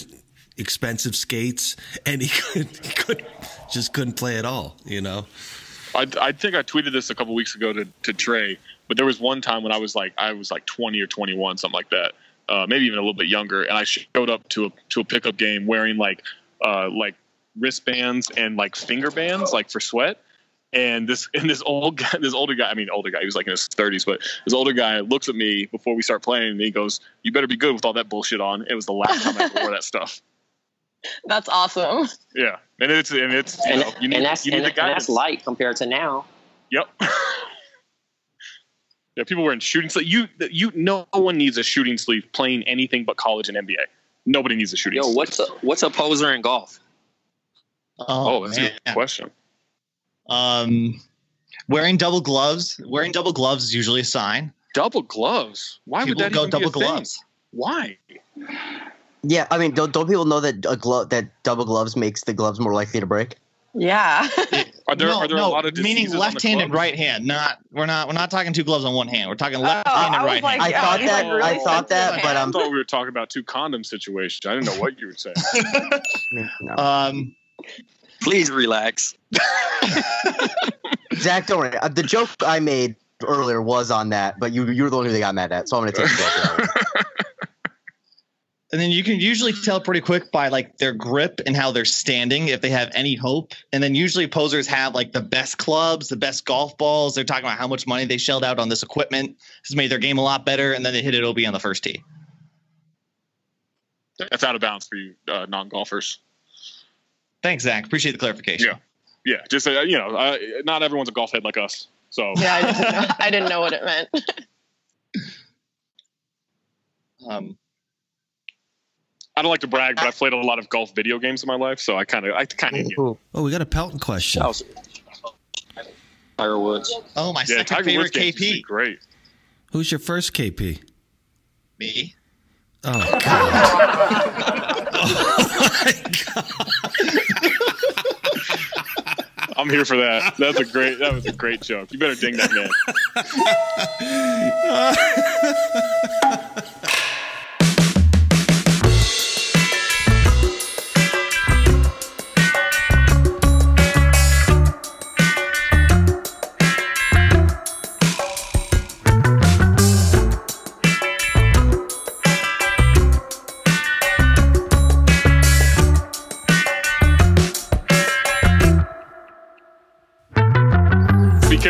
expensive skates, and he could he could just couldn't play at all, you know. I, I think I tweeted this a couple weeks ago to, to Trey, but there was one time when I was like I was like 20 or 21, something like that, uh, maybe even a little bit younger, and I showed up to a to a pickup game wearing like uh, like wristbands and like finger bands, like for sweat. And this and this old guy, this older guy, I mean older guy, he was like in his 30s, but this older guy looks at me before we start playing, and he goes, "You better be good with all that bullshit on." It was the last time I wore that stuff. That's awesome. Yeah, and it's and it's you And, know you need and that's you need and, the and that's light compared to now. Yep. yeah, people wearing shooting sleeve. You, you, no one needs a shooting sleeve playing anything but college and NBA. Nobody needs a shooting Yo, sleeve. what's a what's a poser in golf? Oh, that's a good question. Um, wearing double gloves. Wearing double gloves is usually a sign. Double gloves. Why would that go even be a double thing? gloves? Why? Yeah, I mean, don't, don't people know that a glove that double gloves makes the gloves more likely to break? Yeah. Are there no, are there no, a lot of meaning diseases on the left hand and right hand. Not we're not we're not talking two gloves on one hand. We're talking left Oh, hand and right like, hand. I thought that. really I thought that, but I um, thought we were talking about two condom situations. I didn't know what you were saying. no. Um, Please relax. Zach, don't worry. Uh, the joke I made earlier was on that, but you you were the only one who they got mad at, so I'm going to take the joke. for that one. and then you can usually tell pretty quick by like their grip and how they're standing if they have any hope. And then usually posers have like the best clubs, the best golf balls. They're talking about how much money they shelled out on this equipment. This has made their game a lot better, and then they hit it OB on the first tee. That's out of bounds for you uh, non golfers. Thanks, Zach. Appreciate the clarification. Yeah, yeah. Just uh, you know, uh, not everyone's a golf head like us. So Yeah, I didn't know, I didn't know what it meant. Um, I don't like to brag, but I've uh, played a lot of golf video games in my life, so I kind of I kind of Oh, we got a Pelton question. That was Tiger Woods. oh, my yeah. second Tiger favorite Woods games used to be KP. great. Who's your first KP? Me. Oh God. Oh my god. I'm here for that. That's a great. That was a great joke. You better ding that man.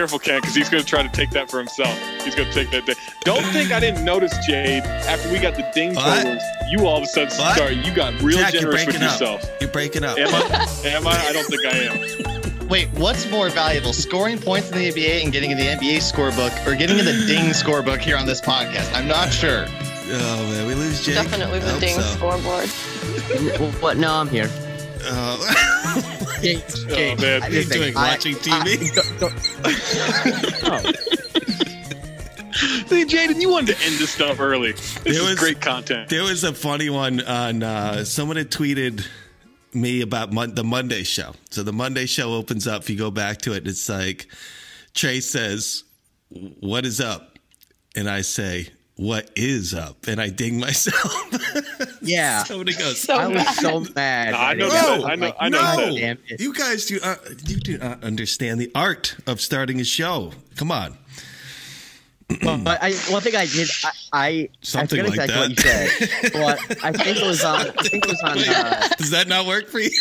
careful, Ken, because he's going to try to take that for himself. He's going to take that. Ding. Don't think I didn't notice, Jade. After we got the ding What? totals, you all of a sudden What? started. You got real Jack, you're generous with breaking up. yourself. You're breaking up. Am I? Am I? I don't think I am. Wait, what's more valuable, scoring points in the NBA and getting in the NBA scorebook, or getting in the Ding scorebook here on this podcast? I'm not sure. Oh man, we lose Jake. Definitely I the ding so. scoreboard. what? No, I'm here. Oh. Oh man. What are you doing? I- Watching TV? See, Jaden, you wanted to end this stuff early. This It is was- great content. There was a funny one on uh, someone had tweeted me about mon- the Monday show. So the Monday show opens up. If you go back to it, it's like Trey says, "What is up?" And I say, "What is up?" And I ding myself. Yeah. Somebody goes, So I was so mad. No, I know it that. happened. I know- Like, I know no. that. You guys do uh, you do not understand the art of starting a show. Come on. Well, but I, one thing I did, I, I, Something I like exactly that. what you said, but I think it was on. I think it was on. Uh, Does that not work for you?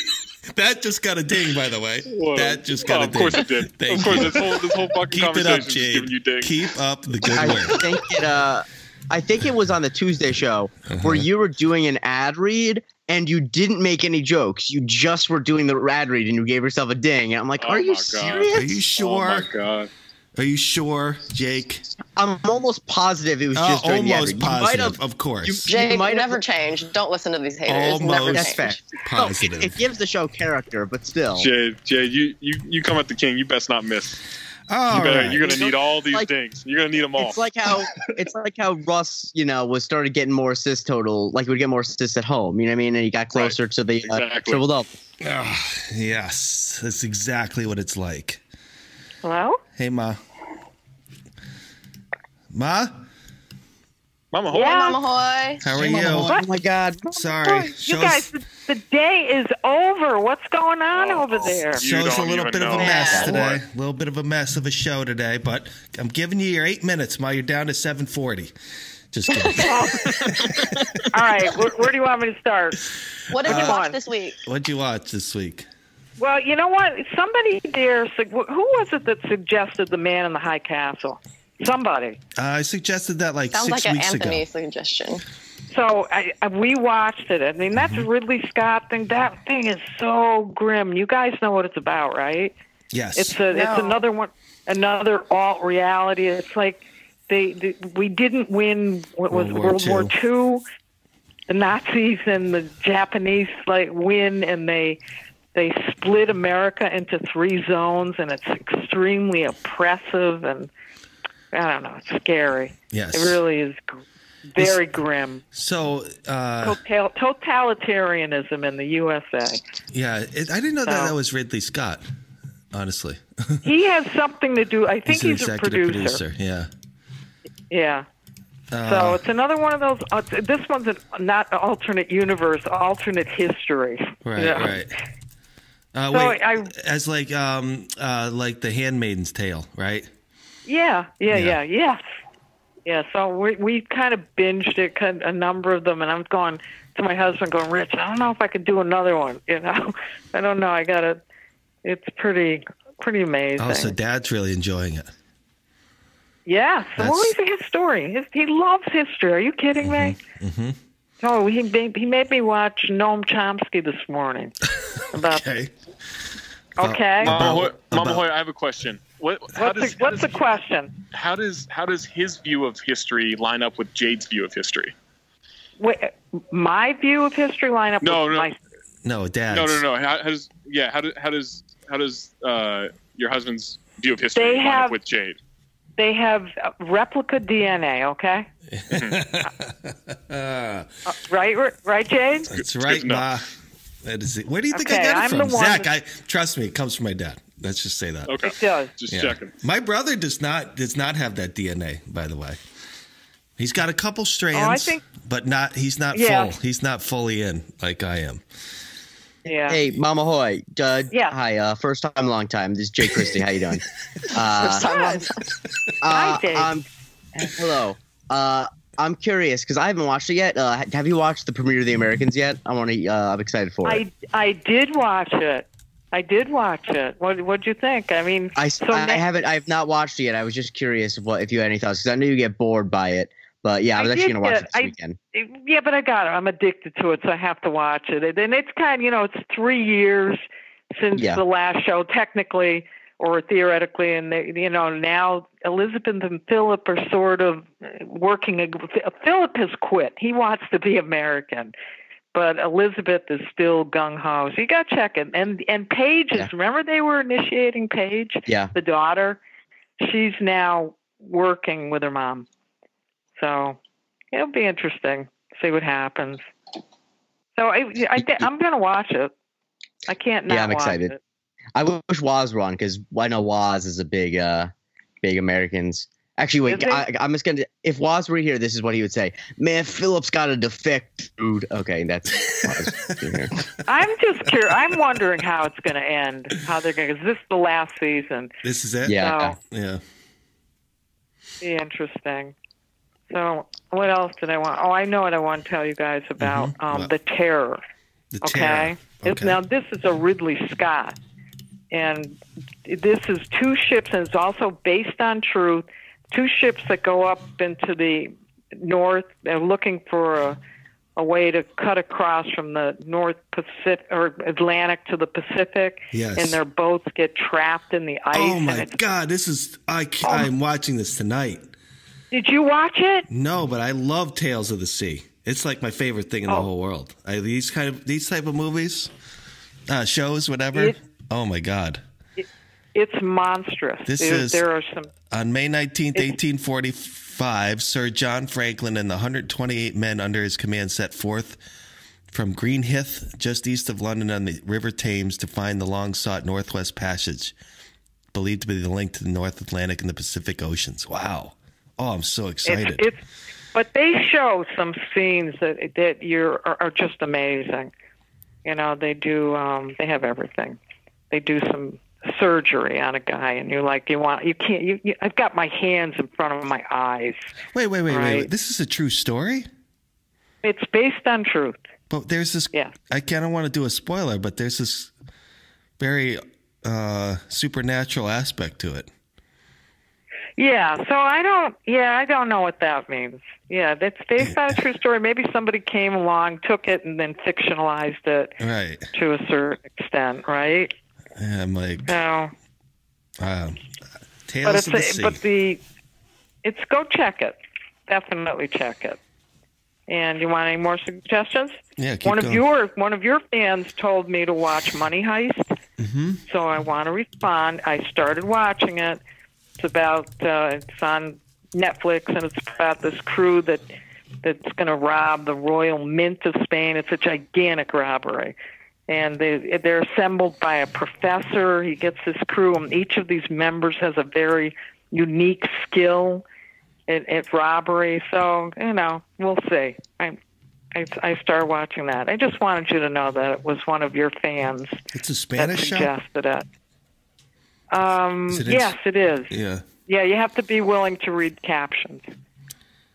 That just got a ding, by the way. Whoa. That just got Oh, a ding. of course it did. Thank of course, you. this whole this whole fucking Keep it conversation up, is Jade. giving you ding. Keep up the good I work. think it. Uh, I think it was on the Tuesday show Uh-huh. where you were doing an ad read and you didn't make any jokes. You just were doing the ad read and you gave yourself a ding. And I'm like, Oh are you my God. serious? Are you sure? Oh my god. Are you sure, Jake? I'm almost positive it was Uh, just during the ad almost read. You might positive, have- of course. you- Jake, might have- never change. Don't listen to these haters. never Almost That's change. fair. No, it- positive. it, gives the show character, but still. Jade, Jade, you, you you come at the king. You best not miss. All you better, right. You're gonna need all these Like- things. You're gonna need them all. It's like how it's like how Russ, you know, was started getting more assist total, like he would get more assists at home. You know what I mean? And he got closer to the uh, Exactly. triple double. Ah, yes, that's exactly what it's like. Hello? Hey, Ma. Ma, Mama Hoye. Yeah. Mama Hoye. how are Hey, you? Mama Oh my God! Sorry, You shows, guys, the, the day is over. What's going on Oh, over there? shows a little bit of a mess Yeah. today. A little bit of a mess of a show today, but I'm giving you your eight minutes, while You're down to 740. Just kidding. All right, where, where do you want me to start? What did you Uh, watch this week? What did you watch this week? Well, you know what? Somebody there, who was it that suggested the man in the high castle? Somebody. Uh, I suggested that like Sounds six like an weeks Anthony ago. suggestion. So I, I, we watched it. I mean, that's Mm-hmm. Ridley Scott thing. That thing is so grim. You guys know what it's about, right? Yes. It's a, it's another one, another alt reality. It's like they, they we didn't win. What was World War World War Two? The Nazis and the Japanese like win, and they they split America into three zones, and it's extremely oppressive and I don't know, it's scary. Yes. It really is very grim. So, uh, Total, totalitarianism in the USA. yeah, it, I didn't know that So- that was Ridley Scott. Honestly, He has something to do. I think he's an he's, a producer. producer. Yeah. Yeah. Uh, So it's another one of those. Uh, this one's an, not alternate universe, alternate history. Right, right. Uh, So wait, I- as like um uh like the Handmaiden's Tale, right? Yeah, yeah, Yeah. yeah, yes. Yeah, so we we kind of binged it, a number of them, and I'm going to my husband, going, Rich, I don't know if I could do another one. You know, I don't know. I got it. It's pretty pretty amazing. Oh, so Dad's really enjoying it. yeah. So what That's- was his story? His, he loves history. Are you kidding me? Mm-hmm. Oh, he made, he made me watch Noam Chomsky this morning. About Okay. okay. Mama, About- Hoye, Mama Hoye, I have a question. What? How What's does, the, what's the question? how does how does his view of history line up with Jade's view of history? Wait, my view of history line up No, with no. my No, Dad's. No, no, no. How, how does yeah? How, do, how does how does uh, your husband's view of history They line up with Jade? they have uh, replica DNA, okay? Uh, Uh, right, right, Jade? that's right, to. Ma. That is it. Where do you think I Okay, got it I'm from? Zach, that- I trust me, it comes from my dad. Let's just say that. Okay, It does. just Yeah. checking. My brother does not does not have that DNA, by the way. He's got a couple strands, Oh, I think- but not he's not Yeah. full. He's not fully in like I am. Yeah. Hey, Mama Hoye. Uh, Yeah. Hi. Uh, first time, long time. This is Jake Christie. How you doing? Uh, Good. uh, Dave. um, hello. Uh, I'm curious because I haven't watched it yet. Uh, have you watched the premiere of The Americans yet? I want to. Uh, I'm excited for it. I I did watch it. I did watch it. What what'd you think? I mean, I, so I ne- haven't. I have not watched it yet. I was just curious of what if you had any thoughts because I knew you get bored by it. But yeah, I I was actually gonna watch get- it this I- weekend. Yeah, but I got it. I'm addicted to it, so I have to watch it. And it's kind of, you know, it's three years since Yeah. the last show, technically or theoretically, and they, you know, now Elizabeth and Philip are sort of working. Philip has quit. He wants to be American, but Elizabeth is still gung ho. So you got to check it. And and Paige is. Yeah. Remember they were initiating Paige, Yeah. the daughter. She's now working with her mom. So it'll be interesting. See what happens. So I, I I'm gonna watch it. I can't not Yeah, I'm excited. it. I wish Waz were on because I know Waz is a big, uh, big Americans. Actually, wait. Is? I, I'm just gonna. If Waz were here, this is what he would say. Man, Philip's got a defect, dude. Okay, that's. Here. I'm just curious. I'm wondering how it's gonna end. How they're gonna? Is this the last season? This is it? Yeah. So Yeah. be interesting. So what else did I want? Oh, I know what I want to tell you guys about. Mhm. Um, What? the terror. The Okay. Terror. It- Okay. Now this is a Ridley Scott, and this is two ships, and it's also based on truth. Two ships that go up into the north. They're looking for a, a way to cut across from the North Pacific or Atlantic to the Pacific, Yes. and their boats get trapped in the ice. Oh my God! This is I. ca- I'm watching this tonight. did you watch it? No, but I love Tales of the Sea. It's like my favorite thing in Oh. the whole world. I, these kind of these type of movies, uh, shows, whatever. It- oh my God! it's monstrous. This there, is- there are some. On May 19th, 1845, Sir John Franklin and the 128 men under his command set forth from Greenhithe, just east of London on the River Thames, to find the long sought Northwest Passage, believed to be the link to the North Atlantic and the Pacific Oceans. Wow. Oh, I'm so excited. It's, it's, but they show some scenes that that you're are, are just amazing. You know, they do. Um, they have everything. They do some surgery on a guy, and you're like, you want, you can't. You, you, I've got my hands in front of my eyes. wait, wait, wait, wait, Right. wait. This is a true story? It's based on truth. But there's this. Yeah. I kind of want to do a spoiler, but there's this very uh, supernatural aspect to it. Yeah, so I don't. Yeah, I don't know what that means. Yeah, that's based on a true story. Maybe somebody came along, took it, and then fictionalized it Right. to a certain extent, right? Yeah, I'm like, So, um, but it's the a, but the it's go check it. Definitely check it. And you want any more suggestions? Yeah, one of your one of your fans told me to watch Money Heist, hmm so I want to respond. I started watching it. It's about uh, it's on Netflix, and it's about this crew that that's going to rob the Royal Mint of Spain. It's a gigantic robbery, and they they're assembled by a professor. He gets his crew, and each of these members has a very unique skill at, at robbery. So you know, we'll see. I. I, I started watching that. I just wanted you to know that it was one of your fans It's a that Spanish show? it. Um, it yes, it is. Yeah. Yeah, you have to be willing to read captions.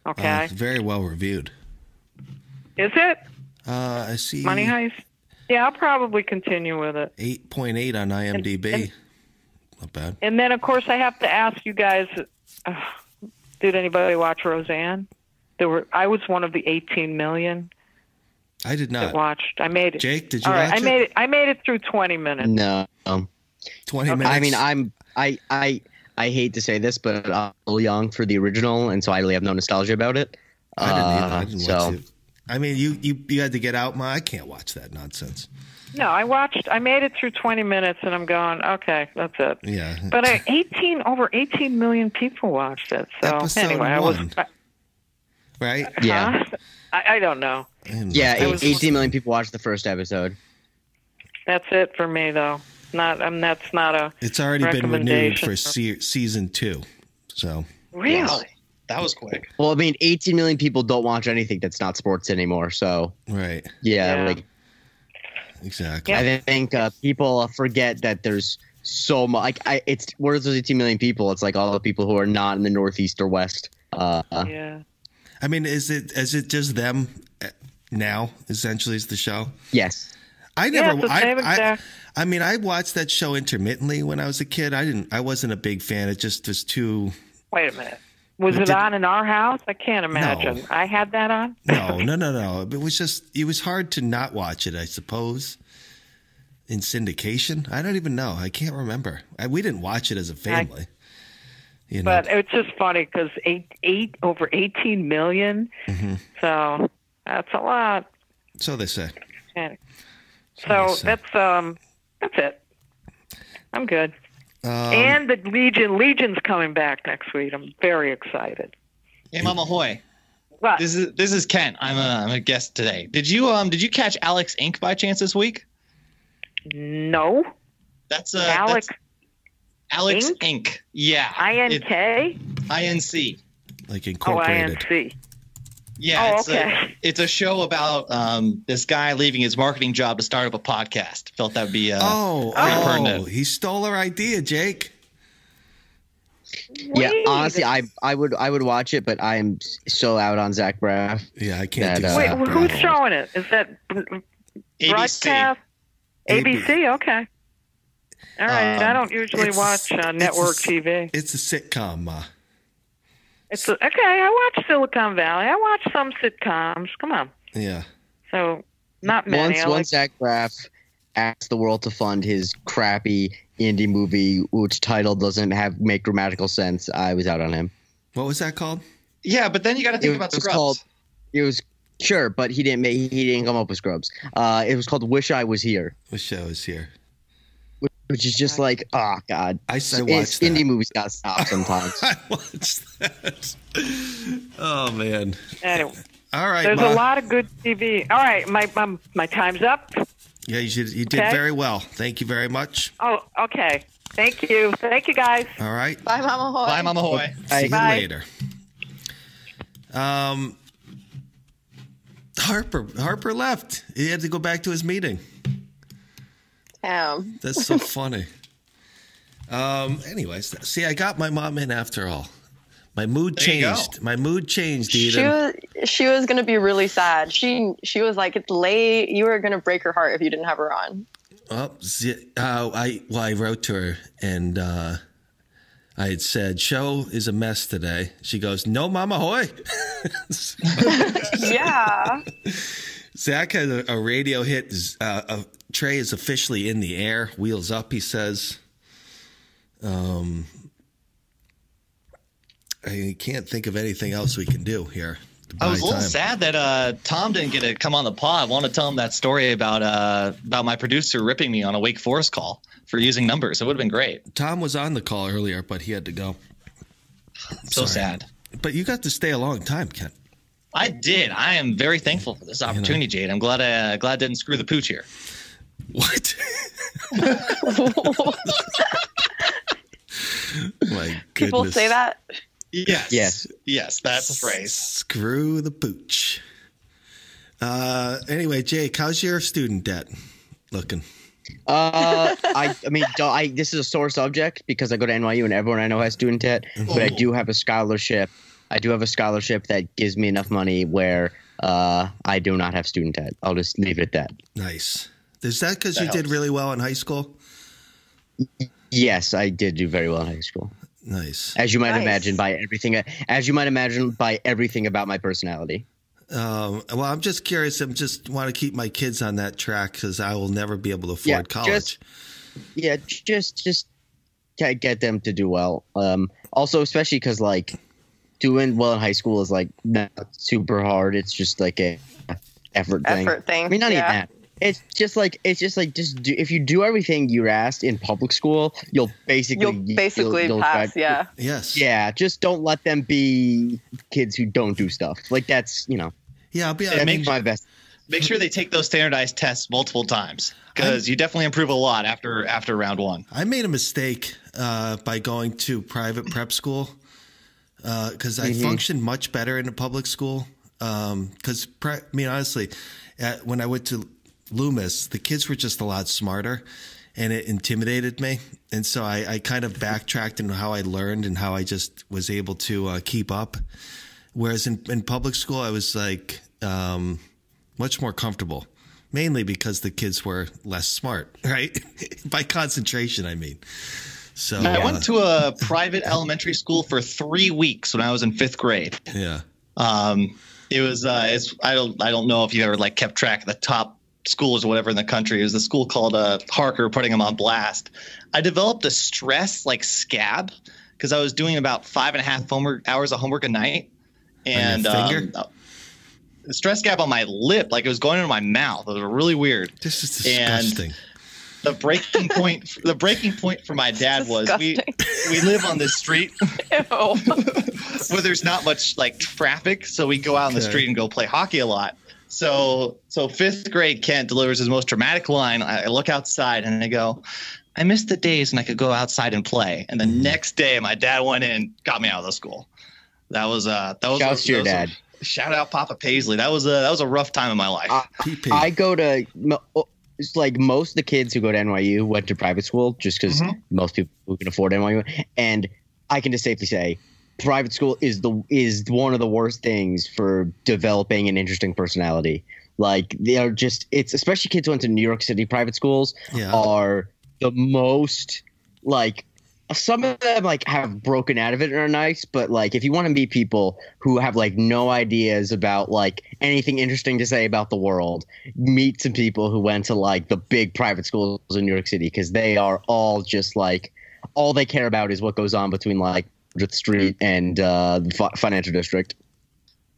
Okay. Uh, it's very well reviewed. is it Uh, I see Money Heist? Yeah, I'll probably continue with it. 8.8 on IMDb. Not bad. And then, of course, I have to ask you guys: uh, Did anybody watch Roseanne? There were. I was one of the 18 million I did not. watched. I made it. Jake, did you All right, watch I it? made it. I made it through 20 minutes. No. 20 I minutes. mean, I'm I I I hate to say this, but I'm a little young for the original, and so I really have no nostalgia about it. I didn't, either. I Uh, didn't so watch it. I mean, you, you you had to get out. My, I can't watch that nonsense. No, I watched. I made it through 20 minutes, and I'm going. Okay, that's it. Yeah. But I, 18 over 18 million people watched it. So Episode anyway, I was. I, right? yeah, huh? I, I don't know. yeah. Eight- was- 18 million people watched the first episode. That's it for me, though. Not. Um, that's not a. It's already been renewed for se- season two. So Really? That was quick. Well, I mean, 18 million people don't watch anything that's not sports anymore. So right, yeah, Yeah. like exactly. I think uh, people forget that there's so much. Like, I, it's where's those 18 million people? It's like all the people who are not in the Northeast or West. Uh, Yeah. I mean, is it is it just them uh, now? Essentially, is the show? Yes. I never. it's the I, same I, I mean, I watched that show intermittently when I was a kid. I didn't. I wasn't a big fan. It just was too. Wait a minute. Was It it on in our house? I can't imagine. I had that on. No, no, no, no. It was just. It was hard to not watch it. I suppose. In syndication, I don't even know. I can't remember. I, we didn't watch it as a family. You know. But it's just funny because eight, eight over 18 million. Mhm. So that's a lot. So they say. So so they say. that's um that's it. I'm good. Um, and the Legion Legion's coming back next week. I'm very excited. Hey, Mama Hoye. What? This is this is Kent. I'm a I'm a guest today. Did you um did you catch Alex Inc by chance this week? No. That's uh Alex that's Alex Inc. Yeah. I N K. I N C. like Oh, I incorporated. N C. Yeah, Oh, it's okay. a it's a show about um this guy leaving his marketing job to start up a podcast. Felt that would be uh oh, oh, pertinent. he stole our idea, Jake. yeah, honestly, I I would I would watch it, but I'm so out on Zach Braff. Yeah, I can't. That, do uh, Wait, Zach who's Braff. showing it? Is that broadcast? ABC. Okay. All right. Um, I don't usually watch uh, it's network a- TV. It's a sitcom. Uh, It's okay. I watch Silicon Valley. I watch some sitcoms. Come on. yeah. So not many. Once I once Zach Braff asked the world to fund his crappy indie movie, which title doesn't have make grammatical sense, I was out on him. What was that called? Yeah, but then you got to think It about was Scrubs. called. It was sure, but he didn't make. He didn't come up with Scrubs. Uh, it was called "Wish I Was Here." Wish I was here. Which is just like, oh god. I, I It's- watched indie movies gotta stop sometimes. I watched that. Oh man. Anyway, All right, there's Ma. a lot of good TV. All right, my my, my time's up. Yeah, you should, you did Okay. very well. Thank you very much. Oh, okay. Thank you. Thank you, guys. All right. Bye, Mama Hoye. Bye, Mama Hoye. See you Bye. later. Um, Harper Harper left. He had to go back to his meeting. Damn. That's so funny. Um. Anyways, see, I got my mom in after all. My mood There changed. My mood changed, She was she was gonna be really sad. She she was like it's late. You were gonna break her heart if you didn't have her on. Oh, uh, I well, I wrote to her and uh, I had said, "Show is a mess today." She goes, "No, Mama Hoye." yeah. Zach had a, a radio hit. Uh, Trey is officially in the air. Wheels up, he says. Um, I can't think of anything else we can do here. I was a little time. sad that uh, Tom didn't get to come on the pod. I want to tell him that story about uh, about my producer ripping me on a Wake Forest call for using numbers. It would have been great. Tom was on the call earlier, but he had to go. So Sorry. sad. But you got to stay a long time, Ken. I did. I am very thankful for this opportunity, Jade. I'm glad I uh, glad I didn't screw the pooch here. What? My goodness. People say that. Yes. Yes. Yes, that's a phrase. Screw the pooch. Uh, anyway, Jake, how's your student debt looking? Uh, I, I mean, I this is a sore subject because I go to NYU and everyone I know has student debt, but I do have a scholarship. I do have a scholarship that gives me enough money where uh, I do not have student debt. I'll just leave it at that. Nice. Is that because That you did really well in high school? Yes, I did do very well in high school. Nice. As you might Nice. imagine by everything, as you might imagine by everything about my personality. Um, well, I'm just curious. I'm just want to keep my kids on that track because I will never be able to afford Yeah, college. just- Yeah, just just to get them to do well. Um, also, especially because like doing well in high school is like not super hard. It's just like a effort thing. Effort thing, I mean, not yeah. even that. It's just like it's just like just do if you do everything you're asked in public school, you'll basically You'll basically pass, yeah. Yes. Yeah, just don't let them be kids who don't do stuff. Like that's you know. Yeah, I'll be. I make my best. Make sure they take those standardized tests multiple times because you definitely improve a lot after after round one. I made a mistake uh, by going to private prep school because I Mhm. functioned much better in a public school. Because, pre- I mean, honestly, at, when I went to Loomis, the kids were just a lot smarter and it intimidated me. And so I, I kind of backtracked in how I learned and how I just was able to uh, keep up. Whereas in, in public school, I was like um, much more comfortable, mainly because the kids were less smart, right? By concentration, I mean. So I uh, went to a private elementary school for three weeks when I was in fifth grade. Yeah. Um, it was uh, it's I don't I don't know if you ever like kept track of the top schools or whatever in the country. It was a school called uh, Harker, putting them on blast. I developed a stress like scab because I was doing about five and a half homework hours of homework a night, and um, uh, stress scab on my lip, like it was going into my mouth. It was really weird. This is disgusting. The breaking point, the breaking point for my dad was we we live on this street where there's not much like traffic, so we go out on the street and go play hockey a lot. So so fifth grade Kent delivers his most dramatic line. I I look outside and I go, I miss the days when I could go outside and play. And the Mm-hmm. next day, my dad went in, and got me out of the school. That was uh that was Shouts to your was- dad. Shout out Papa Paisley. That was a that was a rough time in my life. I go to mo- it's like most of the kids who go to NYU went to private school just because Mhm. most people who can afford NYU, and I can just safely say private school is the is one of the worst things for developing an interesting personality. Like they are just it's especially kids who went to New York City private schools Yeah. are the most like some of them like have broken out of it and are nice, but like if you want to meet people who have like no ideas about like anything interesting to say about the world, meet some people who went to like the big private schools in New York City because they are all just like all they care about is what goes on between like Fifth Street and uh, the fi- financial district.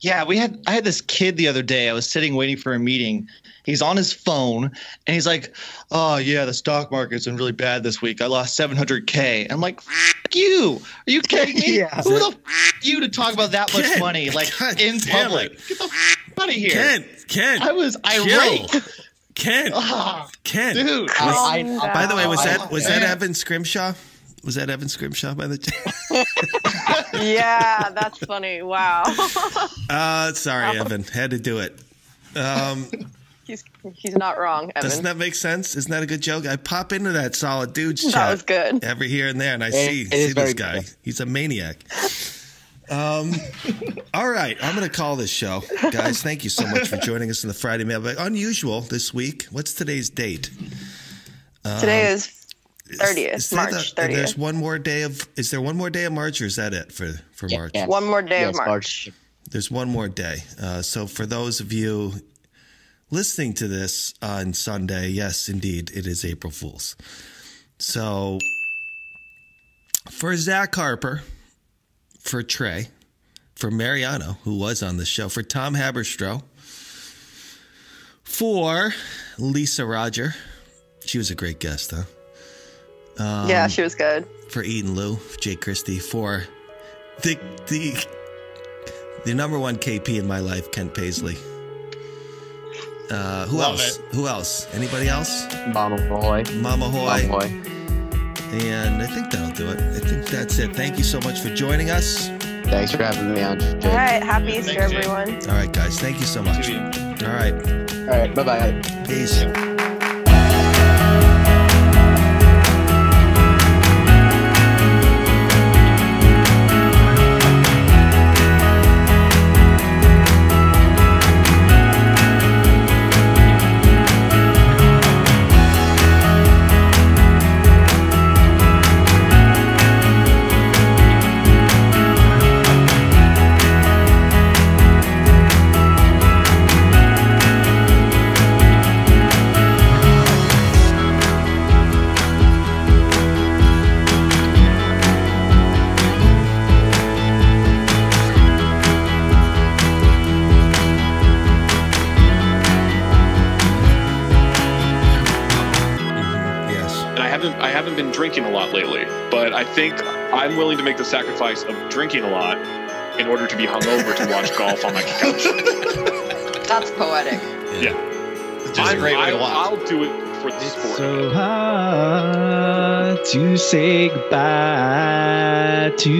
Yeah, we had I had this kid the other day. I was sitting waiting for a meeting. He's on his phone and he's like, "Oh yeah, the stock market's been really bad this week. I lost 700k." And I'm like, "Fuck you! Are you kidding me? Yeah. Who the f- you to talk about that much Ken, money like God in public? it. Get the f- out of here!" Ken, Ken, I was chill. irate. Ken, Ah, Ken. dude. Was- I- I- by the way, was I- that was that Evan Scrimshaw? Was that Evan Scrimshaw by the yeah, that's funny. Wow. Uh, sorry, Evan. Had to do it. Um, he's he's not wrong, Evan. doesn't that make sense? Isn't that a good joke? I pop into that solid dudes That chat was good. every here and there, and I It- see it see this guy. good. He's a maniac. Um, all right, I'm going to call this show, guys. Thank you so much for joining us in the Friday mailbag. Unusual this week. What's today's date? Today Um, is thirtieth, is that March the- and There's one more day of. Is there one more day of March, or is that it for for March? yeah. One more day Yes, of March. There's one more day. Uh, so for those of you listening to this on Sunday, yes, indeed, it is April Fool's. So for Zach Harper, for Trey, for Mariano, who was on the show, for Tom Haberstroh, for Liese Rodger. She was a great guest, huh? Um, yeah, she was good. for Eden Liu, Jake Christie, for the the the number one KP in my life, Kent Paisley. Uh, who Love else? Who else? Anybody else? Mama boy. Mama Hoye. Mama boy. And I think that'll do it. I think that's it. Thank you so much for joining us. Thanks for having me on, Jake. All right, happy Easter, Thanks, everyone. All right, guys. Thank you so much. All right. All right, bye bye. Peace. Think I'm willing to make the sacrifice of drinking a lot in order to be hungover to watch golf on my couch. That's poetic. Yeah, It's just a great way to watch. I'll do it for the sport. So hard to say goodbye to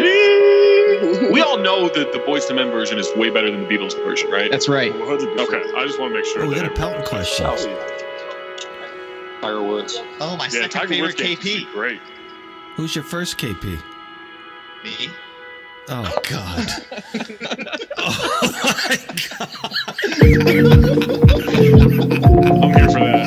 yesterday. we all know that the Boyz II Men version is way better than the Beatles version, right? That's right. 100%. Okay, I just want to make sure. Oh, we that got a Pelton question. Tiger Woods. Oh, my yeah, second Tiger favorite Woods KP. Great. Who's your first KP? Me. Oh God. oh my God. I'm here for